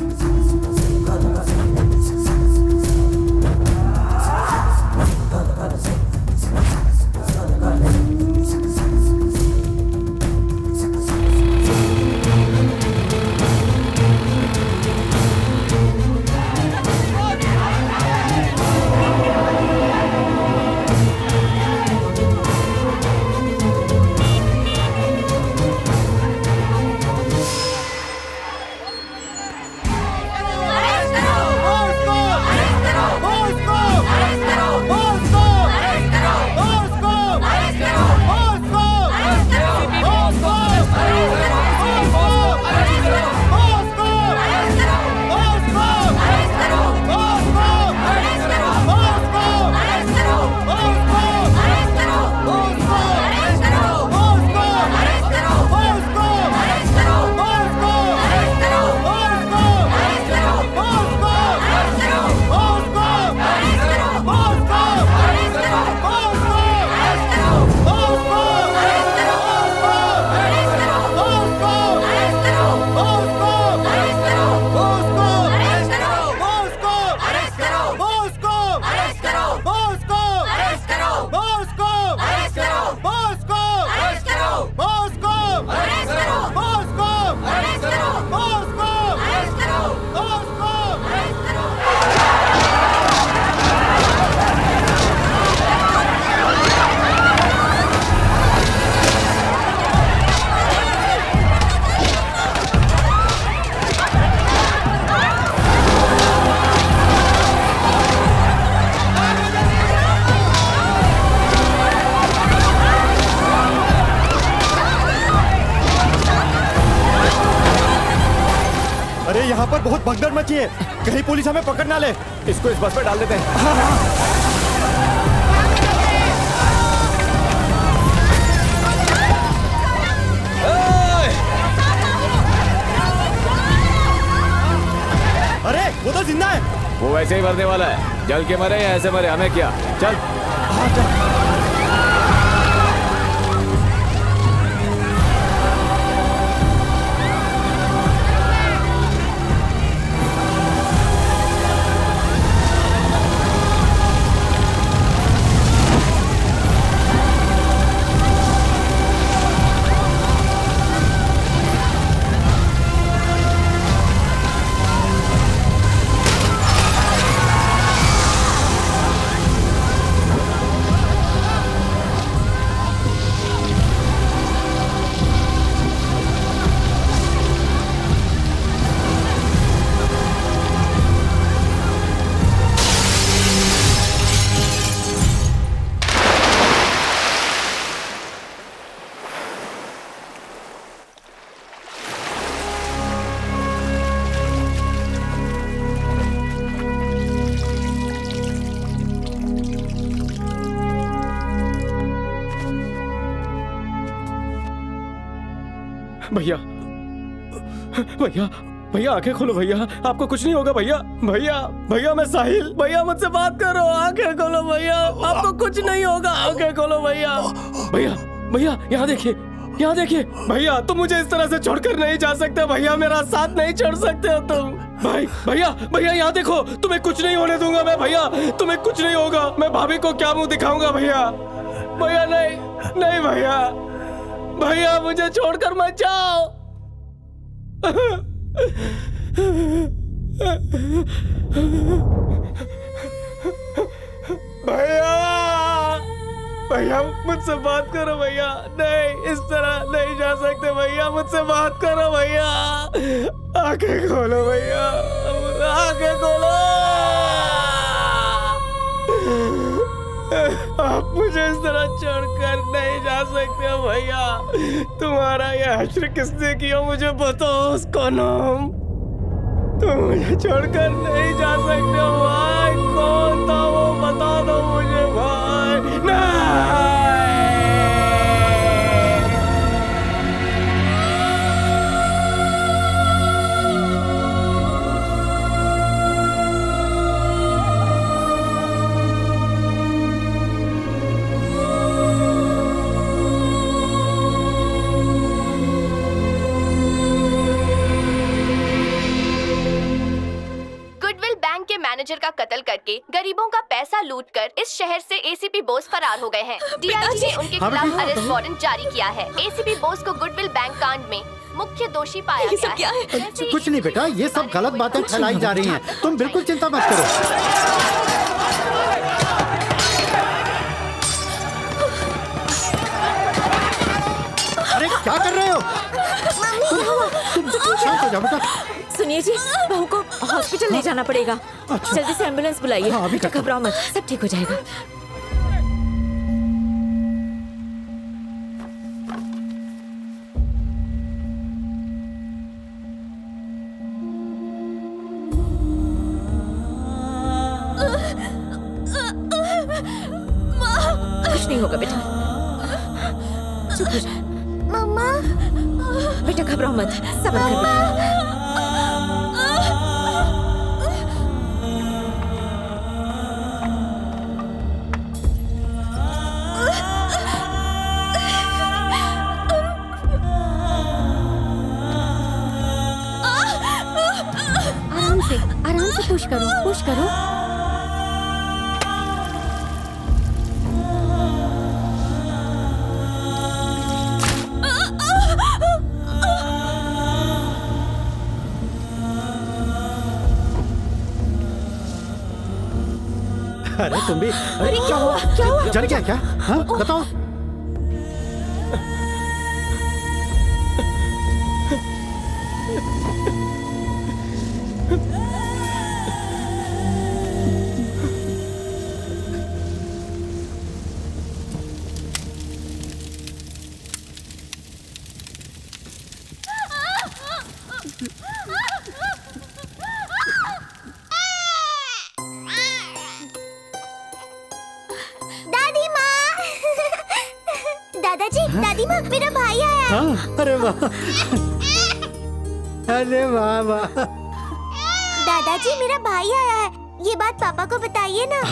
कहीं पुलिस हमें पकड़ ना ले। इसको इस बस में डाल देते हैं। अरे वो तो ज़िंदा है। वो वैसे ही मरने वाला है। जल के मरे या ऐसे मरे हमें क्या? चल। भैया भैया भैया, आँखें खोलो भैया। आपको कुछ नहीं होगा भैया। भैया भैया, मैं साहिल। भैया, मुझसे बात करो। आँखें खोलो भैया। आपको कुछ नहीं होगा। आँखें खोलो भैया। भैया भैया, यहाँ देखिए। यहाँ देखिए। भैया, तुम मुझे इस तरह से छोड़कर नहीं जा सकते। भैया, मेरा साथ नहीं छोड़ सकते हो तुम। भाई, भैया भैया, यहाँ देखो। तुम्हें कुछ नहीं होने दूँगा मैं, भैया। तुम्हें कुछ नहीं होगा। मैं भाभी को क्या मुँह दिखाऊँगा, भैया? भैया, नहीं नहीं, भैया। भैया, मुझे छोड़कर मत जाओ। भैया! भैया, मुझसे बात करो भैया। नहीं, इस तरह नहीं जा सकते भैया। मुझसे बात करो भैया। आँखें खोलो भैया। आँखें खोलो। आप मुझे इस तरह छोड़कर नहीं जा सकते भैया। तुम्हारा यह हश्र किसने किया मुझे बताओ उसका नाम। तुम मुझे छोड़कर नहीं जा सकते भाई, कौन था वो बता दो मुझे, भाई। नहीं लूटकर इस शहर से एसीपी बोस फरार हो गए हैं। <laughs> डीआईजी ने उनके हाँ, खिलाफ अरेस्ट वारंट जारी किया है। एसीपी बोस को गुडविल बैंक कांड में मुख्य दोषी पाया ये सब क्या है। है? ही कुछ नहीं बेटा ये सब गलत बातें फैलाई जा रही हैं। तुम बिल्कुल चिंता मत करो। अरे क्या कर रहे हो? तुम तुम शांत हो जाओ बेटा। सुनिए जी बहू को हॉस्पिटल ले जाना पड़ेगा। अच्छा। जल्दी से एंबुलेंस बुलाइए। हाँ, घबराओ मत सब ठीक हो जाएगा।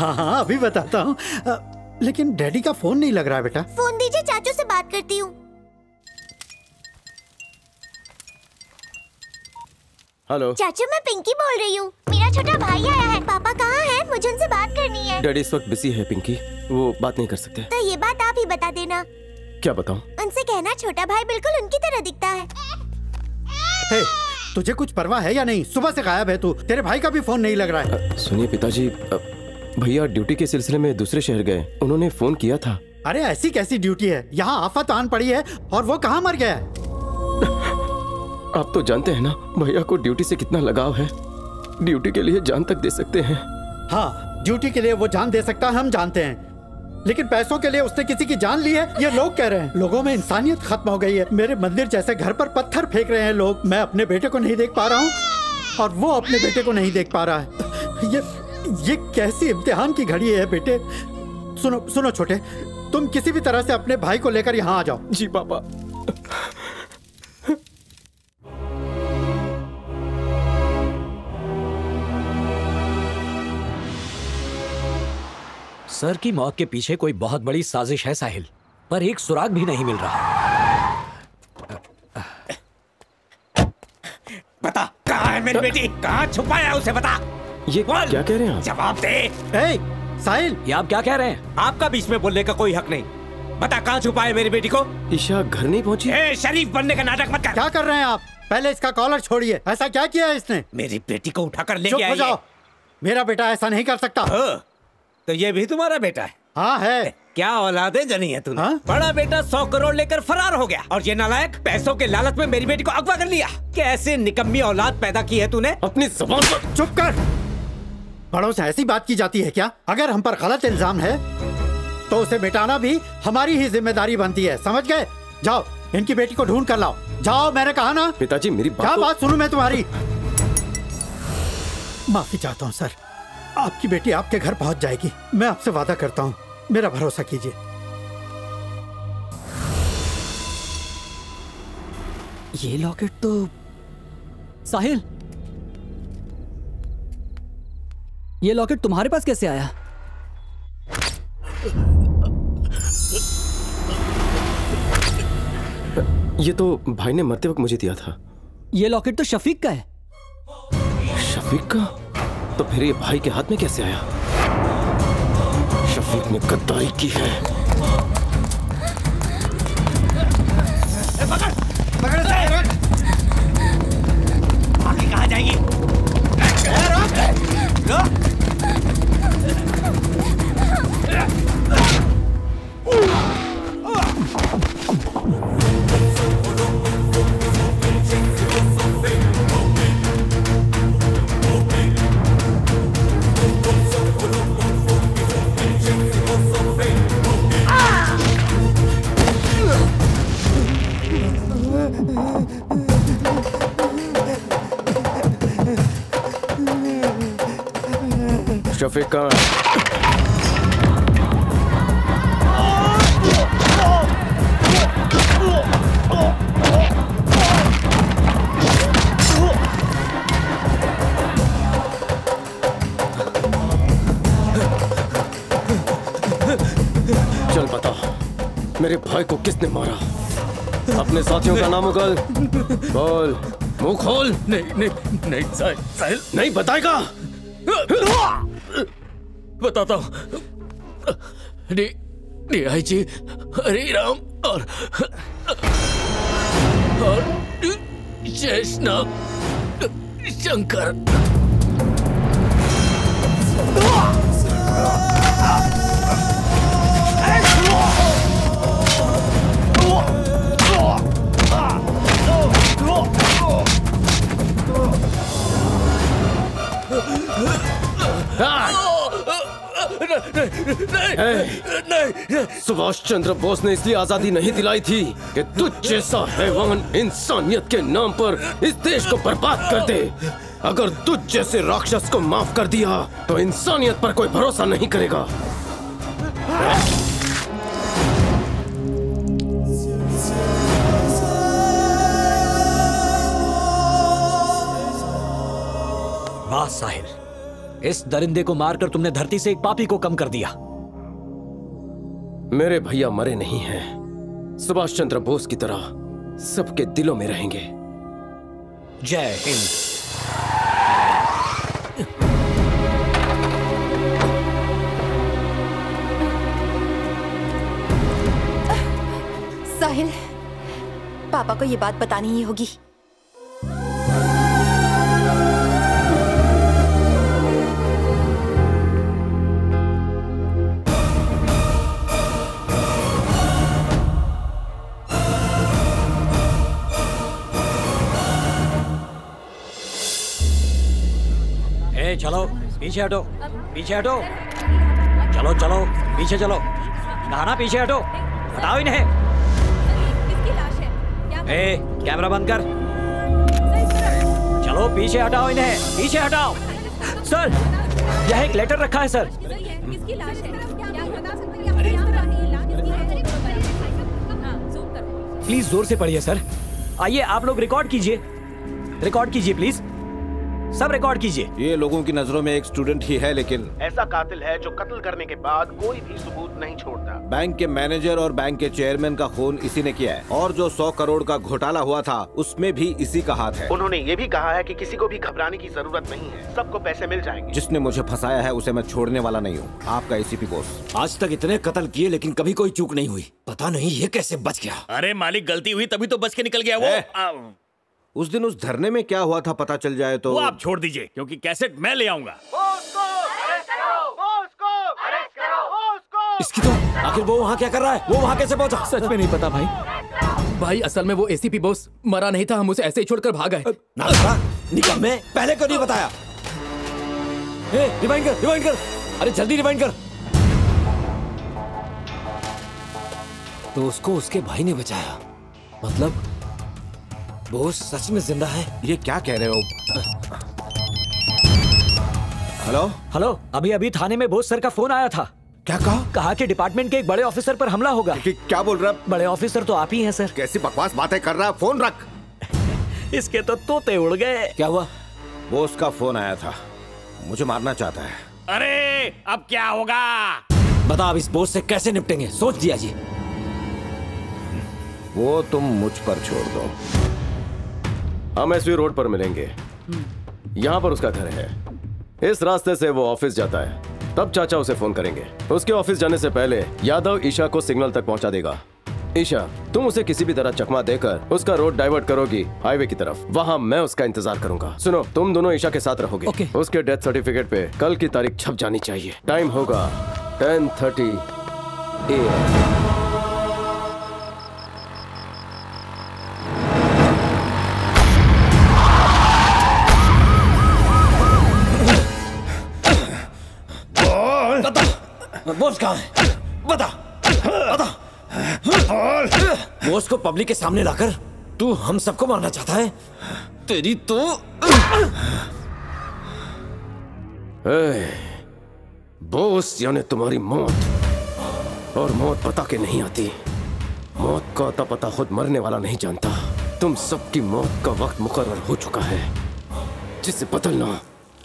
हाँ हाँ अभी बताता हूँ। लेकिन डैडी का फ़ोन नहीं लग रहा है बेटा। फ़ोन दीजिए चाचू से बात करती हूँ। हेलो। चाचू मैं पिंकी बोल रही हूँ। मेरा छोटा भाई आया है। पापा कहाँ है? मुझे उनसे बात करनी है। डैडी इस वक्त बिज़ी है पिंकी। वो बात नहीं कर सकते। तो ये बात आप ही बता देना। क्या बताऊँ? उनसे कहना छोटा भाई बिल्कुल उनकी तरह दिखता है। हे, तुझे कुछ परवाह है या नहीं? सुबह से गायब है तू। तेरे भाई का भी फ़ोन नहीं लग रहा है। सुनिए पिताजी भैया ड्यूटी के सिलसिले में दूसरे शहर गए। उन्होंने फ़ोन किया था। अरे ऐसी कैसी ड्यूटी है? यहाँ आफत आन पड़ी है और वो कहाँ मर गया <laughs> आप तो जानते हैं ना भैया को ड्यूटी से कितना लगाव है। ड्यूटी के लिए जान तक दे सकते हैं। हाँ ड्यूटी के लिए वो जान दे सकता है हम जानते हैं। लेकिन पैसों के लिए उसने किसी की जान ली है ये लोग कह रहे हैं। लोगों में इंसानियत खत्म हो गई है। मेरे मंदिर जैसे घर पर पत्थर फेंक रहे हैं लोग। मैं अपने बेटे को नहीं देख पा रहा हूँ और वो अपने बेटे को नहीं देख पा रहा है। <laughs> ये ये कैसी इम्तिहान की घड़ी है बेटे? सुनो सुनो छोटे तुम किसी भी तरह से अपने भाई को लेकर यहाँ आ जाओ। जी पापा। सर की मौत के पीछे कोई बहुत बड़ी साजिश है साहिल। पर एक सुराग भी नहीं मिल रहा। बता कहाँ है मेरी बेटी? कहाँ छुपाया उसे बता। ये बोल। क्या कह रहे हैं जवाब दे। ए, साहिल। ये आप क्या कह रहे हैं? आपका बीच में बोलने का कोई हक नहीं। बता कहाँ छुपा है मेरी बेटी को? ईशा घर नहीं पहुँची? ए, शरीफ बनने का नाटक मत कर। क्या कर रहे हैं आप? पहले इसका कॉलर छोड़िए। ऐसा क्या किया है इसने? मेरी बेटी को उठाकर चुप लेके हो जाओ। मेरा बेटा ऐसा नहीं कर सकता। तो ये भी तुम्हारा बेटा है। हाँ है। क्या औलादे जनी है तूने? बड़ा बेटा सौ करोड़ लेकर फरार हो गया। और ये नालायक पैसों के लालच में मेरी बेटी को अगवा कर लिया। कैसे निकम्मी औलाद पैदा की है तूने? अपनी जबान पर चुप कर। बड़ों से ऐसी बात की जाती है क्या? अगर हम पर गलत इल्ज़ाम है तो उसे मिटाना भी हमारी ही ज़िम्मेदारी बनती है। समझ गए? जाओ इनकी बेटी को ढूंढ कर लाओ। जाओ मैंने कहा ना। पिताजी मेरी क्या बात तो- बात सुनूं मैं तुम्हारी? माफ़ी चाहता हूँ सर। आपकी बेटी आपके घर पहुँच जाएगी। मैं आपसे वादा करता हूँ। मेरा भरोसा कीजिए। ये लॉकेट तो साहिल ये लॉकेट तुम्हारे पास कैसे आया? ये तो भाई ने मरते वक्त मुझे दिया था। ये लॉकेट तो शफीक का है। शफीक का? तो फिर ये भाई के हाथ में कैसे आया? शफीक ने गद्दारी की है। शफीक का चल मेरे भाई को किसने मारा? अपने साथियों का नाम उगल। बोल। मुँह खोल। नहीं नहीं नहीं साहिल साहिल। नहीं बताएगा? बताता हूँ। डी डीआईजी हरिराम और और शेषनाग शंकर। सुभाष चंद्र बोस ने इसलिए आज़ादी नहीं दिलाई थी कि तुझ जैसा हैवान इंसानियत के नाम पर इस देश को बर्बाद कर दे। अगर तुझ जैसे राक्षस को माफ़ कर दिया तो इंसानियत पर कोई भरोसा नहीं करेगा। साहिल इस दरिंदे को मारकर तुमने धरती से एक पापी को कम कर दिया। मेरे भैया मरे नहीं हैं। सुभाष चंद्र बोस की तरह सबके दिलों में रहेंगे। जय हिंद। साहिल पापा को ये बात बतानी ही होगी। चलो, पीछे हटो पीछे हटो। चलो चलो, पीछे चलो। नहाना, पीछे हटो। हटाओ इन्हें। ए, कैमरा बंद कर। चलो, पीछे हटाओ इन्हें। पीछे हटाओ। सर, यह एक लेटर रखा है, सर। प्लीज़, ज़ोर से पढ़िए, सर। आइए, आप लोग रिकॉर्ड कीजिए। रिकॉर्ड कीजिए प्लीज़ सब रिकॉर्ड कीजिए। ये लोगों की नज़रों में एक स्टूडेंट ही है लेकिन ऐसा कातिल है जो कत्ल करने के बाद कोई भी सबूत नहीं छोड़ता। बैंक के मैनेजर और बैंक के चेयरमैन का खून इसी ने किया है। और जो सौ करोड़ का घोटाला हुआ था उसमें भी इसी का हाथ है। उन्होंने ये भी कहा है कि किसी को भी घबराने की ज़रूरत नहीं है। सबको पैसे मिल जाएँगे। जिसने मुझे फंसाया है उसे मैं छोड़ने वाला नहीं हूँ। आपका एसीपी बोस आज तक इतने कत्ल किए लेकिन कभी कोई चूक नहीं हुई। पता नहीं ये कैसे बच गया। अरे मालिक गलती हुई तभी तो बच के निकल गया वो। उस दिन उस धरने में क्या हुआ था पता चल जाए तो? वो आप छोड़ दीजिए क्योंकि कैसेट मैं ले आऊँगा। इसकी तो आखिर वो वहाँ क्या कर रहा है? वो वहाँ कैसे पहुँचा? सच में नहीं पता भाई। भाई असल में वो एसीपी बॉस मरा नहीं था हम उसे ऐसे ही छोड़कर भाग गए निकल मैं पहले क्यों नहीं बताया? ए, रिवाइंड कर रिवाइंड कर। अरे जल्दी रिवाइंड कर। तो उसको उसके भाई ने बचाया। मतलब बोस सच में ज़िंदा है? ये क्या कह रहे हो? हेलो? हेलो अभी अभी थाने में बोस सर का फ़ोन आया था। क्या कहा? कहा कि डिपार्टमेंट के एक बड़े ऑफिसर पर हमला होगा। कि, क्या बोल रहा? बड़े ऑफिसर तो आप ही हैं सर। कैसी बकवास बातें कर रहा? है फ़ोन रख। <laughs> इसके तो तोते उड़ गए। क्या हुआ? वो का फ़ोन आया था। मुझे मारना चाहता है। अरे अब क्या होगा? बता अब इस बोस से कैसे निपटेंगे? सोच दिया जी। वो तुम मुझ पर छोड़ दो। हम एसवी रोड पर मिलेंगे। यहाँ पर उसका घर है। इस रास्ते से वो ऑफ़िस जाता है। तब चाचा उसे फ़ोन करेंगे। उसके ऑफ़िस जाने से पहले यादव ईशा को सिग्नल तक पहुँचा देगा। ईशा तुम उसे किसी भी तरह चकमा देकर उसका रोड डाइवर्ट करोगी हाईवे की तरफ़। वहाँ मैं उसका इंतज़ार करूँगा। सुनो तुम दोनों ईशा के साथ रहोगे। ओके। उसके डेथ सर्टिफिकेट पे कल की तारीख छप जानी चाहिए। टाइम होगा टेन थर्टी ए बोस कहाँ है? बता। बता। बोस को पब्लिक के सामने लाकर तू हम सबको मारना चाहता है? तेरी तो ए, बोस यानी तुम्हारी मौत। और मौत पता के नहीं आती। मौत का अता पता खुद मरने वाला नहीं जानता। तुम सबकी मौत का वक्त मुकर्र हो चुका है। जिसे बदलना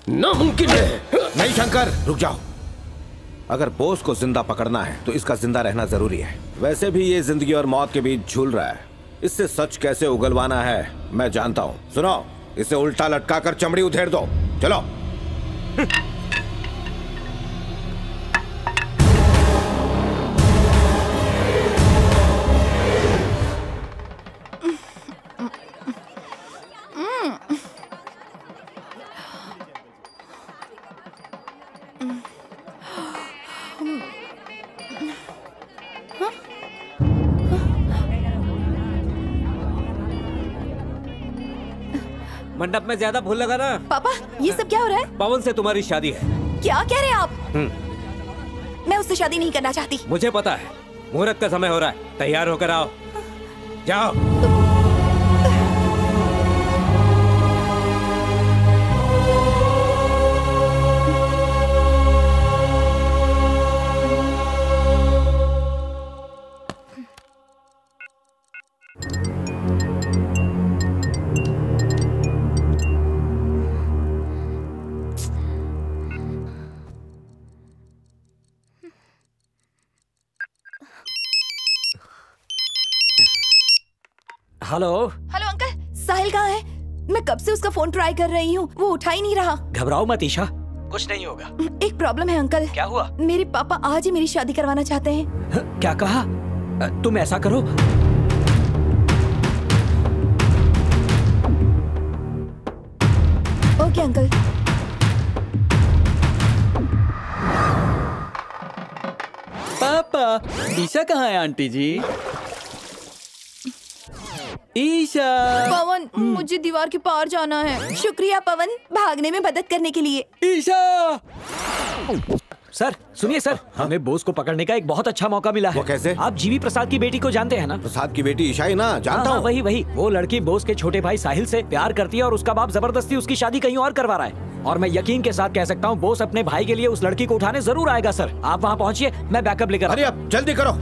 नामुमकिन है। नहीं शंकर रुक जाओ। अगर बोस को ज़िंदा पकड़ना है तो इसका ज़िंदा रहना ज़रूरी है। वैसे भी ये ज़िंदगी और मौत के बीच झूल रहा है। इससे सच कैसे उगलवाना है, मैं जानता हूँ। सुनो, इसे उल्टा लटका कर चमड़ी उधेड़ दो। चलो। <laughs> मंडप में ज़्यादा फूल लगा ना पापा ये सब क्या हो रहा है? पवन से तुम्हारी शादी है। क्या कह रहे हैं आप? मैं उससे शादी नहीं करना चाहती। मुझे पता है मुहूर्त का समय हो रहा है। तैयार होकर आओ। जाओ। ट्राई कर रही हूँ। वो उठा ही नहीं रहा। घबराओ मत ईशा। कुछ नहीं होगा। एक प्रॉब्लम है अंकल क्या हुआ? मेरे पापा आज ही मेरी शादी करवाना चाहते हैं। क्या कहा? तुम ऐसा करो। ओके अंकल पापा ईशा कहाँ है आंटी जी? ईशा। पवन मुझे दीवार के पार जाना है। शुक्रिया पवन भागने में मदद करने के लिए। ईशा। सर सुनिए सर हमें बोस को पकड़ने का एक बहुत अच्छा मौका मिला है। वो कैसे? आप जीवी प्रसाद की बेटी को जानते हैं ना? प्रसाद की बेटी ईशाई ना जानता हाँ, हाँ, हूँ वही वही। वो लड़की बोस के छोटे भाई साहिल से प्यार करती है और उसका बाप ज़बरदस्ती उसकी शादी कहीं और करवा रहा है। और मैं यकीन के साथ कह सकता हूँ बोस अपने भाई के लिए उस लड़की को उठाने ज़रूर आएगा सर। आप वहाँ पहुँचिए मैं बैकअप लेकर अरे अब जल्दी करो।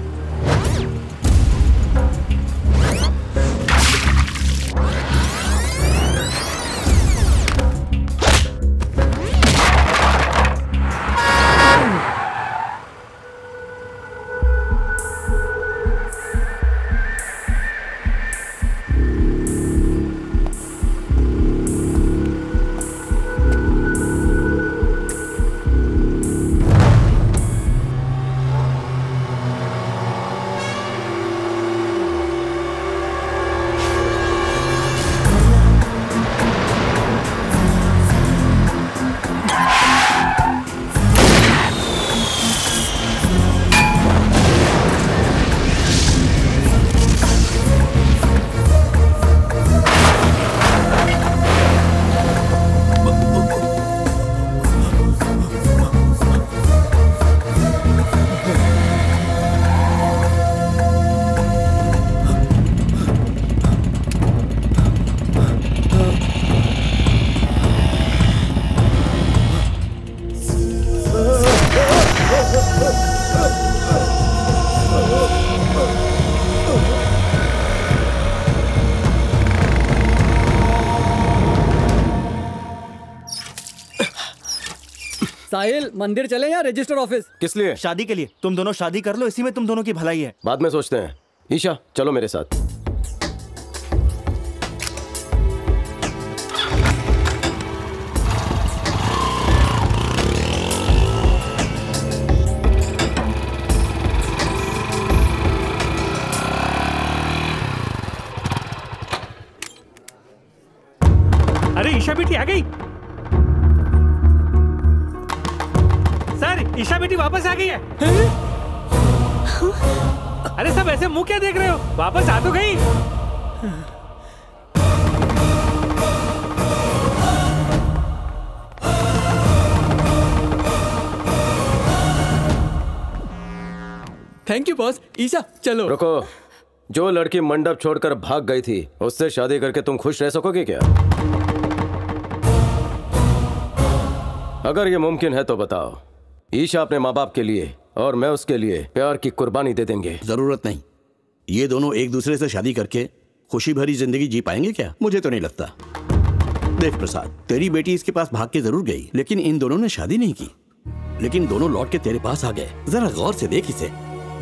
साहिल मंदिर चले या रजिस्टर ऑफ़िस? किस लिए? शादी के लिए। तुम दोनों शादी कर लो इसी में तुम दोनों की भलाई है। बाद में सोचते हैं। ईशा चलो मेरे साथ। अरे ईशा बेटी आ गई? ईशा बेटी वापस आ गई है। अरे सब ऐसे मुँह क्या देख रहे हो? वापस आ तो गई। थैंक यू बॉस ईशा चलो। रुको। जो लड़की मंडप छोड़कर भाग गई थी उससे शादी करके तुम खुश रह सकोगे क्या? अगर ये मुमकिन है तो बताओ। ईशा अपने माँ बाप के लिए और मैं उसके लिए प्यार की कुर्बानी दे देंगे। ज़रूरत नहीं। ये दोनों एक दूसरे से शादी करके खुशी भरी ज़िंदगी जी पाएँगे क्या? मुझे तो नहीं लगता। देख प्रसाद, तेरी बेटी इसके पास भाग के ज़रूर गई, लेकिन इन दोनों ने शादी नहीं की। लेकिन दोनों लौट के तेरे पास आ गए। जरा गौर से देख इसे।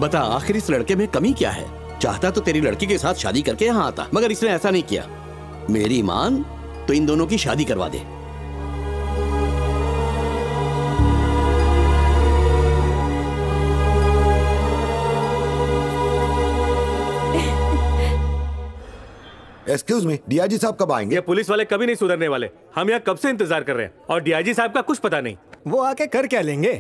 बता, आखिर इस लड़के में कमी क्या है? चाहता तो तेरी लड़की के साथ शादी करके यहाँ आता, मगर इसने ऐसा नहीं किया। मेरी मान तो इन दोनों की शादी करवा दे। एक्सक्यूज मी डीआईजी साहब कब आएँगे? ये पुलिस वाले कभी नहीं सुधरने वाले। हम यहाँ कब से इंतज़ार कर रहे हैं? और डीआईजी साहब का कुछ पता नहीं। वो आके कर क्या लेंगे?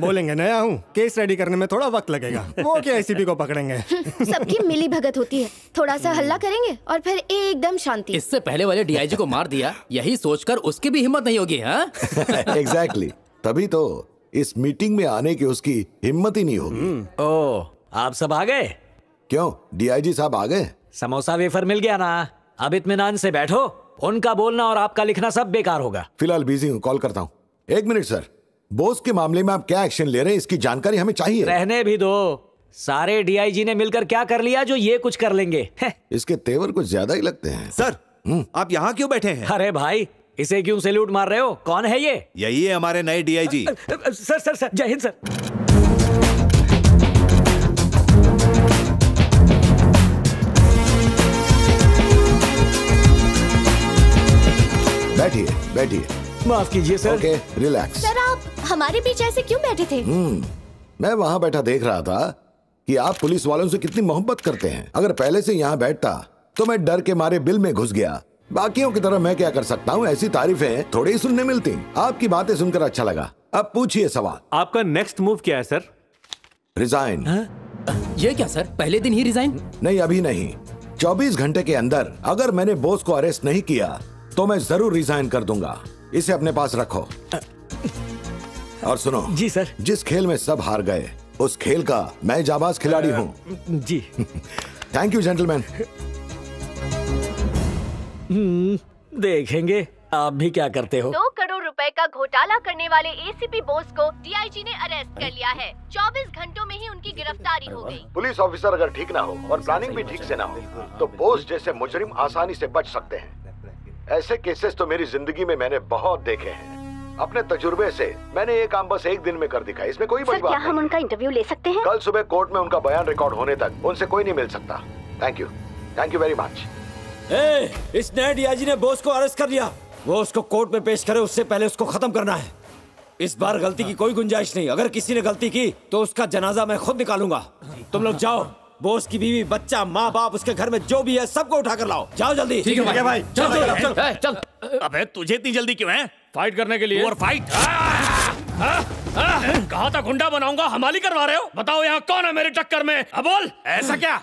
बोलेंगे नया हूँ। केस रेडी करने में थोड़ा वक्त लगेगा। वो क्या एसीपी को पकड़ेंगे? <laughs> सबकी मिली भगत होती है। थोड़ा सा हल्ला करेंगे और फिर एकदम शांति। इससे पहले वाले डीआईजी को मार दिया यही सोचकर उसकी भी हिम्मत नहीं होगी हाँ? <laughs> एग्जैक्टली तभी तो इस मीटिंग में आने की उसकी हिम्मत ही नहीं होगी। ओ आप सब आ गए? क्यों? डीआईजी साहब आ गए? समोसा वेफर मिल गया ना। अब इतमान से बैठो उनका बोलना और आपका लिखना सब बेकार होगा। फ़िलहाल बिज़ी हूँ कॉल करता हूँ। एक मिनट सर बोस के मामले में आप क्या एक्शन ले रहे हैं इसकी जानकारी हमें चाहिए। रहने भी दो। सारे डीआईजी ने मिलकर क्या कर लिया जो ये कुछ कर लेंगे? इसके तेवर कुछ ज़्यादा ही लगते हैं। सर आप यहाँ क्यों बैठे हैं? अरे भाई इसे क्यों सैल्यूट मार रहे हो? कौन है ये? यही है हमारे नए डीआईजी सर सर सर जय हिंद सर। बैठिए बैठिए। माफ़ कीजिए सर। Okay relax. सर आप हमारे बीच ऐसे क्यों बैठे थे? हम्म मैं वहाँ बैठा देख रहा था कि आप पुलिस वालों से कितनी मोहब्बत करते हैं। अगर पहले से यहाँ बैठता तो मैं डर के मारे बिल में घुस गया। बाकियों की तरह मैं क्या कर सकता हूँ? ऐसी तारीफें थोड़ी ही सुनने मिलती। आपकी बातें सुनकर अच्छा लगा। अब पूछिए सवाल। आपका नेक्स्ट मूव क्या है सर रिजाइन ये क्या सर पहले दिन ही रिजाइन नहीं अभी नहीं। 24 घंटे के अंदर अगर मैंने बोस को अरेस्ट नहीं किया तो मैं ज़रूर रिजाइन कर दूँगा। इसे अपने पास रखो। और सुनो जी सर। जिस खेल में सब हार गए उस खेल का मैं जाबाज खिलाड़ी हूँ। जी। थैंक यू जेंटलमैन देखेंगे आप भी क्या करते हो? दो करोड़ रुपए का घोटाला करने वाले एसीपी बोस को डीआईजी ने अरेस्ट कर लिया है। 24 घंटों में ही उनकी गिरफ्तारी हो गई। पुलिस ऑफिसर अगर ठीक ना हो और प्लानिंग भी ठीक से ना हो तो बोस जैसे मुजरिम आसानी से बच सकते हैं। ऐसे केसेस तो मेरी ज़िंदगी में मैंने बहुत देखे हैं। अपने तजुर्बे से मैंने ये काम बस एक दिन में कर दिखाया। इसमें कोई बड़ी सर क्या बात हम उनका इंटरव्यू ले सकते हैं? कल सुबह कोर्ट में उनका बयान रिकॉर्ड होने तक उनसे कोई नहीं मिल सकता। Thank you thank you very much ए, इस नए डीआईजी ने बोस को अरेस्ट कर लिया। वो उसको कोर्ट में पेश करे उससे पहले उसको खत्म करना है। इस बार गलती की कोई गुंजाइश नहीं। अगर किसी ने गलती की तो उसका जनाजा मैं खुद निकालूँगा। तुम लोग जाओ। बोस की बीवी बच्चा माँ बाप उसके घर में जो भी है सबको उठा कर लाओ। जाओ जल्दी। ठीक है भाई। चल चल चल चल। अबे तुझे इतनी जल्दी क्यों है? फाइट करने के लिए। और फाइट कहा था गुंडा बनाऊँगा? हमाली करवा रहे हो? बताओ यहाँ कौन है मेरे टक्कर में? अब बोल। ऐसा क्या?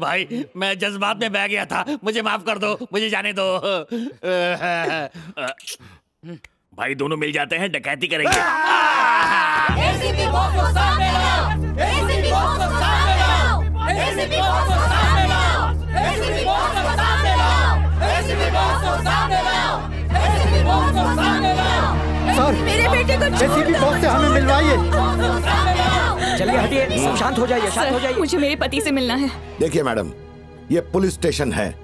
भाई मैं जज्बात में बह गया था। मुझे माफ़ कर दो मुझे जाने दो। भाई दोनों मिल जाते हैं डकैती करेंगे। एसीपी बॉस को सामने लाओ। एसीपी बॉस को सामने लाओ। एसीपी बॉस को सामने लाओ। एसीपी बॉस को सामने लाओ। एसीपी बॉस को सामने लाओ। एसीपी बॉस को सामने लाओ। सर मेरे बेटे को एसीपी बॉस से हमें मिलवाइए। चलिए हटिए सब शांत हो जाइए शांत हो जाइए। मुझे मेरे पति से मिलना है। देखिए मैडम ये पुलिस स्टेशन है।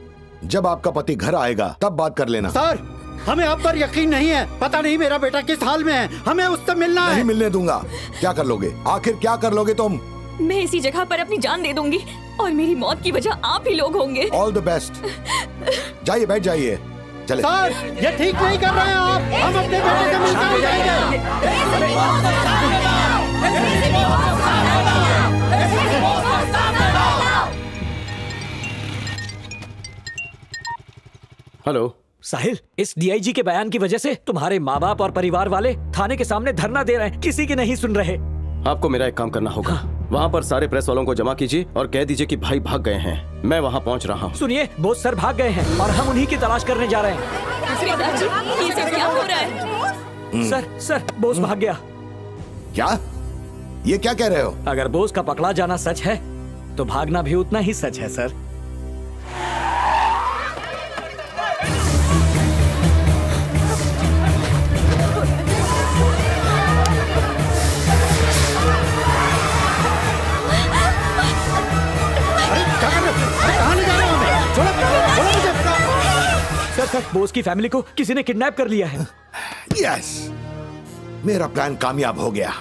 जब आपका पति घर आएगा तब बात कर लेना। सर हमें आप पर यकीन नहीं है। पता नहीं मेरा बेटा किस हाल में है। हमें उससे मिलना नहीं है। मिलने दूँगा। क्या कर लोगे? आखिर क्या कर लोगे तुम? मैं इसी जगह पर अपनी जान दे दूँगी और मेरी मौत की वजह आप ही लोग होंगे। ऑल द बेस्ट जाइए बैठ जाइए। चले। सर ये ठीक नहीं कर रहे हैं आप। हम अपने बेटे से मिलकर ही जाएँगे। हेलो। साहिल इस डीआईजी के बयान की वजह से तुम्हारे माँ बाप और परिवार वाले थाने के सामने धरना दे रहे हैं। किसी की नहीं सुन रहे। आपको मेरा एक काम करना होगा। वहाँ पर सारे प्रेस वालों को जमा कीजिए और कह दीजिए कि भाई भाग गए हैं। मैं वहाँ पहुँच रहा हूँ। सुनिए बोस सर भाग गए हैं और हम उन्हीं की तलाश करने जा रहे हैं। पिताजी ये सब क्या हो रहा है? सर सर बोस भाग गया। क्या? ये क्या कह रहे हो? अगर बोस का पकड़ा जाना सच है तो भागना भी उतना ही सच है सर। सर बोस की फैमिली को किसी ने किडनैप कर लिया है। यस मेरा प्लान कामयाब हो गया।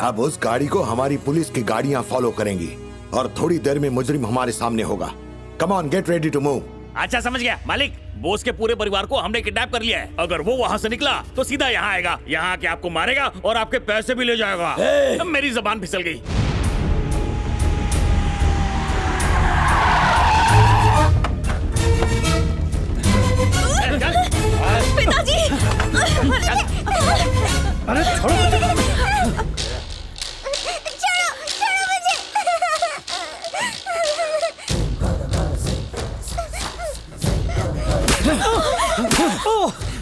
अब उस गाड़ी को हमारी पुलिस की गाड़ियाँ फॉलो करेंगी और थोड़ी देर में मुजरिम हमारे सामने होगा। Come on get ready to move अच्छा समझ गया। मालिक बोस के पूरे परिवार को हमने किडनैप कर लिया है। अगर वो वहाँ से निकला तो सीधा यहाँ आएगा। यहाँ आके आपको मारेगा और आपके पैसे भी ले जाएगा। मेरी जबान फिसल गई। अरे छोड़ो। मुझे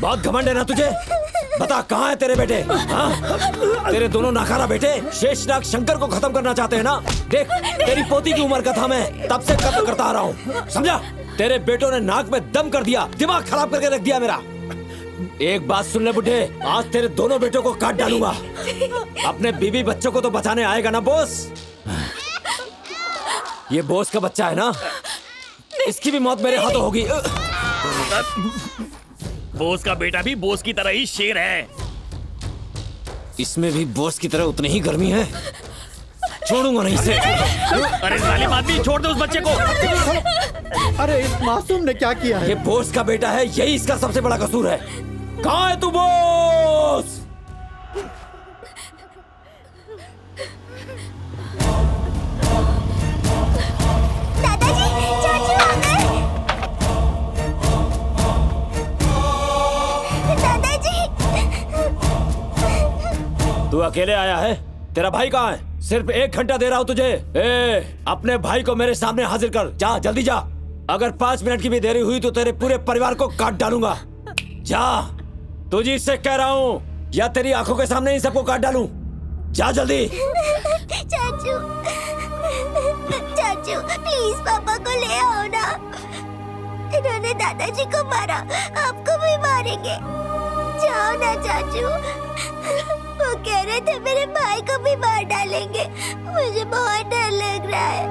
बहुत घमंड है ना तुझे? बता, कहाँ है तेरे बेटे? हाँ? तेरे दोनों नाकारा बेटे? शेषनाग शंकर को खत्म करना चाहते हैं ना? देख, तेरी पोती की उम्र का था मैं तब से कत्ल करता आ रहा हूँ। समझा? तेरे बेटों ने नाक में दम कर दिया, दिमाग खराब करके रख दिया मेरा। एक बात सुन ले बुढ़े आज तेरे दोनों बेटों को काट डालूँगा। अपने बीबी बच्चों को तो बचाने आएगा ना बोस? ये बोस का बच्चा है ना? इसकी भी मौत मेरे हाथों होगी। बोस का बेटा भी बोस की तरह ही शेर है। इसमें भी बोस की तरह उतनी ही गर्मी है। छोड़ूँगा नहीं इसे। अरे जालिम आदमी छोड़ दो उस बच्चे को। अरे इस मासूम ने क्या किया है? ये बोस का बेटा है यही इसका सबसे बड़ा कसूर है। कहाँ है तू बॉस? तू अकेले आया है? तेरा भाई कहाँ है? सिर्फ़ एक घंटा दे रहा हूँ तुझे। ए, अपने भाई को मेरे सामने हाजिर कर। जा जल्दी जा। अगर पाँच मिनट की भी देरी हुई तो तेरे पूरे परिवार को काट डालूँगा। जा। तुझे इससे कह रहा हूँ, या तेरी आँखों के सामने इन सबको काट डालूं? जा जल्दी। चाचू चाचू प्लीज़ पापा को ले आओ ना। इन्होंने दादाजी को मारा, आपको भी मारेंगे। जाओ ना, चाचू। वो कह रहे थे मेरे भाई को भी मार डालेंगे। मुझे बहुत डर लग रहा है।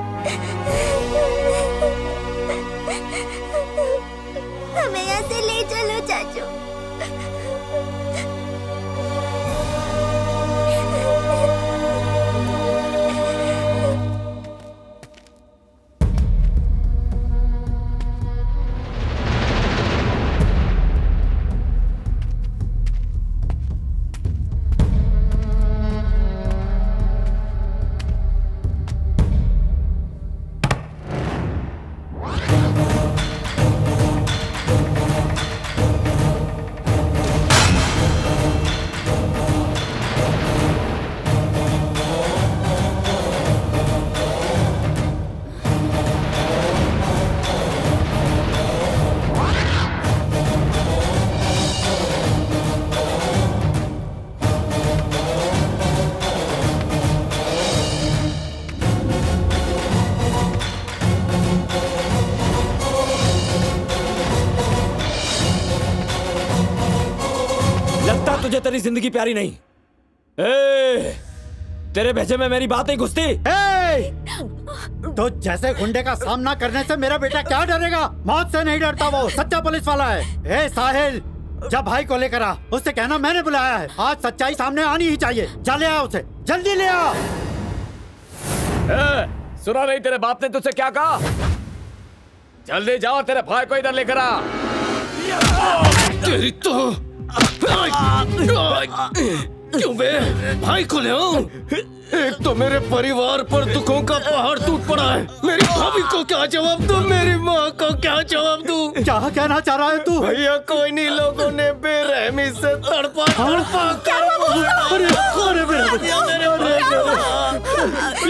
हमें यहाँ से ले चलो, चाचू। तेरी ज़िंदगी प्यारी नहीं। ए, तेरे भेजे में मेरी बात नहीं घुसती। तो जैसे गुंडे का सामना करने से मेरा बेटा क्या डरेगा? मौत से नहीं डरता वो सच्चा पुलिस वाला है। ए साहिल जब भाई को लेकर आ उससे कहना मैंने बुलाया है। आज सच्चाई सामने आनी ही चाहिए। जा ले आ उसे जल्दी ले आ। ए, सुना नहीं तेरे बाप ने तुझसे क्या कहा? जल्दी जाओ तेरे भाई को इधर लेकर आ। तेरी तो क्यों बे? भाई को ले आओ एक तो मेरे परिवार पर दुखों का पहाड़ टूट पड़ा है। मेरी भाभी को क्या जवाब दूँ? मेरी माँ को क्या जवाब दूँ? क्या कहना चाह रहा है तू? भैया कोई नहीं लोगों ने बेरहमी से तड़पा तड़पा कर अरे अरे दिया मेरे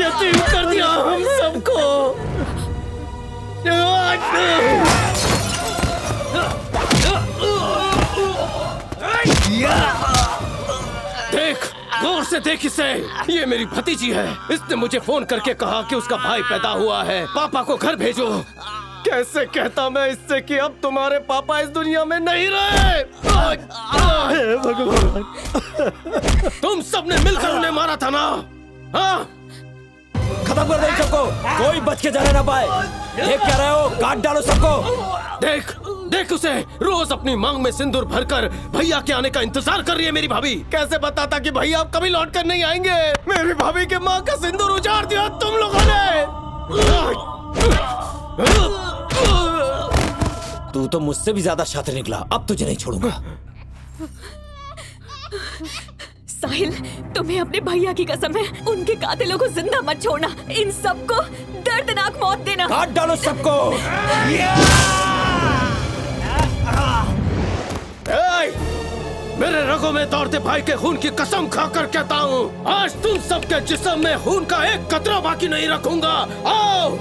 यतीम कर दिया हम सबको। देख गौर से देख इसे। ये मेरी भतीजी है। इसने मुझे फ़ोन करके कहा कि उसका भाई पैदा हुआ है। पापा को घर भेजो। कैसे कहता मैं इससे कि अब तुम्हारे पापा इस दुनिया में नहीं रहे? भगवान। तुम सबने मिलकर उन्हें मारा था ना? हाँ? खत्म कर दो सबको। कोई बच के जाने ना पाए। देख क्या रहे हो? काट डालो सबको। देख देख उसे। रोज अपनी मांग में सिंदूर भरकर भैया के आने का इंतज़ार कर रही है मेरी भाभी। कैसे बताता कि भैया आप कभी लौट कर नहीं आएँगे? मेरी भाभी के माँ का सिंदूर उजाड़ दिया तुम लोगों ने। तू तो मुझसे भी ज़्यादा शातिर निकला। अब तुझे नहीं छोड़ूँगा। साहिल तुम्हें अपने भैया की कसम है। उनके कातिलों को ज़िंदा मत छोड़ना। इन सबको दर्दनाक मौत देना। काट डालो सबको। ए, मेरे रगों में दौड़ते भाई के खून की कसम खाकर कहता हूँ, आज तुम सबके जिस्म में खून का एक कतरा बाकी नहीं रखूँगा। आओ।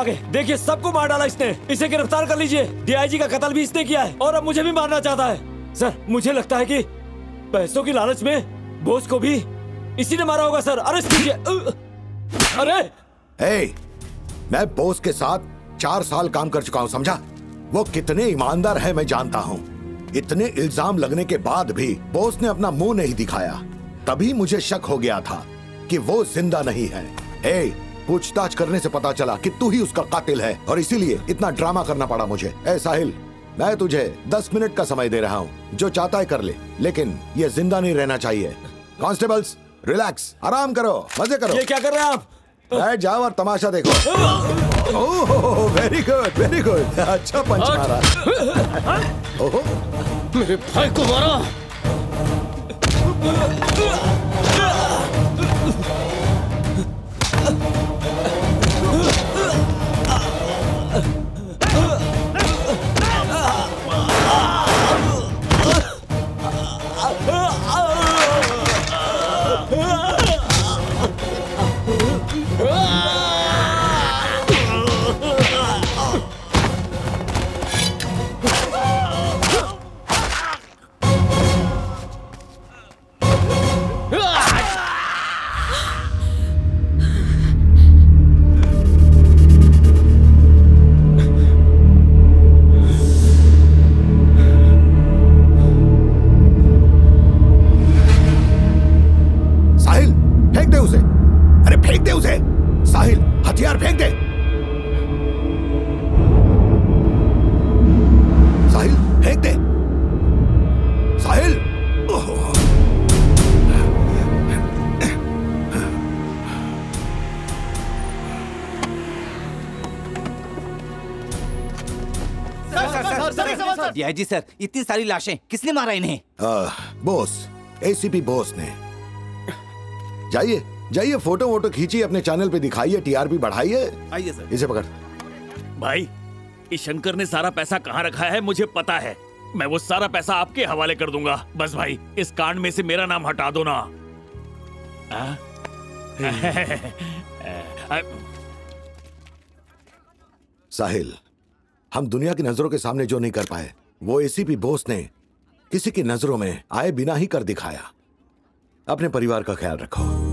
आगे। देखिए सबको मार डाला इसने। इसे गिरफ़्तार कर लीजिए। डीआईजी का कत्ल भी इसने किया है और अब मुझे भी मारना चाहता है। सर मुझे लगता है कि पैसों की लालच में बोस को भी इसी ने मारा होगा सर। अरेस्ट कीजिए। अरे! ए, मैं बोस के साथ चार साल काम कर चुका हूँ समझा? वो कितने ईमानदार है मैं जानता हूँ। इतने इल्ज़ाम लगने के बाद भी बोस ने अपना मुँह नहीं दिखाया। तभी मुझे शक हो गया था कि वो ज़िंदा नहीं है। ए, पूछताछ करने से पता चला कि तू ही उसका कातिल है और इसीलिए इतना ड्रामा करना पड़ा मुझे। ए साहिल मैं तुझे दस मिनट का समय दे रहा हूँ जो चाहता है कर ले लेकिन ये ज़िंदा नहीं रहना चाहिए। कॉन्स्टेबल्स रिलैक्स आराम करो मज़े करो। ये क्या कर रहे हैं आप? बैठ जाओ और तमाशा देखो। Very good very good. अच्छा पंच मारा। मेरे भाई को मारा। डीआईजी सर इतनी सारी लाशें किसने मारा इन्हें? आ, बोस एसीपी बोस ने। जाइए जाइए फ़ोटो वोटो खींचिए अपने चैनल पे दिखाइए टीआरपी बढ़ाइए। आइए सर। इसे पकड़। भाई इस शंकर ने सारा पैसा कहाँ रखा है मुझे पता है। मैं वो सारा पैसा आपके हवाले कर दूँगा। बस भाई इस कांड में से मेरा नाम हटा दो ना। हाँ? <laughs> साहिल हम दुनिया की नज़रों के सामने जो नहीं कर पाए वो एसीपी बोस ने किसी की नज़रों में आए बिना ही कर दिखाया। अपने परिवार का ख्याल रखो।